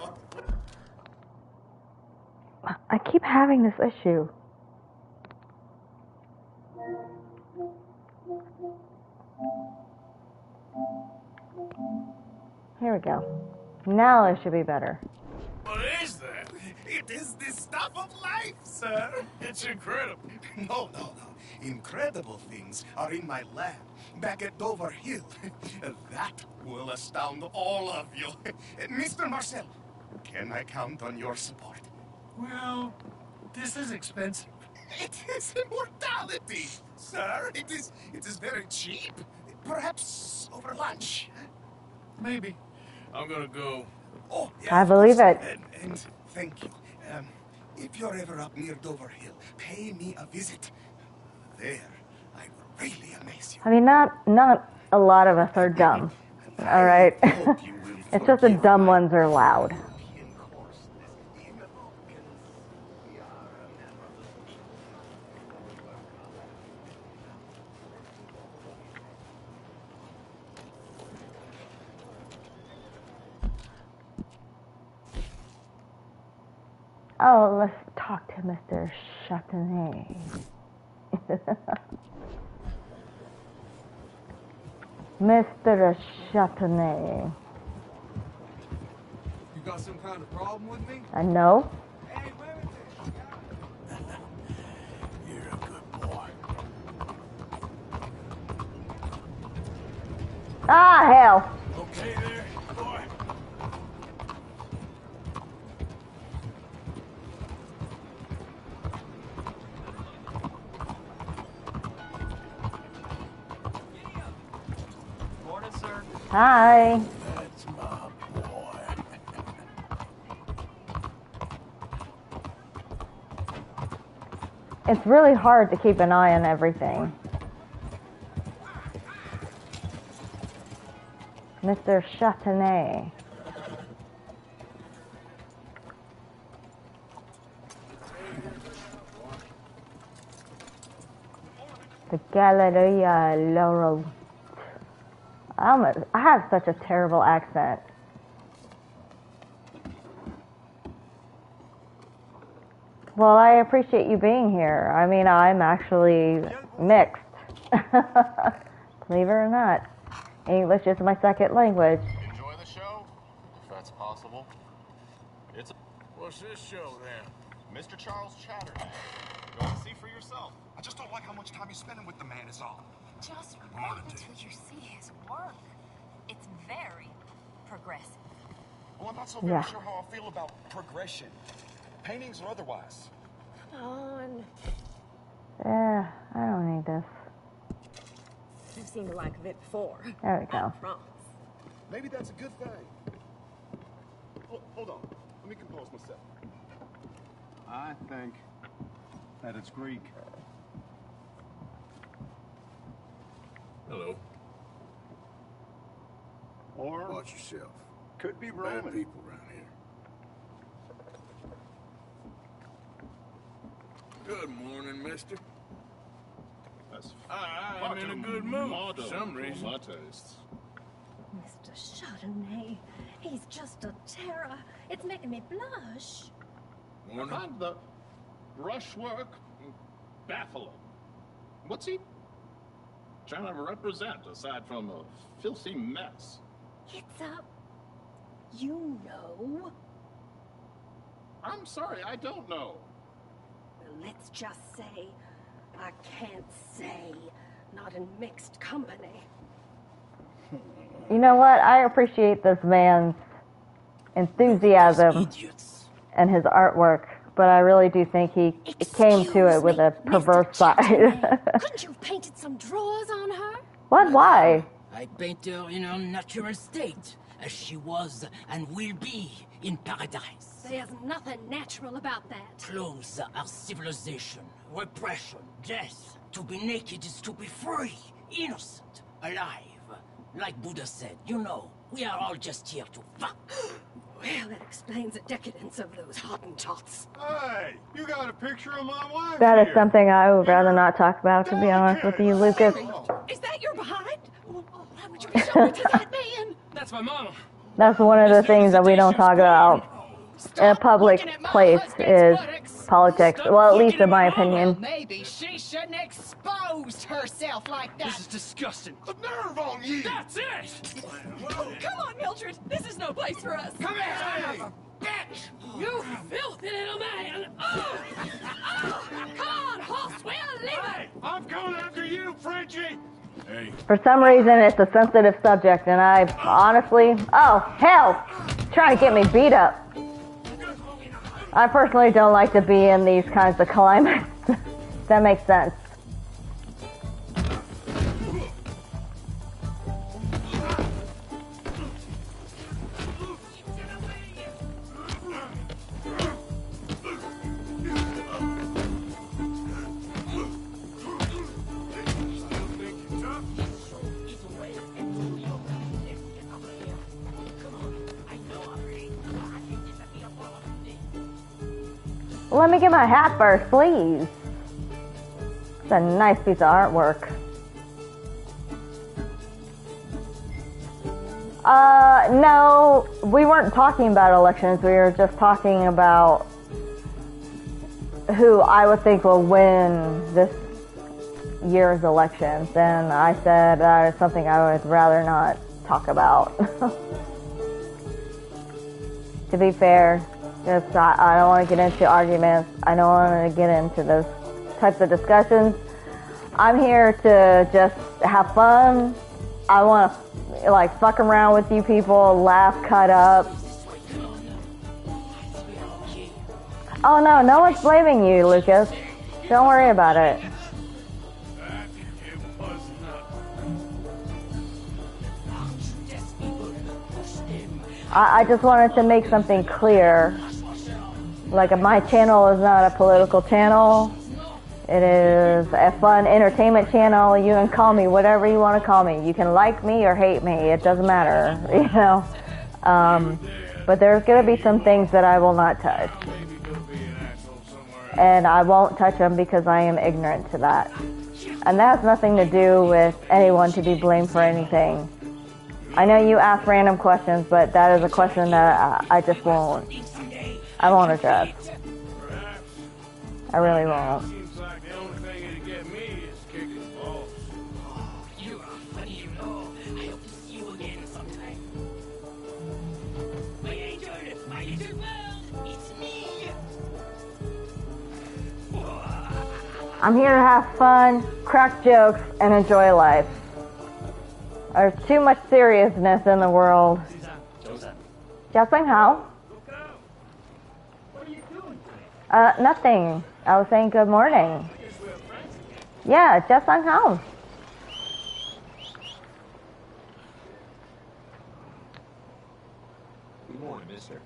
I keep having this issue. Here we go. Now it should be better. What is that? It is the stuff of life, sir. It's incredible. No, no, no. Incredible things are in my lab back at Dover Hill. *laughs* that will astound all of you. *laughs* Mr. Marcel, can I count on your support? Well, this is expensive. It is immortality, sir. It is it is very cheap. Perhaps over lunch. Maybe. I'm gonna go. Oh, I believe it. And, and thank you. If you're ever up near Dover Hill, pay me a visit. There, I will really amaze you. I mean, not not a lot of us are *laughs* dumb. All right. *laughs* it's just the dumb ones are loud. Oh, let's talk to Mr. Châtenay. Mr. Châtenay. You got some kind of problem with me? I know. *laughs* You're a good boy. Ah, hell. Okay Hi. That's my boy. It's really hard to keep an eye on everything. Mr. Châtenay. The Galleria Laurel. I have such a terrible accent. Well, I appreciate you being here. I mean, I'm actually mixed. *laughs* Believe it or not. English is my second language. Enjoy the show, if that's possible. It's a- What's this show then? Mr. Charles Châtenay. Go and see for yourself. I just don't like how much time you're spending with the man. Is all. Just wait until you see his work. It's very progressive. Well, I'm not so very Yeah. sure how I feel about progression, paintings or otherwise. Come on. Yeah, I don't need this. You've seen the like of it before. There we go. Maybe that's a good thing. Hold, hold on. Let me compose myself. I think that it's Greek. Hello. Or Watch yourself. could be Bad people around here. Good morning, mister. That's I, I'm in a good mood for some reason. my tastes. Mr. Chardonnay, he's just a terror. It's making me blush. I find the brushwork baffling. What's he trying to represent aside from a filthy mess? It's a. You know. I'm sorry, I don't know. Well, let's just say I can't say. Not in mixed company. You know what? I appreciate this man's enthusiasm and his artwork, but I really do think he came to it with a perverse side. *laughs* Couldn't you have painted some drawers on her? what? Why? I paint her in her natural state, as she was and will be in paradise. There's nothing natural about that. Clothes are civilization, repression, death. To be naked is to be free, innocent, alive. Like Buddha said, you know, we are all just here to fuck. *gasps* Well, that explains the decadence of those Hottentots. Hey, you got a picture of my wife That is here. something I would rather not talk about, to be honest with you, Lucas. Is that your behind? Why would you be showing to that man? That's my mama. That's one of the things that we don't talk about in a public place is politics. Well, at least in my opinion. Maybe she shouldn't expose herself like that. This is disgusting. The nerve on you! That's it! Come on, Mildred. This is no place for us. Come here, son of a bitch! You filthy little man. Oh, oh, come on, horse. We'll leave it. I'm coming after you, Frenchie! For some reason, it's a sensitive subject, and I honestly, oh hell, trying to get me beat up. I personally don't like to be in these kinds of climates. *laughs* that makes sense. Let me get my hat first, please. It's a nice piece of artwork. Uh, no, we weren't talking about elections. We were just talking about who I would think will win this year's elections, and I said that is something I would rather not talk about. *laughs* to be fair, just I, I don't want to get into arguments. I don't want to get into those types of discussions. I'm here to just have fun. I want to like fuck around with you people, laugh, cut up. Oh no, no one's blaming you, Lucas. Don't worry about it. I, I just wanted to make something clear. Like my channel is not a political channel. It is a fun entertainment channel. You can call me whatever you want to call me. You can like me or hate me. It doesn't matter, *laughs* you know. Um, but there's going to be some things that I will not touch. And I won't touch them because I am ignorant to that. And that has nothing to do with anyone to be blamed for anything. I know you ask random questions, but that is a question that I, I just won't. I won't address. I really won't. I'm here to have fun, crack jokes, and enjoy life. There's too much seriousness in the world. Just like how? Uh, nothing. I was saying good morning. Yeah, just on house. Good morning, mister.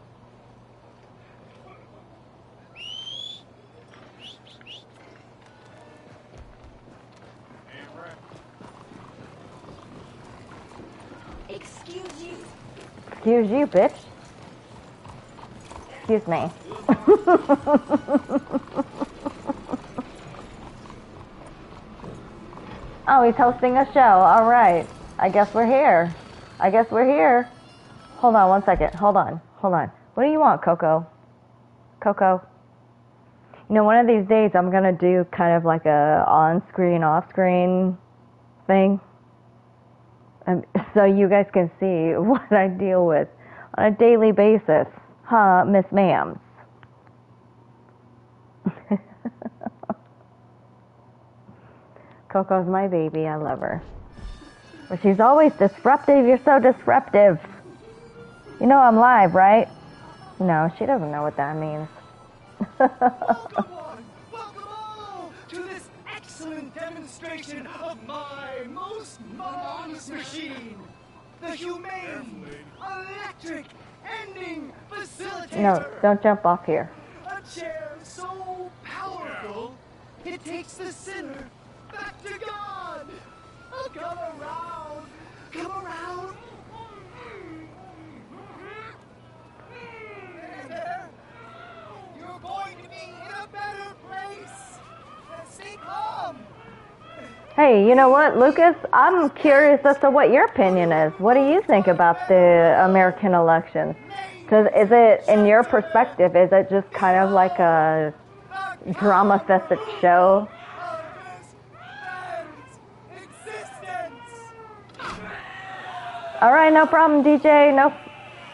Excuse you. Excuse you, bitch. Excuse me. *laughs* oh, he's hosting a show. All right. I guess we're here. I guess we're here. Hold on one second. Hold on. Hold on. What do you want, Coco? Coco. You know, one of these days I'm gonna do kind of like a on-screen, off-screen thing, um, *laughs* so you guys can see *laughs* what I deal with on a daily basis, huh, Miss Ma'ams? Coco's my baby. I love her. But she's always disruptive. You're so disruptive. You know I'm live, right? No, she doesn't know what that means. *laughs* to this excellent demonstration of my most marvelous machine, the humane electric ending facilitator. no, don't jump off here. A chair so powerful, it takes the sinner back to God. Oh, come around, come around. There. You're going to be in a better place. Stay calm. Hey, you know what, Lucas? I'm curious as to what your opinion is. What do you think about the American elections? Because is it, in your perspective, is it just kind of like a drama-fested show? All right, no problem, DJ. No,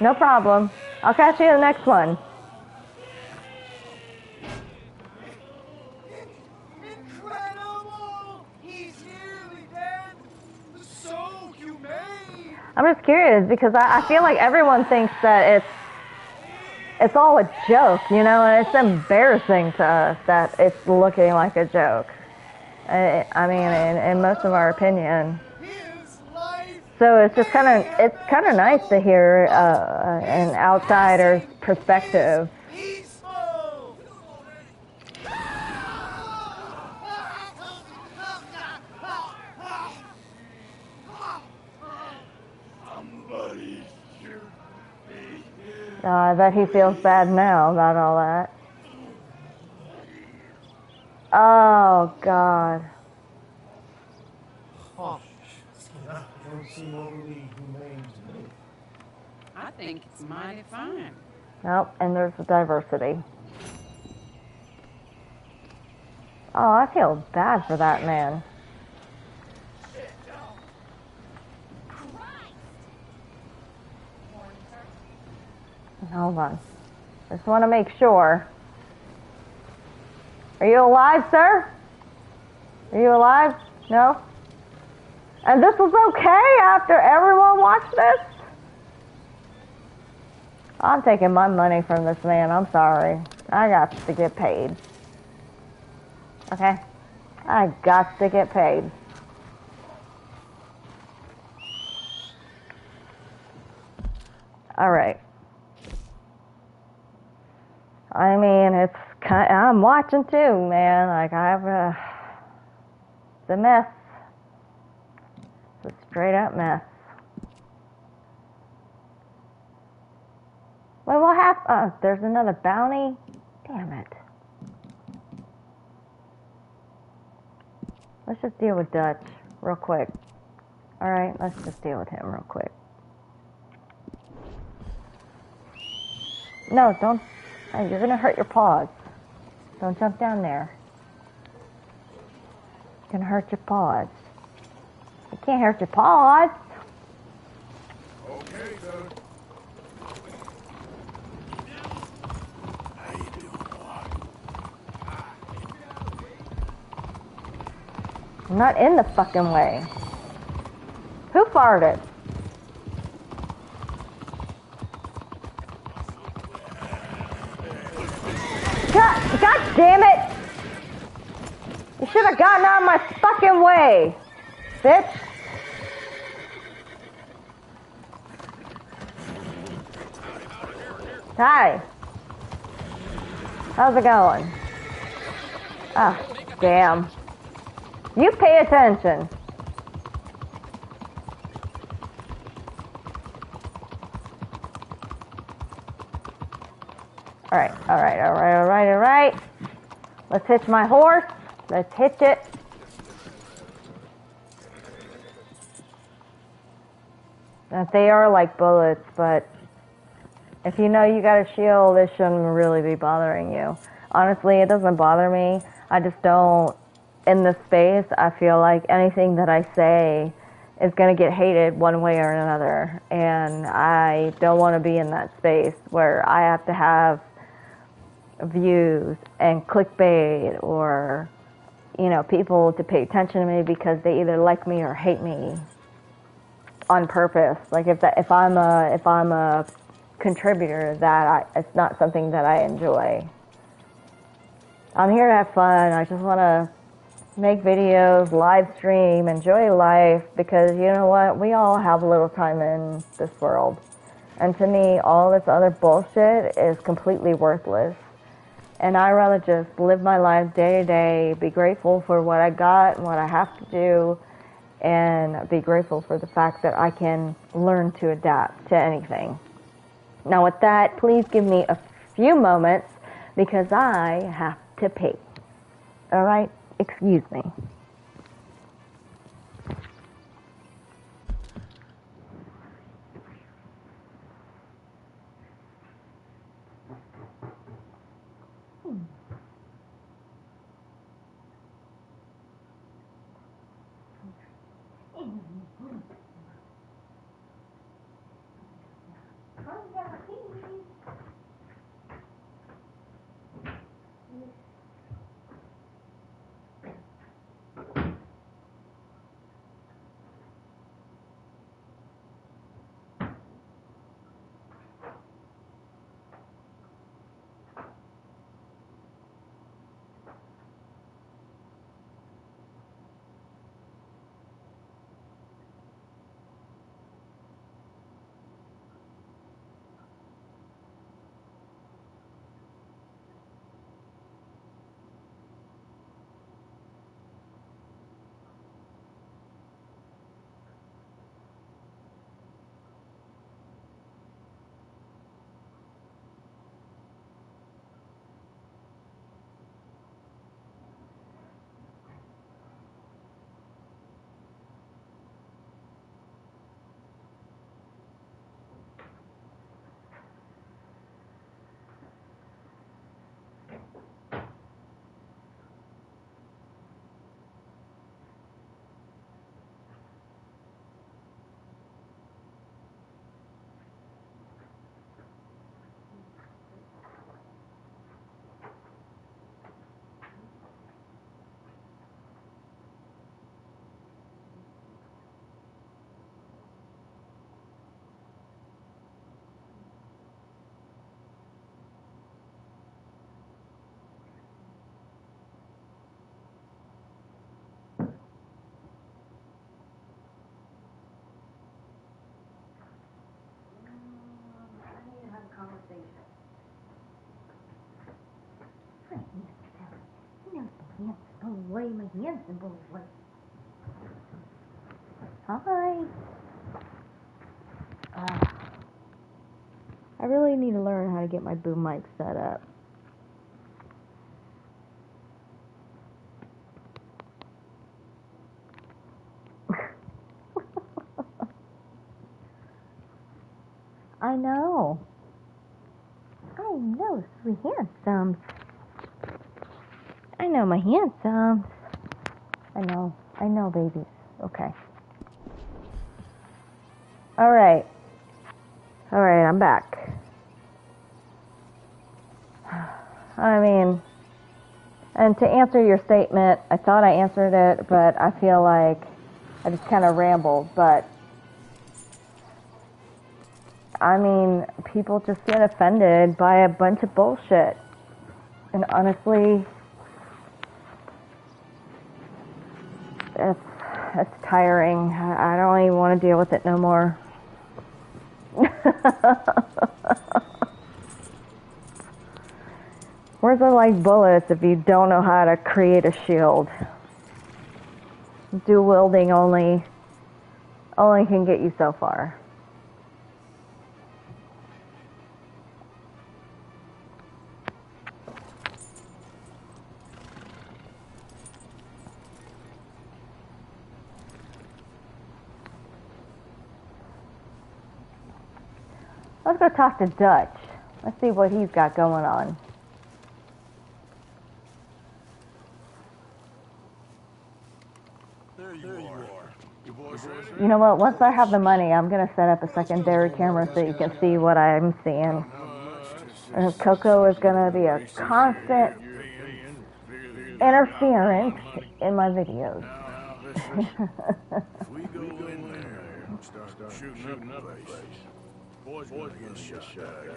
no problem. I'll catch you in the next one. I'm just curious because I, I feel like everyone thinks that it's it's all a joke, you know, and it's embarrassing to us that it's looking like a joke. I, I mean, in, in most of our opinion. So it's just kind of it's kind of nice to hear uh, an outsider's perspective. Uh, I bet he feels bad now about all that. Oh God. Oh, don't seem overly humane to me. I think it's mighty fine. Nope, and there's the diversity. Oh, I feel bad for that man. Hold on. Just want to make sure. Are you alive, sir? Are you alive? No? And this was okay after everyone watched this? I'm taking my money from this man. I'm sorry. I got to get paid. Okay? I got to get paid. All right. I mean, it's kind. I'm watching too, man. Like I've, uh, it's a mess. It's a straight up mess. Well, what happened? Oh, there's another bounty. Damn it. Let's just deal with Dutch real quick. All right, let's just deal with him real quick. No, don't. Oh, you're gonna hurt your paws. Don't jump down there. It's gonna hurt your paws. You can't hurt your paws. Okay, sir. I'm not in the fucking way. Who farted? God, damn it! You should have gotten out of my fucking way, bitch. Hi. How's it going? Ah, damn. You pay attention. All right, all right, all right, all right, all right. Let's hitch my horse. Let's hitch it. They are like bullets, but if you know you got a shield, this shouldn't really be bothering you. Honestly, it doesn't bother me. I just don't, in this space, I feel like anything that I say is going to get hated one way or another. And I don't want to be in that space where I have to have views and clickbait or, you know, people to pay attention to me because they either like me or hate me on purpose. Like if that, if I'm a, if I'm a contributor, that I, it's not something that I enjoy. I'm here to have fun. I just want to make videos, live stream, enjoy life because you know what? We all have a little time in this world. And to me, all this other bullshit is completely worthless. And I rather just live my life day to day, be grateful for what I got and what I have to do, and be grateful for the fact that I can learn to adapt to anything. Now, with that, please give me a few moments because I have to pee. All right? Excuse me. Boy, my hands handsome boy. Hi. Uh, I really need to learn how to get my boom mic set up. *laughs* I know. I know, sweet handsome. I know my handsome. I know. I know, babies. Okay. All right. All right, I'm back. *sighs* I mean, and to answer your statement, I thought I answered it, but I feel like I just kind of rambled. But I mean, people just get offended by a bunch of bullshit. And honestly, it's, it's tiring. I don't even want to deal with it no more. *laughs* Where's the like bullets if you don't know how to create a shield? Dual wielding only only can get you so far. Go talk to Dutch. Let's see what he's got going on. There you are. You boys ready? You know what? Once I have the money, I'm gonna set up a secondary camera so you can see what I'm seeing. And Coco is gonna be a constant interference in my videos. If *laughs* we go in there and start shooting up the place, boys gonna get shot out.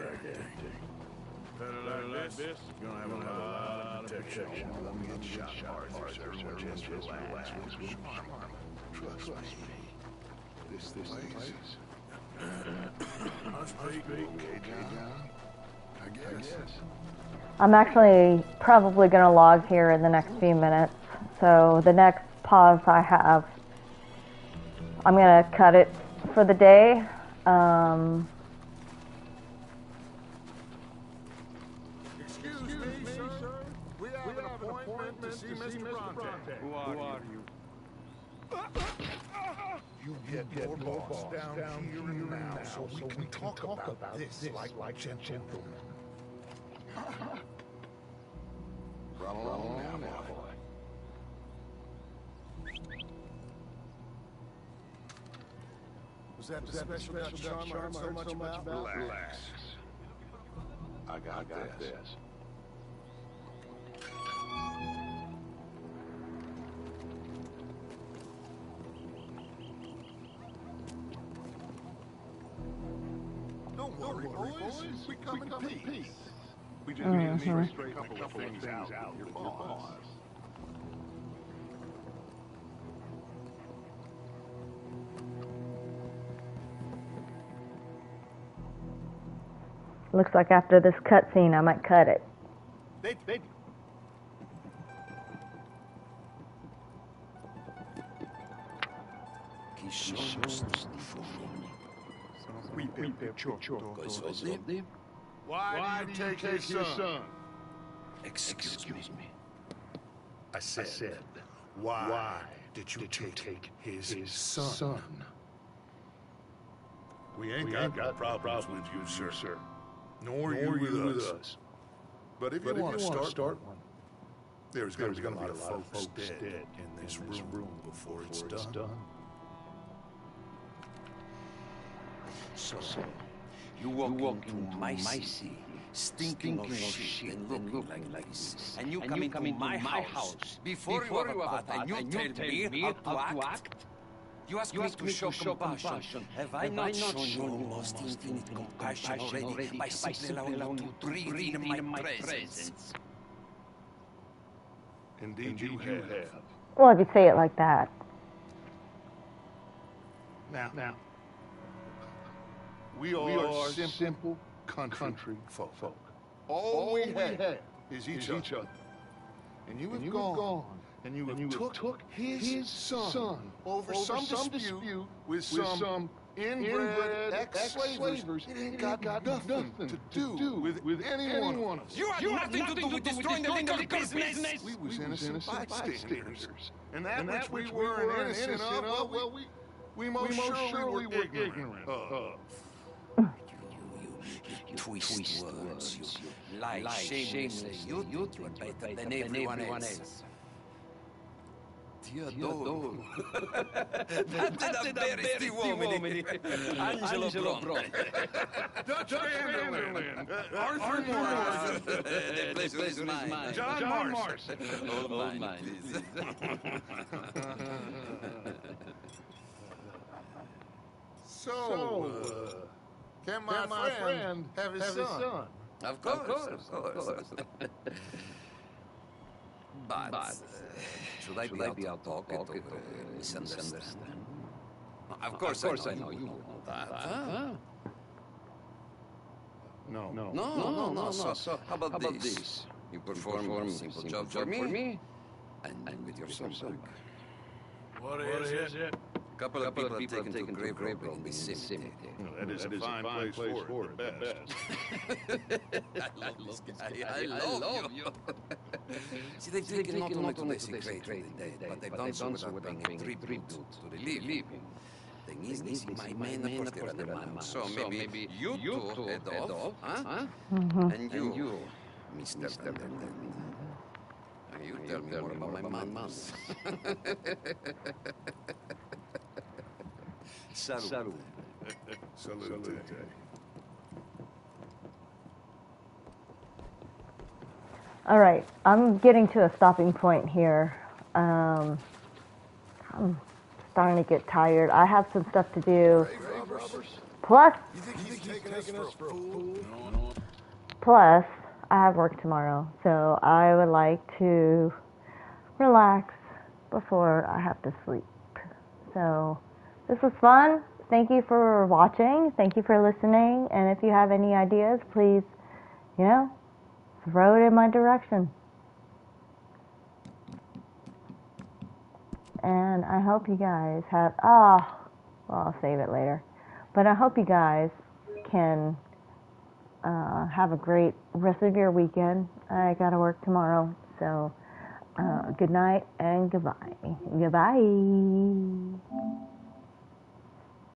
Better like this, you're gonna have a lot of protection. Let me get shot hard, sir. Just relax. Trust me. This, this place. *coughs* Must be okay, John. I guess. I'm actually probably gonna log here in the next few minutes. So the next pause I have, I'm gonna cut it for the day. Um, Excuse me, sir. We have an appointment to see Mr. Bronte. Who are you? You get, get your boss down, here and now, so we can talk, about, this like, like gentlemen. *laughs* Run along now, my boy. Was that the special Dutch charm I heard so much about? Relax. I got, this. Don't worry, boys. We come in peace. We just Mhm. need to straighten a couple of things out with your boss. looks like after this cutscene, I might cut it. They, they, Why did you take his son? Excuse me. I said, why, did you take, his, son? We ain't got, no problems with you, sir. Sir. Nor, you with, us. But if you want to start, one, there's going to be a lot of folks dead in this room before it's done. So, so you walk, walk into my sea, stinking of shit, and looking like, this, and you come into my house before, you have a bath, and you tell me how to act? You ask, me, to show compassion. Have I not shown you almost infinite compassion already by simply allowing you to breathe in my presence? Indeed, you have. Well, if you say it like that. Now, now, we are, simple, country, folk. All, we have is each, other. And you have gone, and you, and you took, took his, his son, son over, over some, some dispute, dispute with some, some inbred ex-slavers. It ain't got, got nothing, nothing to do with, with any, any one of us. You have you nothing, nothing to do with destroying the legal business. business. We was innocent bystanders. And that, and that which we were innocent of, well, well, we, we most, we most surely were ignorant of. Twist, twist words, you lie, lie shamelessly. You, you, you better than everyone else. Teodoro. *laughs* *laughs* *laughs* That's an Alberti uomini. Angelo Bronte. Dutch van der Linde. Arthur Morris. The pleasure is mine. John Mars. All mine, please. So, uh, can my, can my friend, friend have his, have son? his son? Of course, of course. Of course. *laughs* but, but uh, should I should be, I be out talking to her? Uh, misunderstand? Of course, of course I know, I know you know that. Huh? No. No. No, no, no, no. So, so how about, how about this? this? You perform, perform a simple, simple job, job for me, for me and, and with your son back. What is it? A couple, couple of people, have taken, taken to grave robbery in the cemetery. No, that is, that a, is fine a fine place, place for it, at best. *laughs* I love this guy. I, I love you. *laughs* See, they've taken not only to desecrate the dead, but they've done so without paying tribute to the living. Thing is, this my main apostera the man. So maybe you two head off, huh? Mm-hmm. And you, Mr. van der Linde. You tell me more about my man. *laughs* Salute. Salute. Salute. All right, I'm getting to a stopping point here. Um, I'm starting to get tired. I have some stuff to do. Plus, plus, I have work tomorrow, so I would like to relax before I have to sleep. So. This was fun. Thank you for watching. Thank you for listening. And if you have any ideas, please, you know, throw it in my direction. And I hope you guys have, oh, well, I'll save it later. But I hope you guys can uh, have a great rest of your weekend. I got to work tomorrow. So, uh, good night and goodbye. Goodbye.